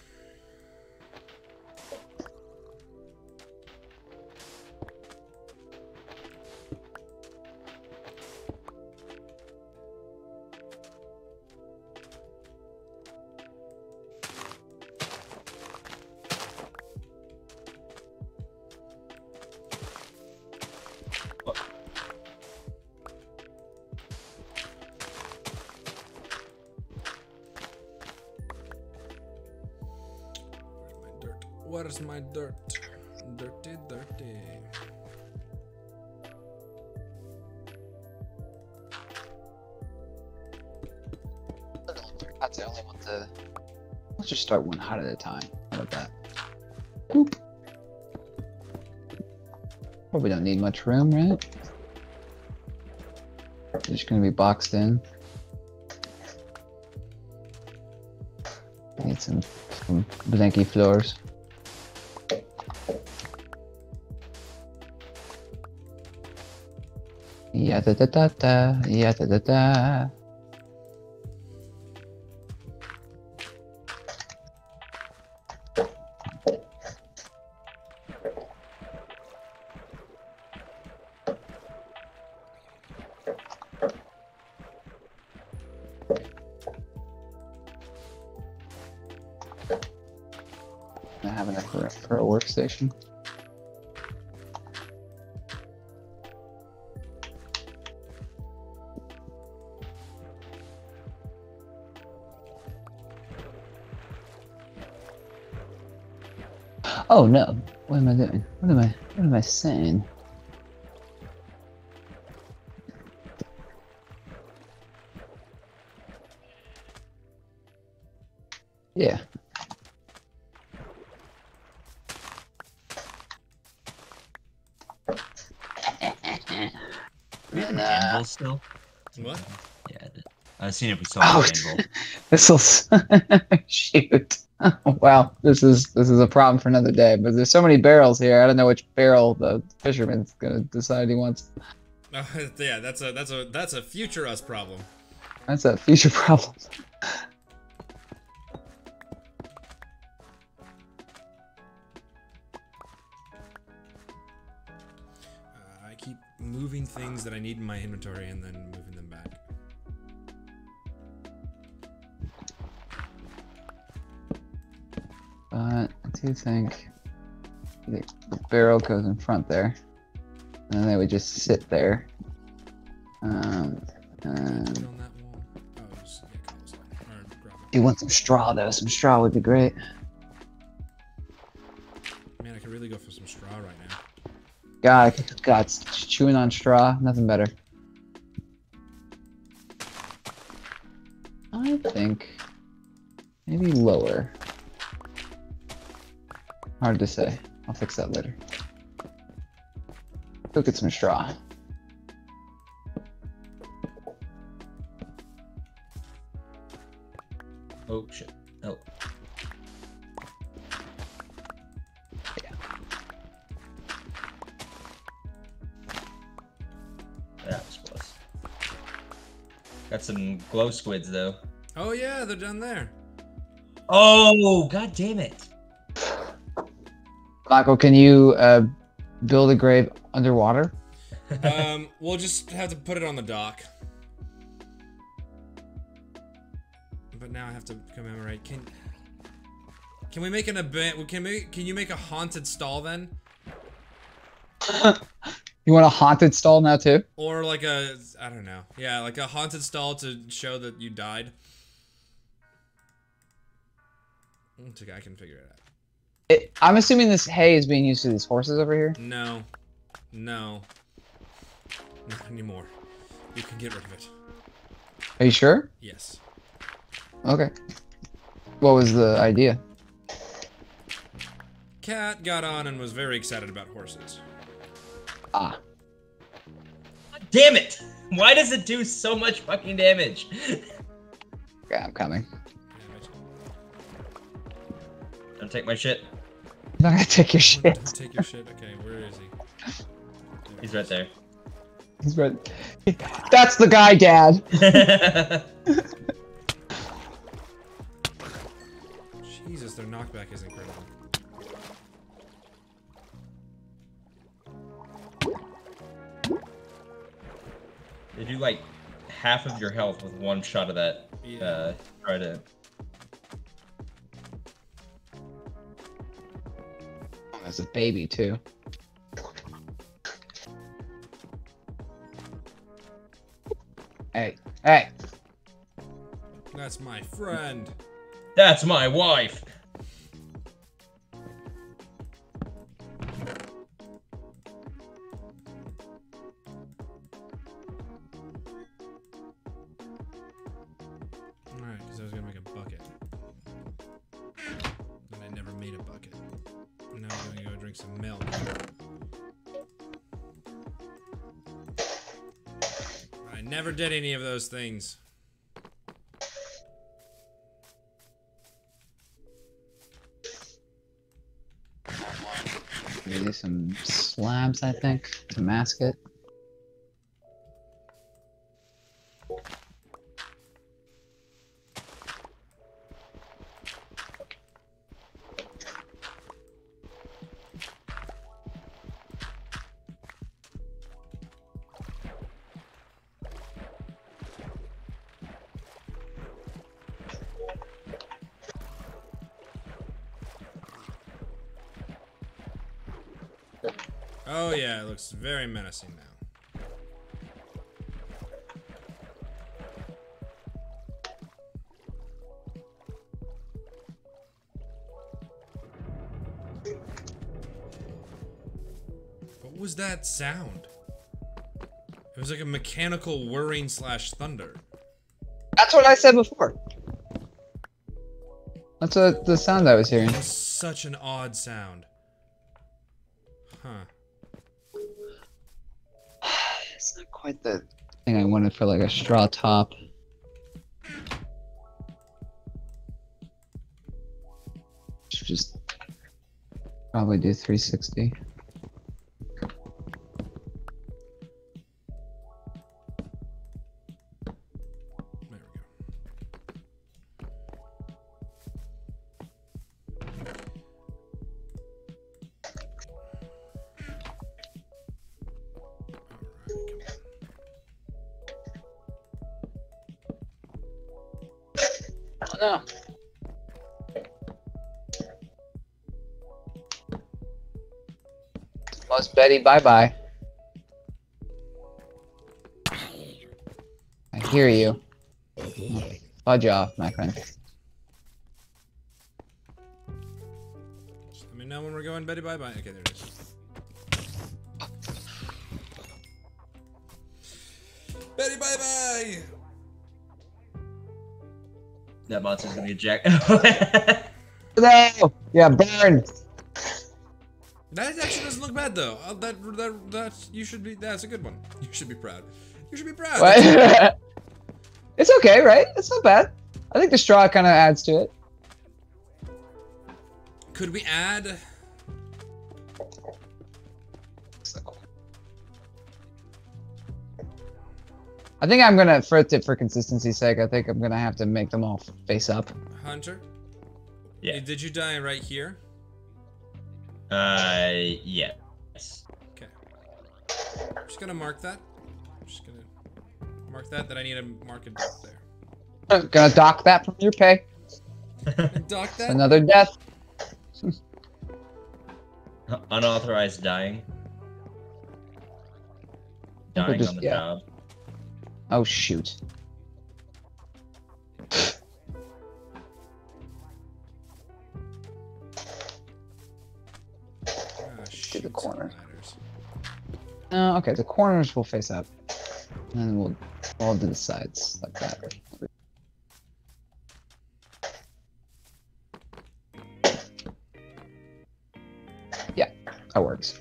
Hot at a time. How about that? Boop. Probably we don't need much room, right? Just gonna be boxed in. Need some, some blanky floors. Yeah da da da da, yeah da da da. Workstation. Oh no! What am I doing? What am I? What am I saying? Still. What? Yeah. I did. I seen if we saw Oh, an. This will shoot. wow, this is this is a problem for another day. But there's so many barrels here. I don't know which barrel the fisherman's gonna decide he wants. Oh, yeah, that's a that's a that's a future us problem. That's a future problem. Moving things that I need in my inventory and then moving them back. But I do think the barrel goes in front there, and then they would just sit there. Um, and it on that wall. Oh, just yeah, cobblestone. Or gravel. do you want some straw though? Some straw would be great. Man, I could really go for some straw right now. God, God, chewing on straw, nothing better. I think maybe lower. Hard to say. I'll fix that later. Go get some straw. Oh shit. Got some glow squids though. Oh yeah, they're down there. Oh god damn it. Michael, can you uh, build a grave underwater? um, we'll just have to put it on the dock. But now I have to commemorate. Can can we make an event? Can we? Can you make a haunted stall then, You want a haunted stall now too? or like a I don't know. Yeah, like a haunted stall to show that you died. It's okay, I can figure it out. It, I'm assuming this hay is being used to these horses over here. No, no, not anymore. You can get rid of it. Are you sure? Yes. Okay. What was the idea? Kat got on and was very excited about horses. Ah, Damn it! Why does it do so much fucking damage? yeah, I'm coming. Don't take my shit. I'm not gonna take your shit. Don't take your shit. Okay, where is he? He's right there. He's right. That's the guy, Dad. Jesus, their knockback is incredible. They do like half of your health with one shot of that. Yeah. Uh, try to. As a baby too. Hey, hey. That's my friend. That's my wife. did any of those things. Maybe some slabs, I think, to mask it. Very menacing now. What was that sound? It was like a mechanical whirring slash thunder. That's what I said before. That's what the sound I was hearing. Such an odd sound. Quite the thing I wanted for like a straw top. Just probably do 360. Betty, bye bye. I hear you. Fudge off, my friend. Let me know when we're going, Betty. Bye bye. Okay, there it is. Betty, bye bye. That monster's gonna get jacked. No! Yeah, burn! Though. Uh, that that that you should be. That's a good one. You should be proud. You should be proud. What? it's okay, right? It's not bad. I think the straw kind of adds to it. Could we add? I think I'm gonna, for it for consistency's sake, I think I'm gonna have to make them all face up. Hunter? yeah. Did you die right here? Uh, yeah. Okay. I'm just gonna mark that. I'm just gonna mark that, that I need to mark a dot there. gonna dock that from your pay. Dock that? Another death. Unauthorized dying. Dying just- on the yeah. job. Oh shoot. Ah, shoot, the corner. Uh, okay, the corners will face up. And we'll all do the sides like that. Yeah, that works.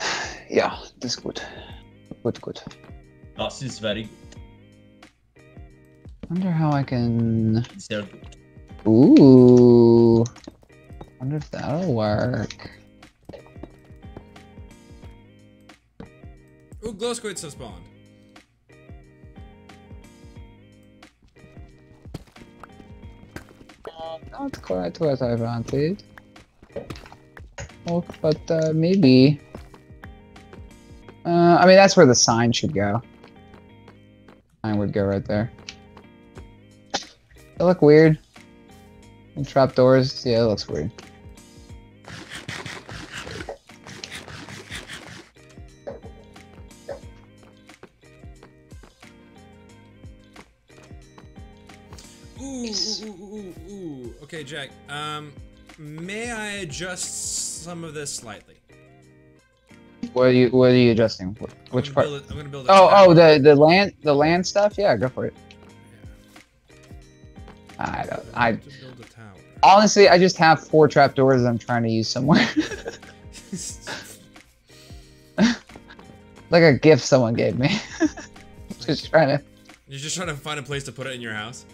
Yeah, this good. Good, good. Das ist very Wonder how I can. Ooh. Wonder if that'll work. Ooh, glow squids have spawned. Not quite what I wanted. Oh, but uh, maybe. Uh, I mean, that's where the sign should go. Sign would go right there. They look weird. And trapdoors, yeah, it looks weird. Jack. Um, may I adjust some of this slightly? What are you What are you adjusting? Wh- I'm Which part? It, I'm gonna build a Oh, tower. oh, the the land the land stuff. Yeah, go for it. I don't. I To build a tower. honestly, I just have four trapdoors I'm trying to use somewhere. like a gift someone gave me. just trying to. You're just trying to find a place to put it in your house.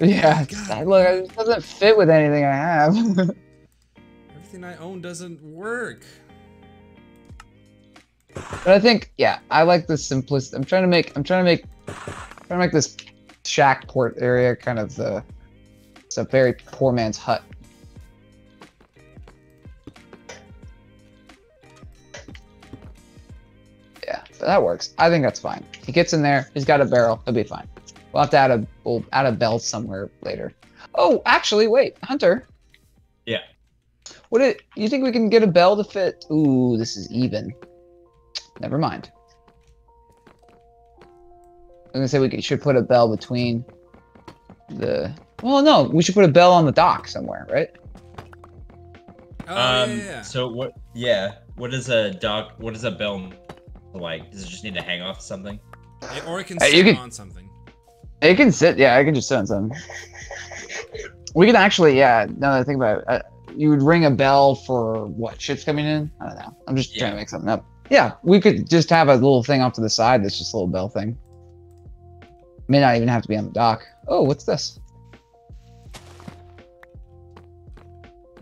Yeah. I- look, it doesn't fit with anything I have. Everything I own doesn't work. But I think, yeah, I like the simplicity. I'm trying to make. I'm trying to make. Trying to make this shack port area kind of the. It's a very poor man's hut. Yeah, but that works. I think that's fine. He gets in there. He's got a barrel. He'll be fine. We'll have to add a. We'll add a bell somewhere later. Oh, actually, wait, Hunter. Yeah. What it? You think we can get a bell to fit? Ooh, this is even. Never mind. I'm gonna say we could- should put a bell between the. Well, no, we should put a bell on the dock somewhere, right? Oh um. yeah, yeah, yeah. So what? Yeah. What is a dog? What is a bell like? Does it just need to hang off something? Yeah, or it can Hey, sit can- on something. It can sit. Yeah, I can just sit on something. We can actually, yeah. Now that I think about it, uh, you would ring a bell for what ships coming in. I don't know. I'm just trying to make something up. Yeah, we could just have a little thing off to the side that's just a little bell thing. May not even have to be on the dock. Oh, what's this?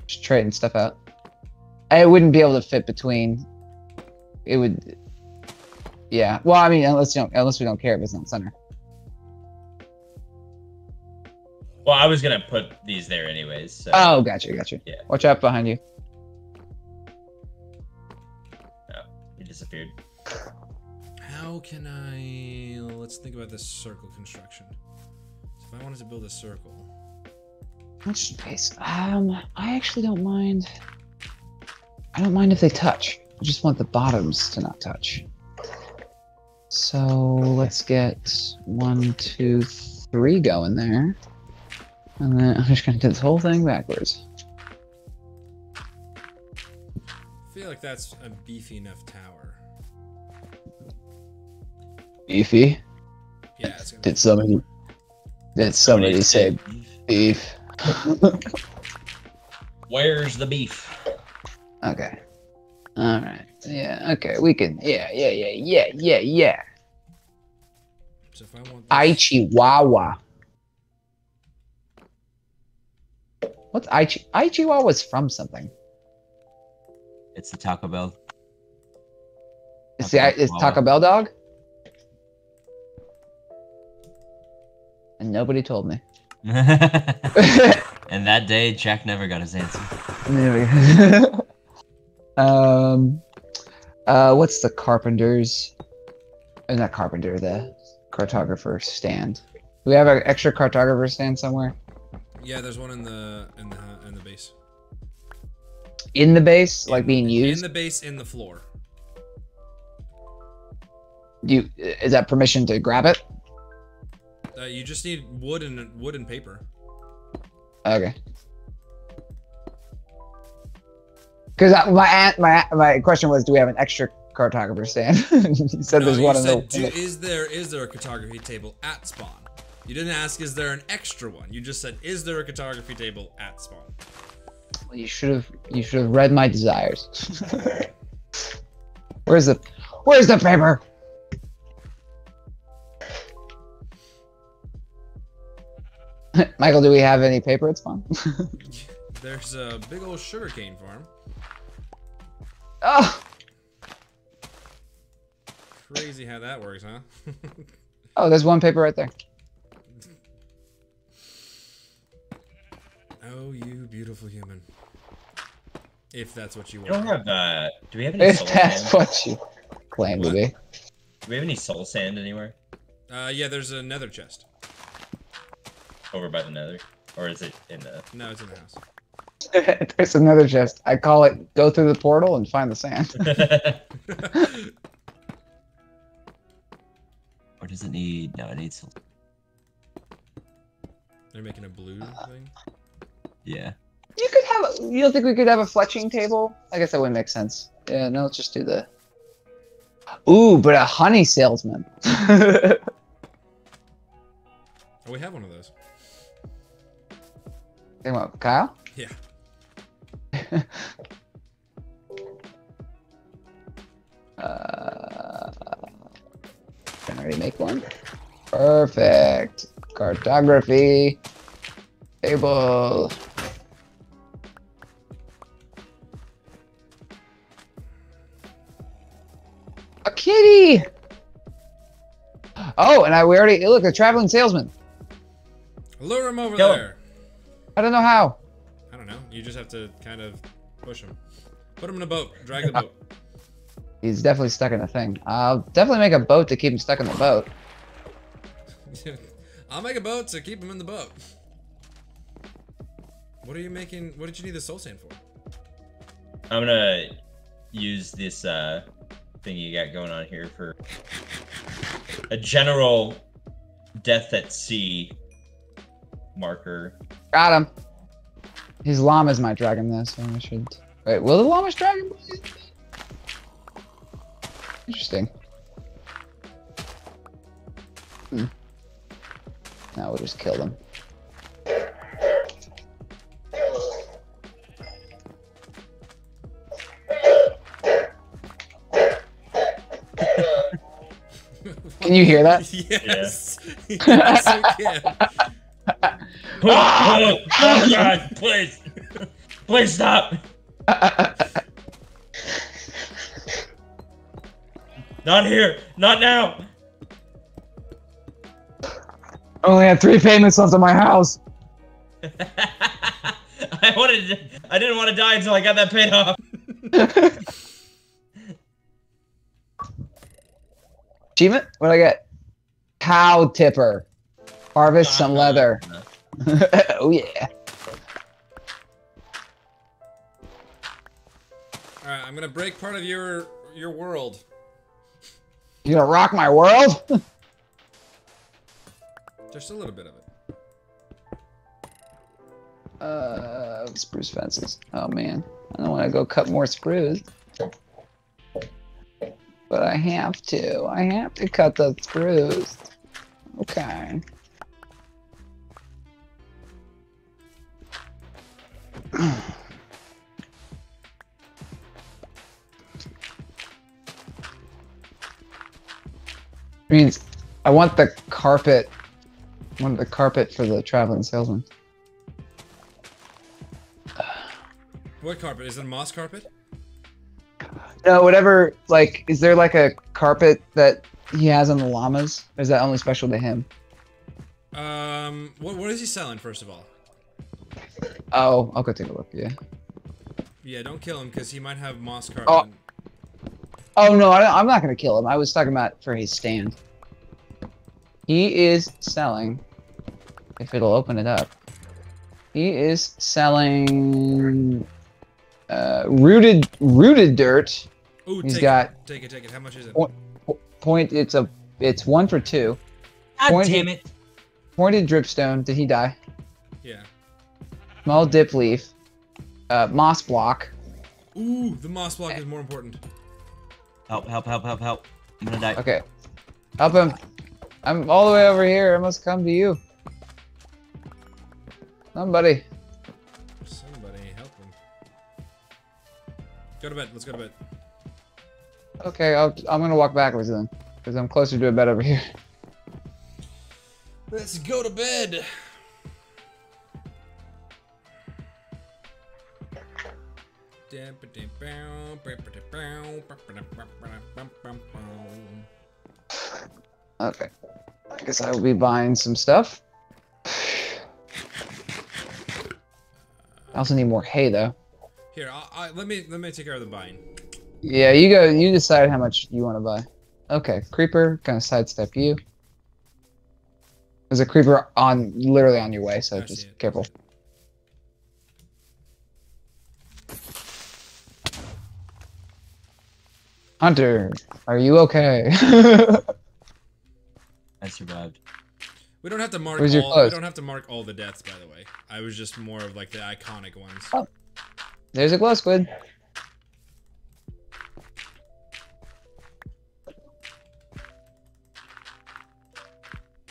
Just trading stuff out. It wouldn't be able to fit between. It would. Yeah. Well, I mean, unless you don't, unless we don't care if it's not center. Well, I was gonna put these there anyways. So. Oh, gotcha, gotcha. Yeah. Watch out behind you. Oh, He disappeared. How can I? Let's think about this circle construction. So if I wanted to build a circle, Much space. Um, I actually don't mind. I don't mind if they touch. I just want the bottoms to not touch. So let's get one, two, three going there. And then I'm just gonna do this whole thing backwards. I feel like that's a beefy enough tower. Beefy. Yeah, it's gonna Did somebody did somebody say beef? Where's the beef? Okay. Alright. Yeah, okay, we can yeah, yeah, yeah, yeah, yeah, yeah. So if I want this, Aichiwawa. What's Aichi? Aichiwawa's from something. It's the Taco Bell. It's the Taco it's Taco Bell dog. And nobody told me. and that day, Jack never got his answer. um, uh, what's the carpenter's? Uh, not carpenter, the cartographer stand. Do we have an extra cartographer stand somewhere yeah, there's one in the in the in the base. in the base, like being used. in the base in the floor. Do you, is that permission to grab it? Uh, you just need wood and wood and paper. Okay. Because my aunt, my my question was, do we have an extra cartographer stand? you said No, there's one in said, the. do, is there is there a cartography table at spawn? You didn't ask, is there an extra one? You just said, is there a cartography table at spawn? You should have you should have read my desires. where's the Where's the paper? Michael, do we have any paper at spawn? There's a big old sugarcane farm. oh, Crazy how that works, huh? oh, there's one paper right there. Oh, you beautiful human. If that's what you want. You don't have uh do we have any If soul that's sand? what you claim to What? be. Do we have any soul sand anywhere? Uh, yeah, there's a nether chest. Over by the nether? Or is it in the No, it's in the house. there's another chest. I call it go through the portal and find the sand. Or does it need? No, it needs. They're making a blue thing. Yeah. You could have. A, you don't think we could have a fletching table? I guess that would make sense. Yeah, no, let's just do the. Ooh, but a honey salesman. Oh, we have one of those. Think what, Kyle? Yeah. Uh, can I already make one? Perfect. Cartography. Table. Kitty. Oh, and I we already look a traveling salesman. Lure him over Kill him. there. I don't know how. I don't know. You just have to kind of push him. Put him in a boat. Drag the boat. He's definitely stuck in a thing. I'll definitely make a boat to keep him stuck in the boat. I'll make a boat to keep him in the boat. What are you making? What did you need the soul sand for? I'm gonna use this uh thing you got going on here for a general death at sea marker. Got him. His llamas might drag him though, so I should. Wait, will the llamas drag him? Interesting. Hmm. No, we'll just kill them. Can you hear that? yes. yes, I can. Oh, oh, oh god, please. Please stop. Not here. Not now. I only had three payments left on my house. I wanted to, I didn't want to die until I got that paid off. Achievement? What do I get? Cow tipper. Harvest some leather. oh yeah. All right, I'm gonna break part of your your world. You gonna rock my world? Just a little bit of it. Uh, spruce fences. Oh man, I don't want to go cut more spruce. But I have to. I have to cut the spruce. Okay. means I want the carpet. I want the carpet for the traveling salesman. What carpet? Is it a moss carpet? No, whatever. Like, is there like a carpet that he has on the llamas? Or is that only special to him? Um, what what is he selling first of all? Oh, I'll go take a look. Yeah. Yeah, don't kill him because he might have moss carpet. Oh. Oh no, I, I'm not gonna kill him. I was talking about for his stand. He is selling. If it'll open it up, he is selling uh, rooted rooted dirt. Ooh, he's take got- it. Take it, take it. How much is it? Point. It's a. It's one for two. God Pointed- damn it. Pointed dripstone. Did he die? Yeah. Small dripleaf. Uh, moss block. Ooh, the moss block is more important. Help, help, help, help, help. I'm gonna die. Okay. Help him. I'm all the way over here. I must come to you. Somebody. Somebody help him. Go to bed. Let's go to bed. Okay, I'll, I'm gonna walk backwards then, because I'm closer to a bed over here. Let's go to bed. Okay. I guess I will be buying some stuff. I also need more hay though. Here, I, I, let me let me take care of the buying. Yeah, you go. You decide how much you want to buy. Okay, creeper, gonna sidestep you. There's a creeper on literally on your way, so I just careful. Hunter, are you okay? I survived. We don't have to mark Where's your all. We don't have to mark all the deaths, by the way. I was just more of like the iconic ones. Oh. There's a glow squid.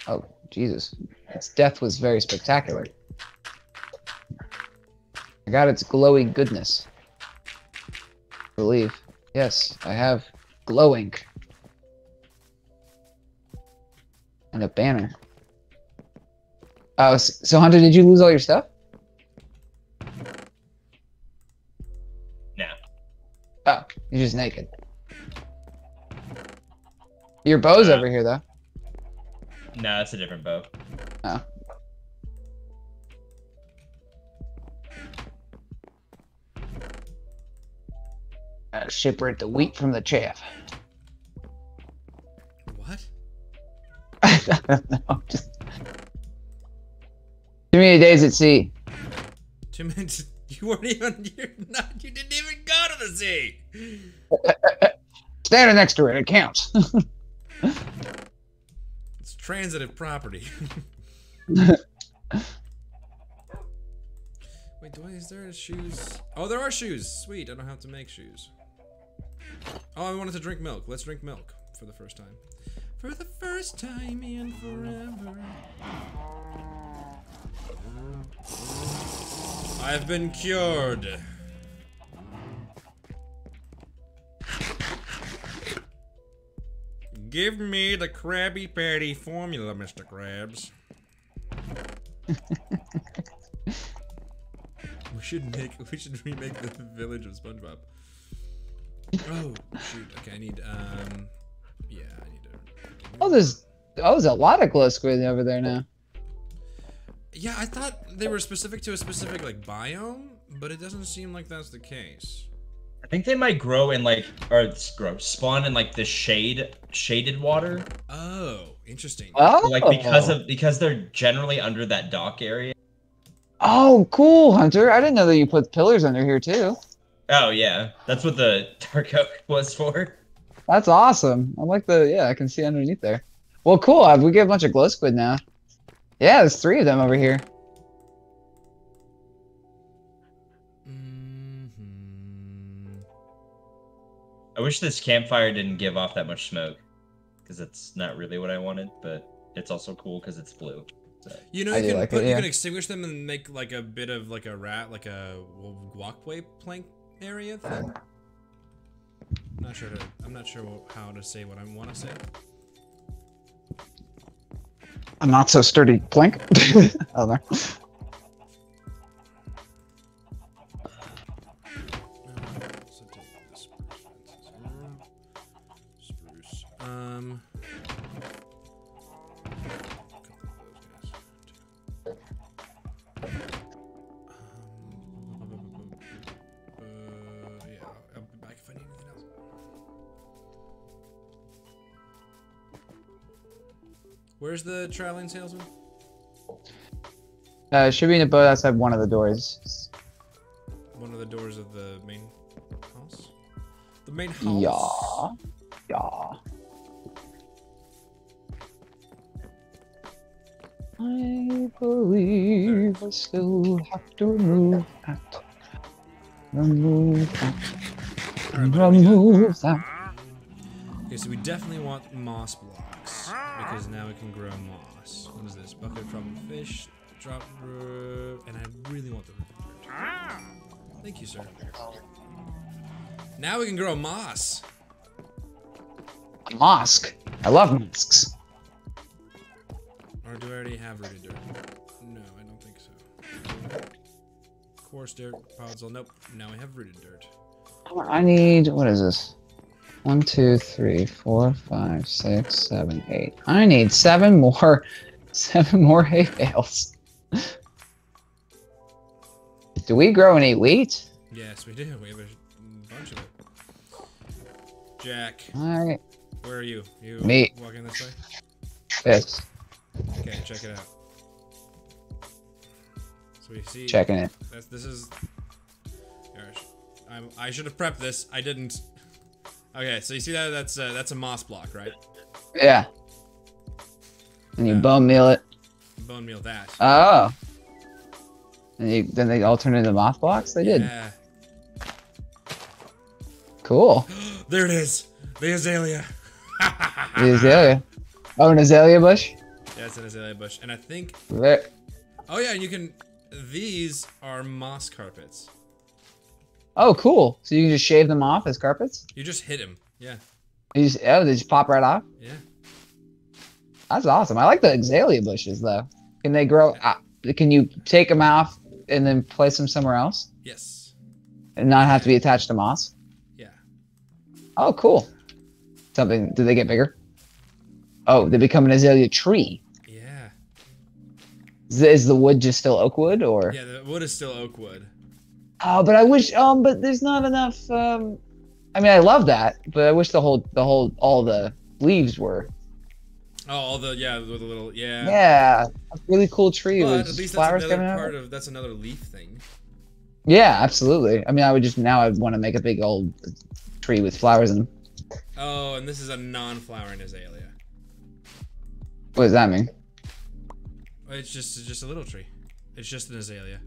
Oh, Jesus. Its death was very spectacular. I got its glowy goodness. I believe. Yes, I have glow ink. And a banner. Oh, so Hunter, did you lose all your stuff? No. Oh, you're just naked. Your bow's Uh, over here though. No, that's a different bow. Oh. Gotta separate the wheat from the chaff. What? I don't know. Just too many days at sea. Too minutes. You weren't even. You're not. You didn't even go to the sea. Standing next to it, it counts. Transitive property. Wait, do I? Is there shoes? Oh, there are shoes. Sweet. I don't have to make shoes. Oh, I wanted to drink milk. Let's drink milk for the first time. For the first time in forever. I've been cured. Give me the Krabby Patty formula, Mr. Krabs. we should make. We should remake the village of SpongeBob. Oh shoot! Okay, I need. Um, yeah, I need to. oh, there's oh, there's a lot of glow squid over there now. Yeah, I thought they were specific to a specific like biome, but it doesn't seem like that's the case. I think they might grow in like or grow spawn in like the shade shaded water. Oh, interesting. Oh, Like because of because they're generally under that dock area. oh, cool, Hunter. I didn't know that you put pillars under here too. Oh yeah, that's what the dark oak was for. That's awesome. I like the yeah. I can see underneath there. Well, cool. uh, We get a bunch of glow squid now. Yeah, there's three of them over here. I wish this campfire didn't give off that much smoke, because it's not really what I wanted, but it's also cool because it's blue. So. You know, you can like put, it, you can extinguish them and make like a bit of like a rat, like a walkway plank area thing. Not sure to. I'm not sure how to say what I want to say. A not so sturdy plank. oh, there. Where's the traveling salesman? Uh, it should be in the boat outside one of the doors. One of the doors of the main house. The main house. Yeah. Yeah. I believe I still have to remove that. Remove that. Alright, what do we got? Remove that. Okay, so we definitely want moss blocks because now we can grow moss. What is this? Bucket from fish, drop, roof, and I really want the roof. Thank you, sir. Now we can grow moss. A mosque. I love mosques. Or do I already have rooted dirt? No, I don't think so. Coarse dirt, podzol. Nope. Now we have rooted dirt. I need what is this? One, two, three, four, five, six, seven, eight. I need seven more, seven more hay bales. Do we grow any wheat? Yes, we do. We have a bunch of it. Jack, I where are you? You Me. walking this way? Yes. Okay, check it out. So we see. checking it. This is. Gosh, I, I should have prepped this. I didn't. Okay, so you see that? That's uh, that's a moss block, right? Yeah. And you Yeah. bone meal it. Bone meal that. Oh. And you, then they all turn into moss blocks. They did. Yeah. Cool. there it is. The azalea. The azalea. Oh, an azalea bush. Yeah, it's an azalea bush, and I think. There. Oh yeah, you can. These are moss carpets. Oh, cool. So you can just shave them off as carpets. You just hit him. Yeah. You just, oh, they just pop right off. Yeah. That's awesome. I like the azalea bushes though. Can they grow? Uh, can you take them off and then place them somewhere else Yes. and not have to be attached to moss? Yeah. Oh, cool. Something. Do they get bigger? Oh, they become an azalea tree. Yeah. Is, is the wood just still oak wood, or? Yeah, the wood is still oak wood. Oh, but I wish. Um, but there's not enough. Um, I mean, I love that, but I wish the whole, the whole, all the leaves were. Oh, all the yeah, with the little yeah. Yeah, a really cool tree But with at least that's flowers another coming out. of that's another leaf thing. Yeah, absolutely. I mean, I would just now I'd want to make a big old tree with flowers in. them. Oh, and this is a non-flowering azalea. What does that mean? It's just it's just a little tree. It's just an azalea.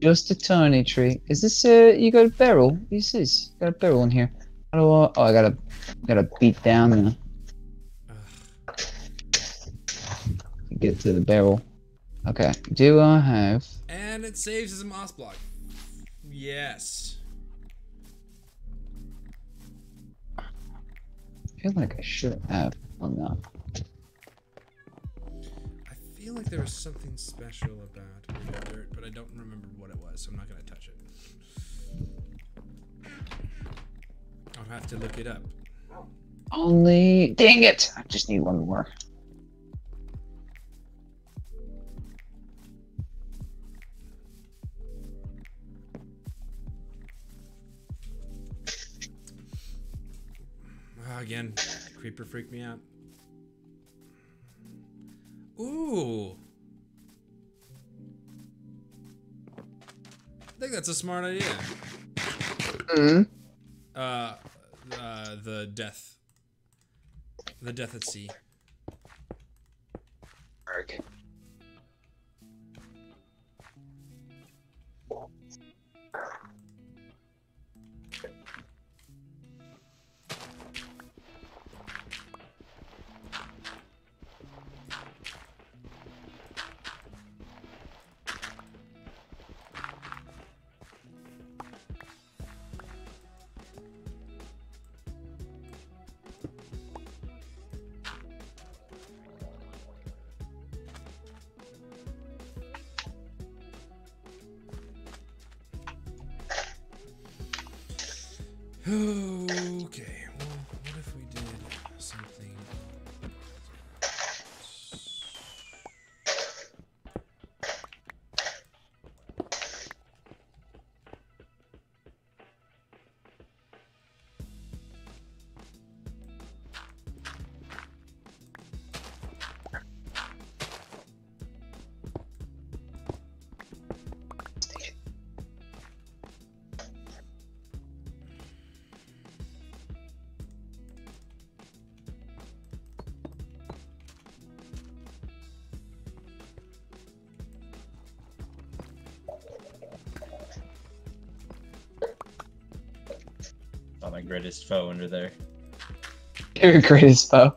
Just a tiny tree. Is this a, you got a barrel? This is got a barrel in here. How do I, oh I gotta gotta beat down Ugh. get to the barrel. Okay. Do I have And it saves as a moss block. Yes. I feel like I should have on that. I feel like there was something special about dirt, but I don't remember what it was, so I'm not gonna touch it. I'll have to look it up. Only dang it! I just need one more. Ah, again, creeper freaked me out. Ooh. Think that's a smart idea. Mm. Uh, uh, the death. The death at sea. Okay, greatest foe under there. Your greatest foe.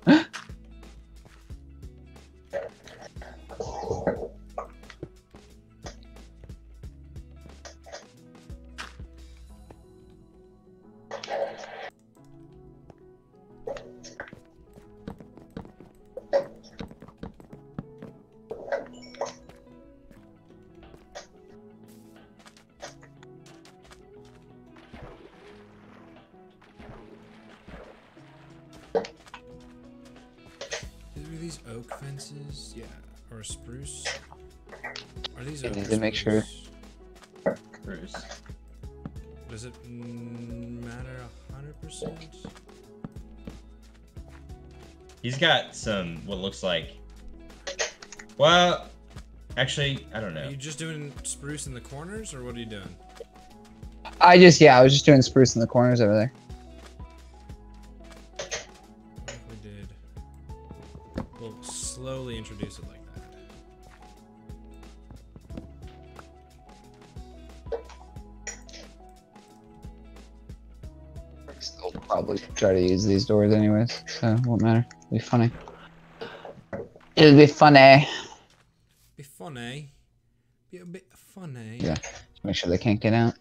Looks like. Well, actually, I don't know. Are know. you just doing spruce in the corners, or what are you doing? I just yeah, I was just doing spruce in the corners over there. What we did? We'll slowly introduce it like that. I'll probably try to use these doors anyways, so it won't matter. It'll be funny. It'll be funny. Be funny. Be a bit funny. Yeah. Make sure they can't get out.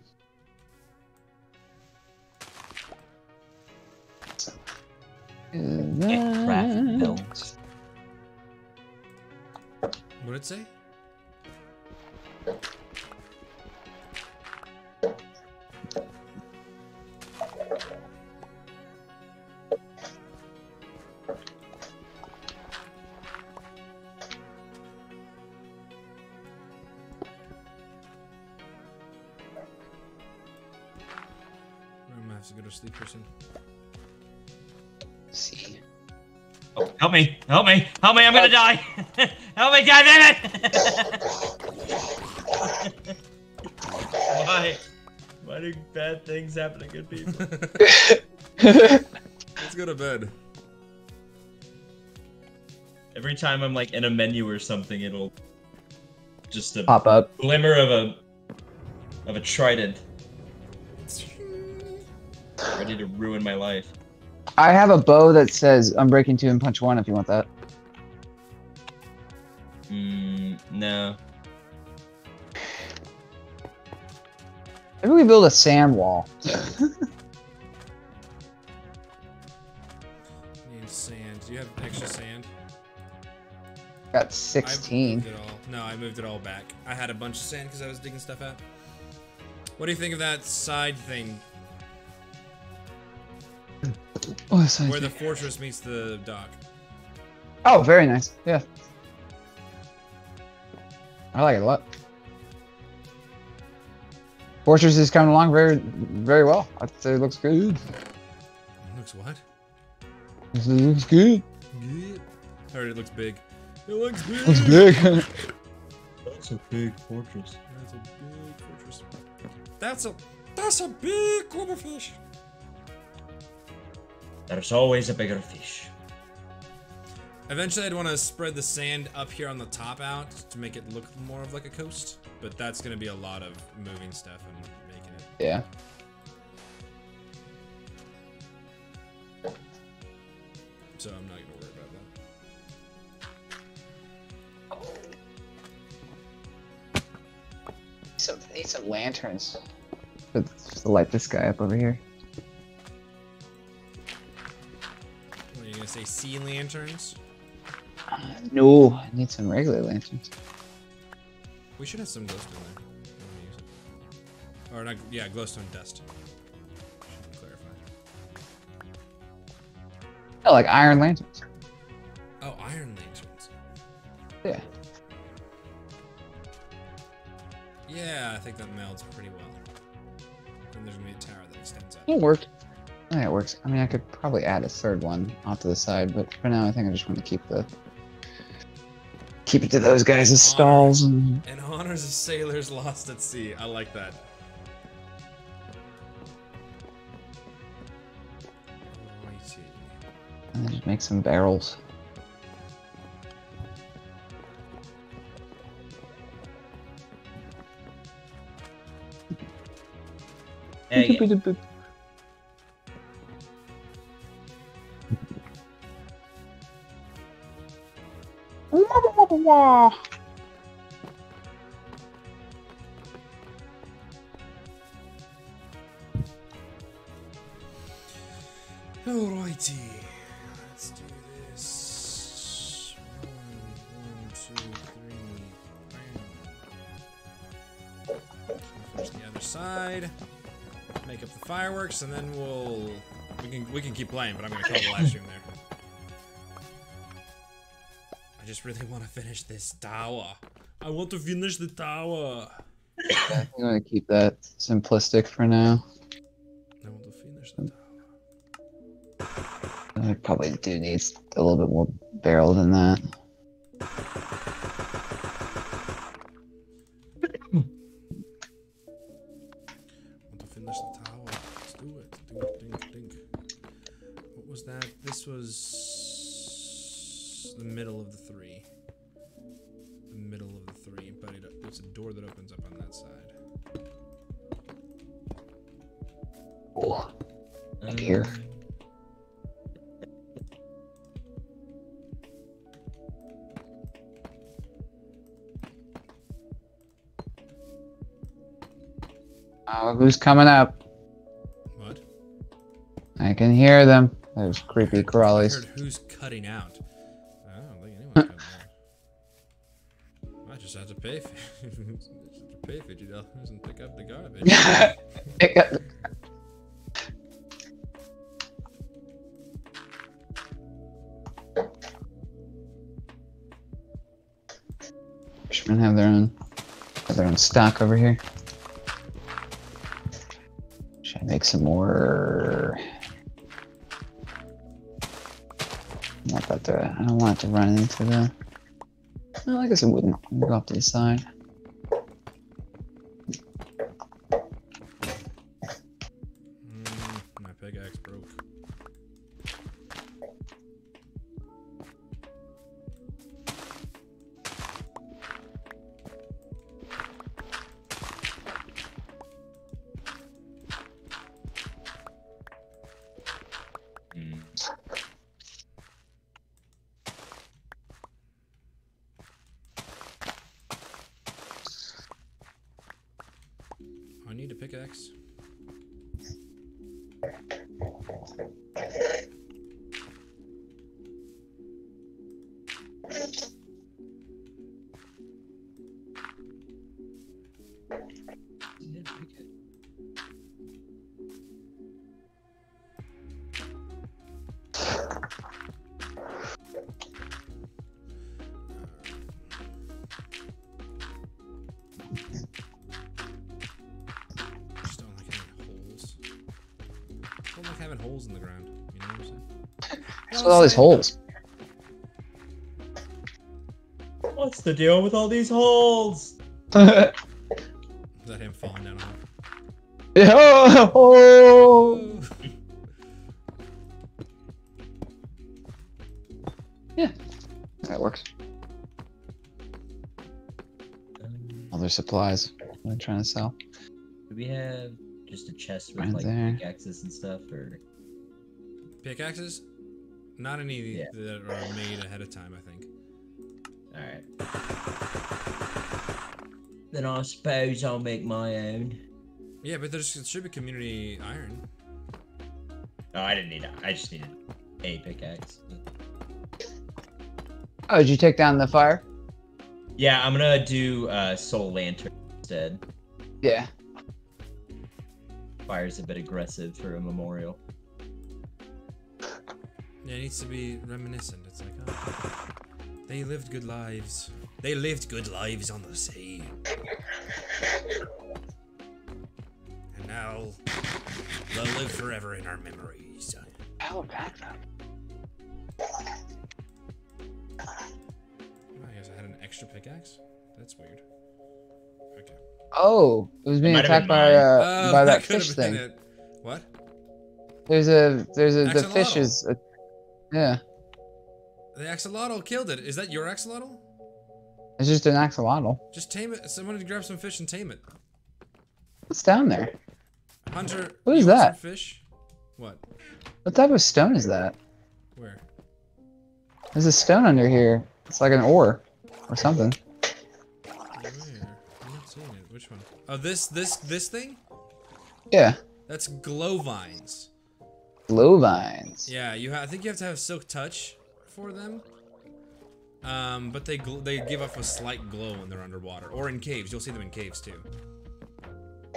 Help me! I'm gonna die! help me, God damn it! Why? Why do bad things happen to good people? Let's go to bed. Every time I'm like in a menu or something, it'll just a Pop up. glimmer of a of a trident ready to ruin my life. I have a bow that says "Unbreaking 2 and Punch 1 if you want that. We build a sand wall. Need sand. Do you have extra sand? Got I 16. moved it all. No, I moved it all back. I had a bunch of sand because I was digging stuff out. What do you think of that side thing Oh, sorry. where the fortress meets the dock? oh, very nice. Yeah. I like it a lot. Fortress is coming along very, very well. I'd say it looks good. It looks what? It looks good. I heard it looks big. It looks big. Looks big. That's a big fortress. That's a big fortress. That's a that's a big club fish. There's always a bigger fish. Eventually, I'd want to spread the sand up here on the top out to make it look more of like a coast, but that's gonna be a lot of moving stuff and making it. yeah. So I'm not gonna worry about that. Some, need some lanterns. To, to light this guy up over here. What are you gonna say? Sea lanterns? Uh, no, I need some regular lanterns. We should have some glowstone there. I wanna use it. Or not? Yeah, glowstone dust. Should clarify. Oh, like iron lanterns. Oh, iron lanterns. Yeah. Yeah, I think that melds pretty well. And there's gonna be a tower that extends out. It worked. Yeah, it works. I mean, I could probably add a third one off to the side, but for now, I think I just want to keep the keep it to those guys' stalls and And honors of sailors lost at sea. I like that. Alrighty. and just make some barrels. Hey, yeah. Alrighty. Let's do this. One, one, two, three. Bam. Finish the other side. Make up the fireworks, and then we'll we can we can keep playing, but I'm gonna call the live stream there. I just really want to finish this tower. I want to finish the tower. I'm gonna keep that simplistic for now. I want to finish the tower. I probably do need a little bit more barrel than that. Want to finish the tower. Let's do it. Dink, dink, dink. What was that? This was the middle of the three. The middle of the three, but it, it's a door that opens up on that side. Oh, up here. Oh, who's coming up? What? I can hear them. Those creepy I crawlies. heard who's cutting out. Pay for just have pay fifty dollars and pick up the garbage. Pick up- Fishermen have their own have their own stock over here. Should I Make some more. I want that to. I don't want to run into the. I guess it wouldn't. Go off to the side. With all these holes? What's the deal with all these holes? Is that him falling down a hole? Yeah, oh! That works. All their supplies. What I'm trying to sell. Do we have just a chest with Right like there. pickaxes and stuff, or Pickaxes? Not any Yeah. that are made ahead of time, I think. all right? Then I suppose I'll make my own. Yeah, but there's it should be community iron. Oh, I didn't need it. I just needed a pickaxe. Oh, did you take down the fire? Yeah, I'm gonna do uh, soul lantern instead. Yeah. Fire's a bit aggressive for a memorial. Yeah, it needs to be reminiscent. It's like, oh, they lived good lives. They lived good lives on the sea. And now they'll live forever in our memories. Hell, back I guess I had an extra pickaxe. That's weird. Okay. Oh, it was being might have attacked by uh, Oh, by that could have fish thing. it. What? There's a there's a the fish is a, yeah. The axolotl killed it. Is that your axolotl? It's just an axolotl. Just tame it. Someone to grab some fish and tame it. What's down there? Hunter. What is you want some that? Fish. What? What type of stone is that? Where? There's a stone under here. It's like an ore or something. Where? I'm not seeing it. Which one? Oh, this, this, this thing? Yeah. That's glow vines. Glow vines. Yeah, you. Ha- I think you have to have silk touch for them. Um, but they gl- they give off a slight glow when they're underwater or in caves. You'll see them in caves too.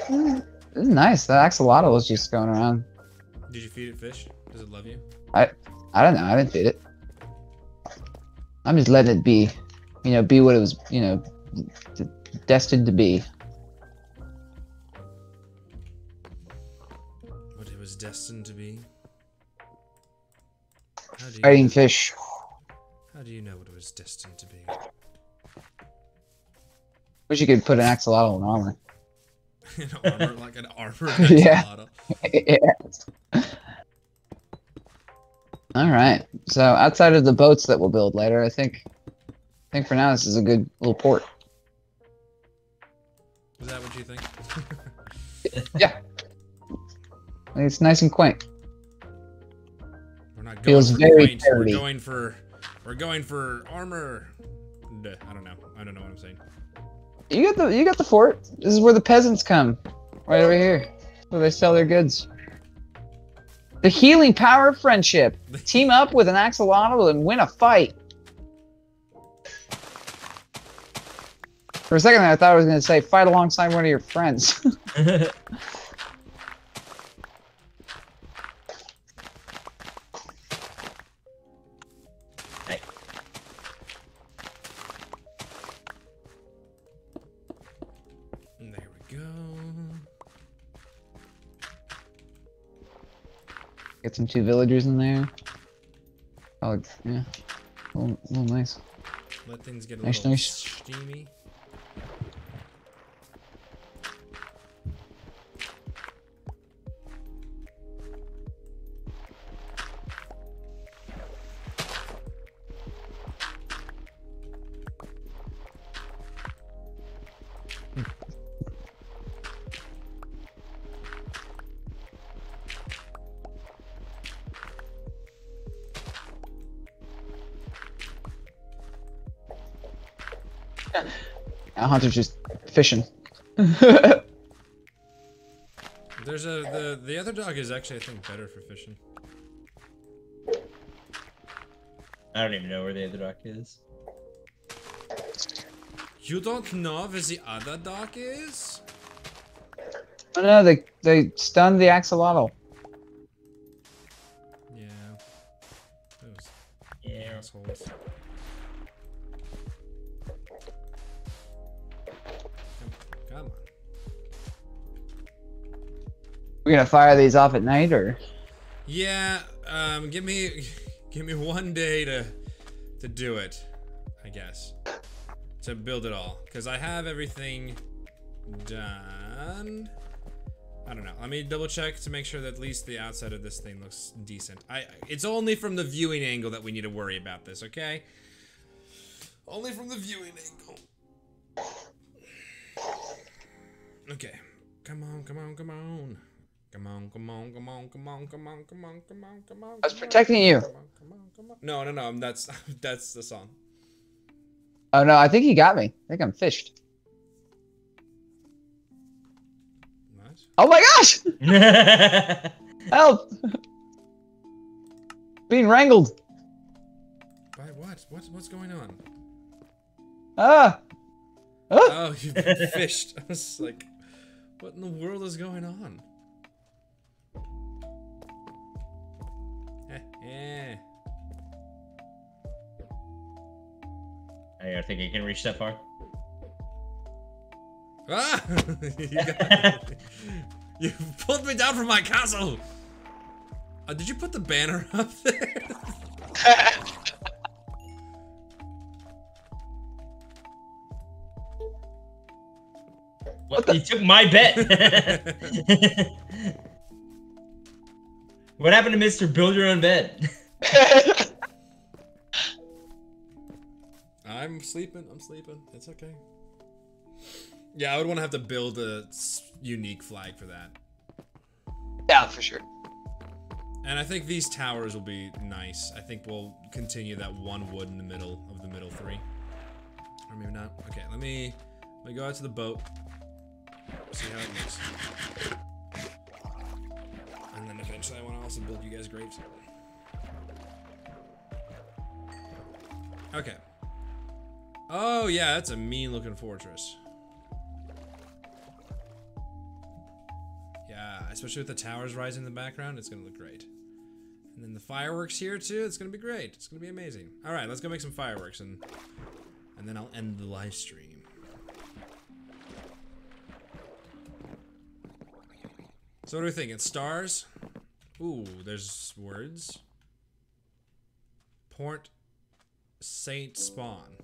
This is nice. That axolotl is just going around. Did you feed it fish? Does it love you? I don't know. I didn't feed it. I'm just letting it be. You know, be what it was. You know, d- destined to be. What it was destined to be. How do you Fighting fish. How do you know what it was destined to be? Wish you could put an axolotl in armor. an armor, like an armor. Yeah. axolotl. yeah. All right. So outside of the boats that we'll build later, I think, I think for now this is a good little port. Is that what you think? yeah. it's nice and quaint. We're not going Feels for very quaint, We're going for, we're going for armor. I don't know. I don't know what I'm saying. You got the you got the fort. This is where the peasants come, right over here, where they sell their goods. The healing power of friendship. Team up with an axolotl and win a fight. For a second, there, I thought I was going to say fight alongside one of your friends. Get some two villagers in there. Oh, yeah. A little, a little nice. Let things get a Nice, little nice. steamy. Hunter's just fishing. There's a the the other dog is actually I think better for fishing. I don't even know where the other dock is. You don't know where the other dog is? oh no, they they stunned the axolotl. Yeah. Those Yeah. assholes. We're gonna fire these off at night, or Yeah, um, give me, give me one day to, to do it, I guess, to build it all, because I have everything done. I don't know. Let me double check to make sure that at least the outside of this thing looks decent. I, it's only from the viewing angle that we need to worry about this, okay? Only from the viewing angle. Okay. Come on, come on, come on. Come on, come on, come on, come on, come on, come on, come on, come on. I was protecting you. Come on, come on, come on. No, no, no. That's that's the song. oh no, I think he got me. I think I'm fished. What? Oh my gosh! Help! Being wrangled. By what? What? What's going on? Ah! Ah! Oh, you've been fished. I was like, what in the world is going on? I think I can reach that far. Ah! you, got, you pulled me down from my castle. Uh, did you put the banner up there? What? You took my bet. What happened to Mr. Build Your Own Bed? I'm sleeping. I'm sleeping. It's okay. Yeah, I would want to have to build a unique flag for that. yeah, for sure. And I think these towers will be nice. I think we'll continue that one wood in the middle of the middle three. Or maybe not. Okay, let me let me go out to the boat. See how it looks. Eventually I want to also build you guys graves. Okay. Oh yeah, that's a mean looking fortress. Yeah, especially with the towers rising in the background, it's gonna look great. And then the fireworks here too, it's gonna be great. It's gonna be amazing. Alright, let's go make some fireworks and and then I'll end the live stream. So what do we think? It's stars? Ooh, there's words. Port Saint Spohn.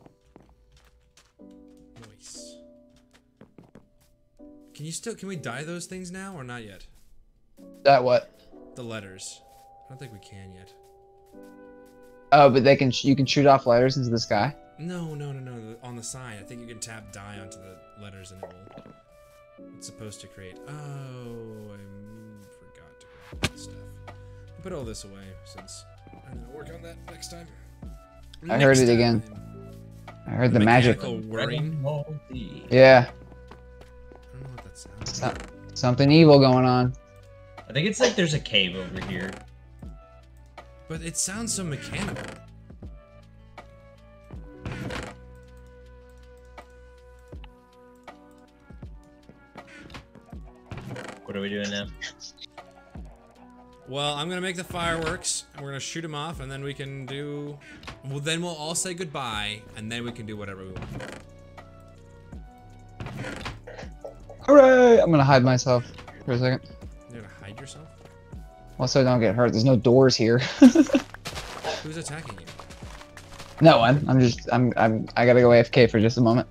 Nice. Can you still can we dye those things now or not yet? That what? The letters. I don't think we can yet. Oh, but they can. You can shoot off letters into the sky. No, no, no, no. On the sign, I think you can tap dye onto the letters and it will. It's supposed to create. Oh, I stuff. I'll put all this away since I'm gonna work on that next time. I heard Next it again. time. I heard the magic. Mechanical whirring. Yeah, I don't know what that sounds. so- something evil going on. I think it's like there's a cave over here. But it sounds so mechanical. What are we doing now? Well, I'm gonna make the fireworks, and we're gonna shoot them off, and then we can do. Well, then we'll all say goodbye, and then we can do whatever we want. Hooray! I'm gonna hide myself for a second. You're gonna hide yourself? Also, don't get hurt. There's no doors here. Who's attacking you? no one. I'm just. I'm. I'm. I gotta go AFK for just a moment.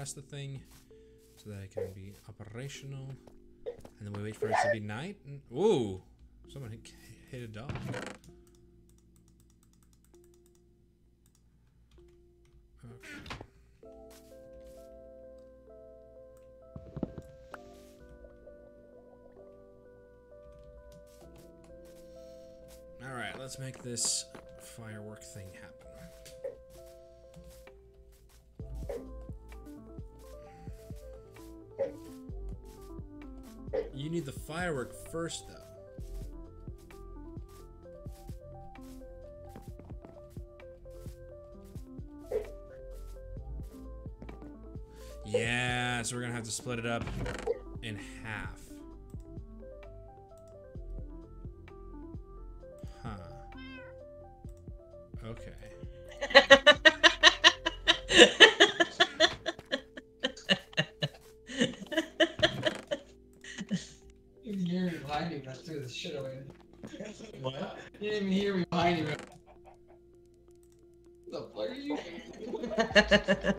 Press the thing so that it can be operational. And then we wait for it to be night. And, ooh, someone hit, hit a dog. Okay. All right, let's make this firework thing happen. You need the firework first, though. Yeah, so we're gonna have to split it up in half. ハハハハ!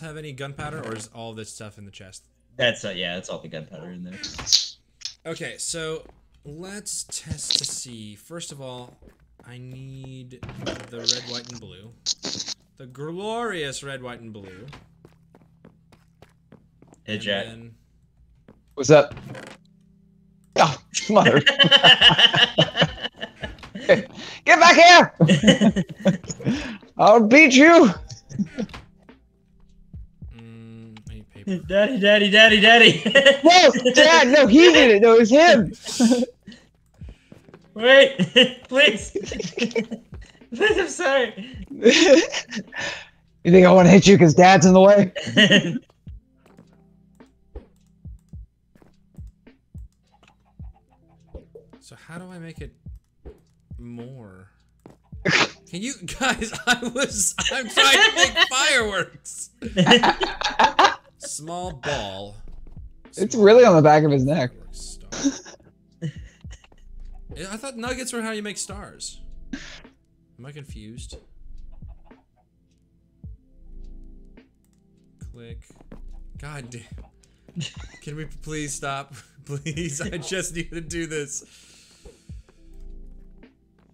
Have any gunpowder, or is all this stuff in the chest? That's uh, yeah, that's all the gunpowder in there. Okay, so let's test to see. First of all, I need the red, white, and blue. The glorious red, white, and blue. Hey And Jack. then- What's up? Oh, mother. Get back here! I'll beat you! I need paper. daddy, daddy, daddy, daddy. No, Dad, no, he did it. No, it was him. Wait, please. please, I'm sorry. you think I want to hit you because Dad's in the way? So how do I make it more? Can you guys? I was. I'm trying to make fireworks. Small ball. It's Small really on the back of his neck. fireworks star. Yeah, I thought nuggets were how you make stars. Am I confused? Click. God damn. Can we please stop? Please, I just need to do this.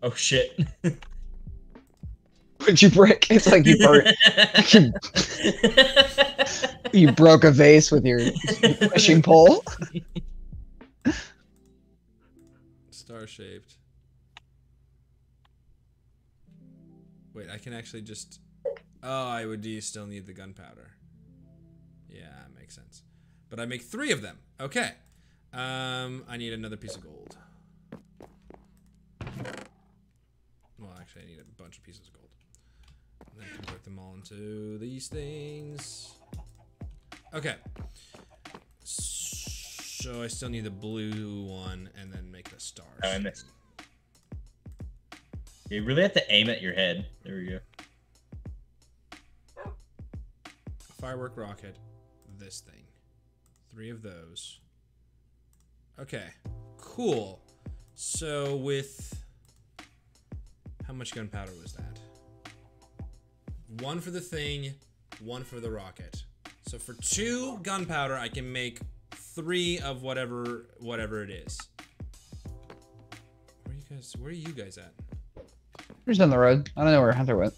oh shit. What'd you break? It's like you broke, you broke a vase with your fishing pole. Star shaped. Wait, I can actually just. Oh, I would do you still need the gunpowder. Yeah, makes sense. But I make three of them. Okay. Um, I need another piece of gold. Well, actually, I need a bunch of pieces of gold. And then convert them all into these things. Okay. So I still need the blue one and then make the stars. Oh, I missed. You really have to aim at your head. There we go. Firework rocket. This thing. Three of those. Okay. Cool. So with How much gunpowder was that? One for the thing, one for the rocket. So for two gunpowder, I can make three of whatever whatever it is. Where are you guys? Where are you guys at? We're just on the road. I don't know where Hunter went.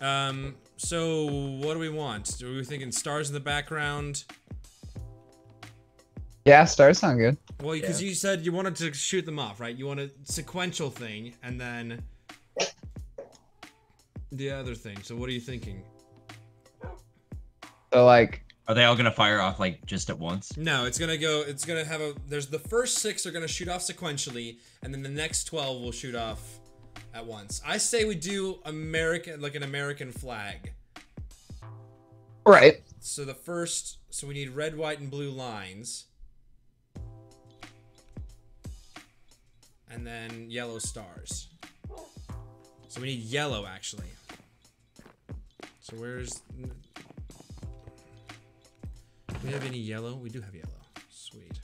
Um. So what do we want? Are we thinking stars in the background? Yeah, stars sound good. Well, because Yeah. you said you wanted to shoot them off, right? You want a sequential thing, and then the other thing. So what are you thinking? So like, Are they all gonna fire off like just at once? No, it's gonna go. It's gonna have a. There's the first six are gonna shoot off sequentially, and then the next twelve will shoot off at once. I say we do American, like an American flag. right? So the first, so we need red, white, and blue lines, and then yellow stars. So we need yellow actually. So where's? Do we have any yellow? We do have yellow. Sweet.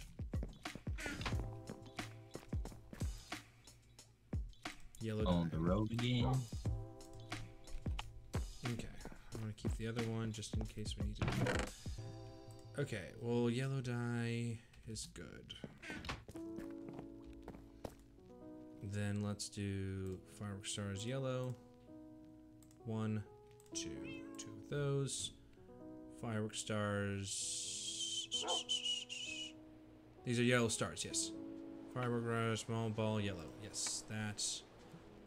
Yellow. On the road again. Okay, I'm gonna keep the other one just in case we need to. Okay, well, yellow dye is good. Then let's do firework stars yellow. One, two, two of those. Firework stars. These are yellow stars, yes. Firework stars, small ball, yellow. Yes, that's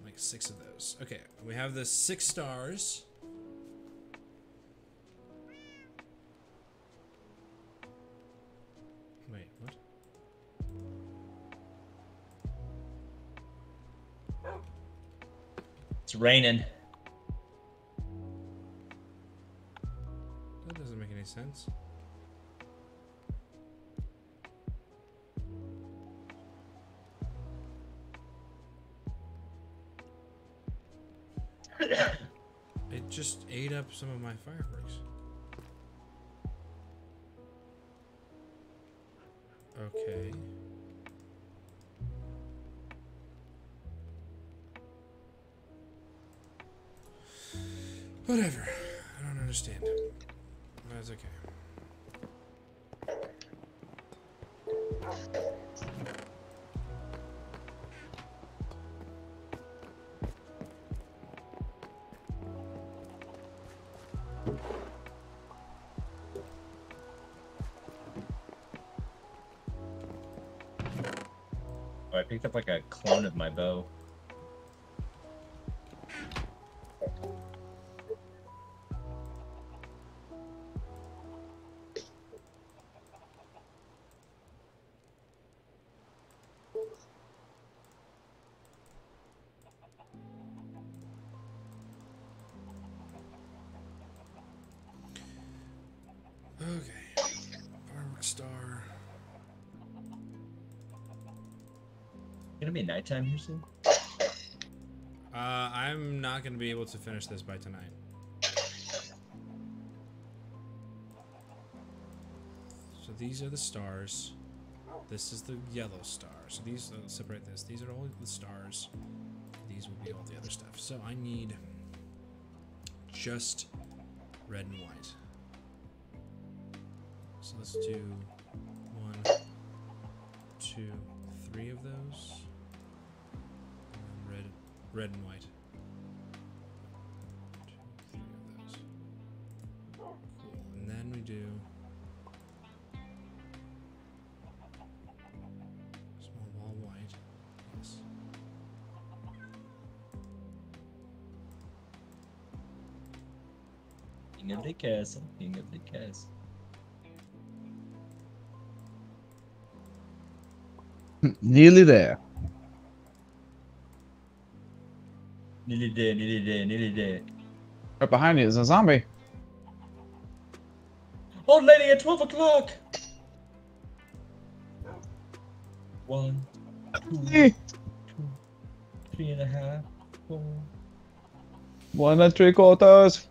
like six of those. Okay, we have the six stars. Wait, what? It's raining. Sense. It just ate up some of my fireworks. Okay. Whatever. I don't understand. That's okay. Oh, I picked up like a clone of my bow. Nighttime here soon. Uh, I'm not gonna be able to finish this by tonight. So these are the stars. This is the yellow star. So these, uh, separate this. These are all the stars. These will be all the other stuff. So I need just red and white. So let's do one, two, three of those. And then red, red and white. Two, three of those. Cool. And then we do small ball white. Yes. King of the castle. King of the castle. Nearly there. Right behind you is a zombie. Old lady at 12 o'clock! One, Eh, three and a half, four. One and three quarters.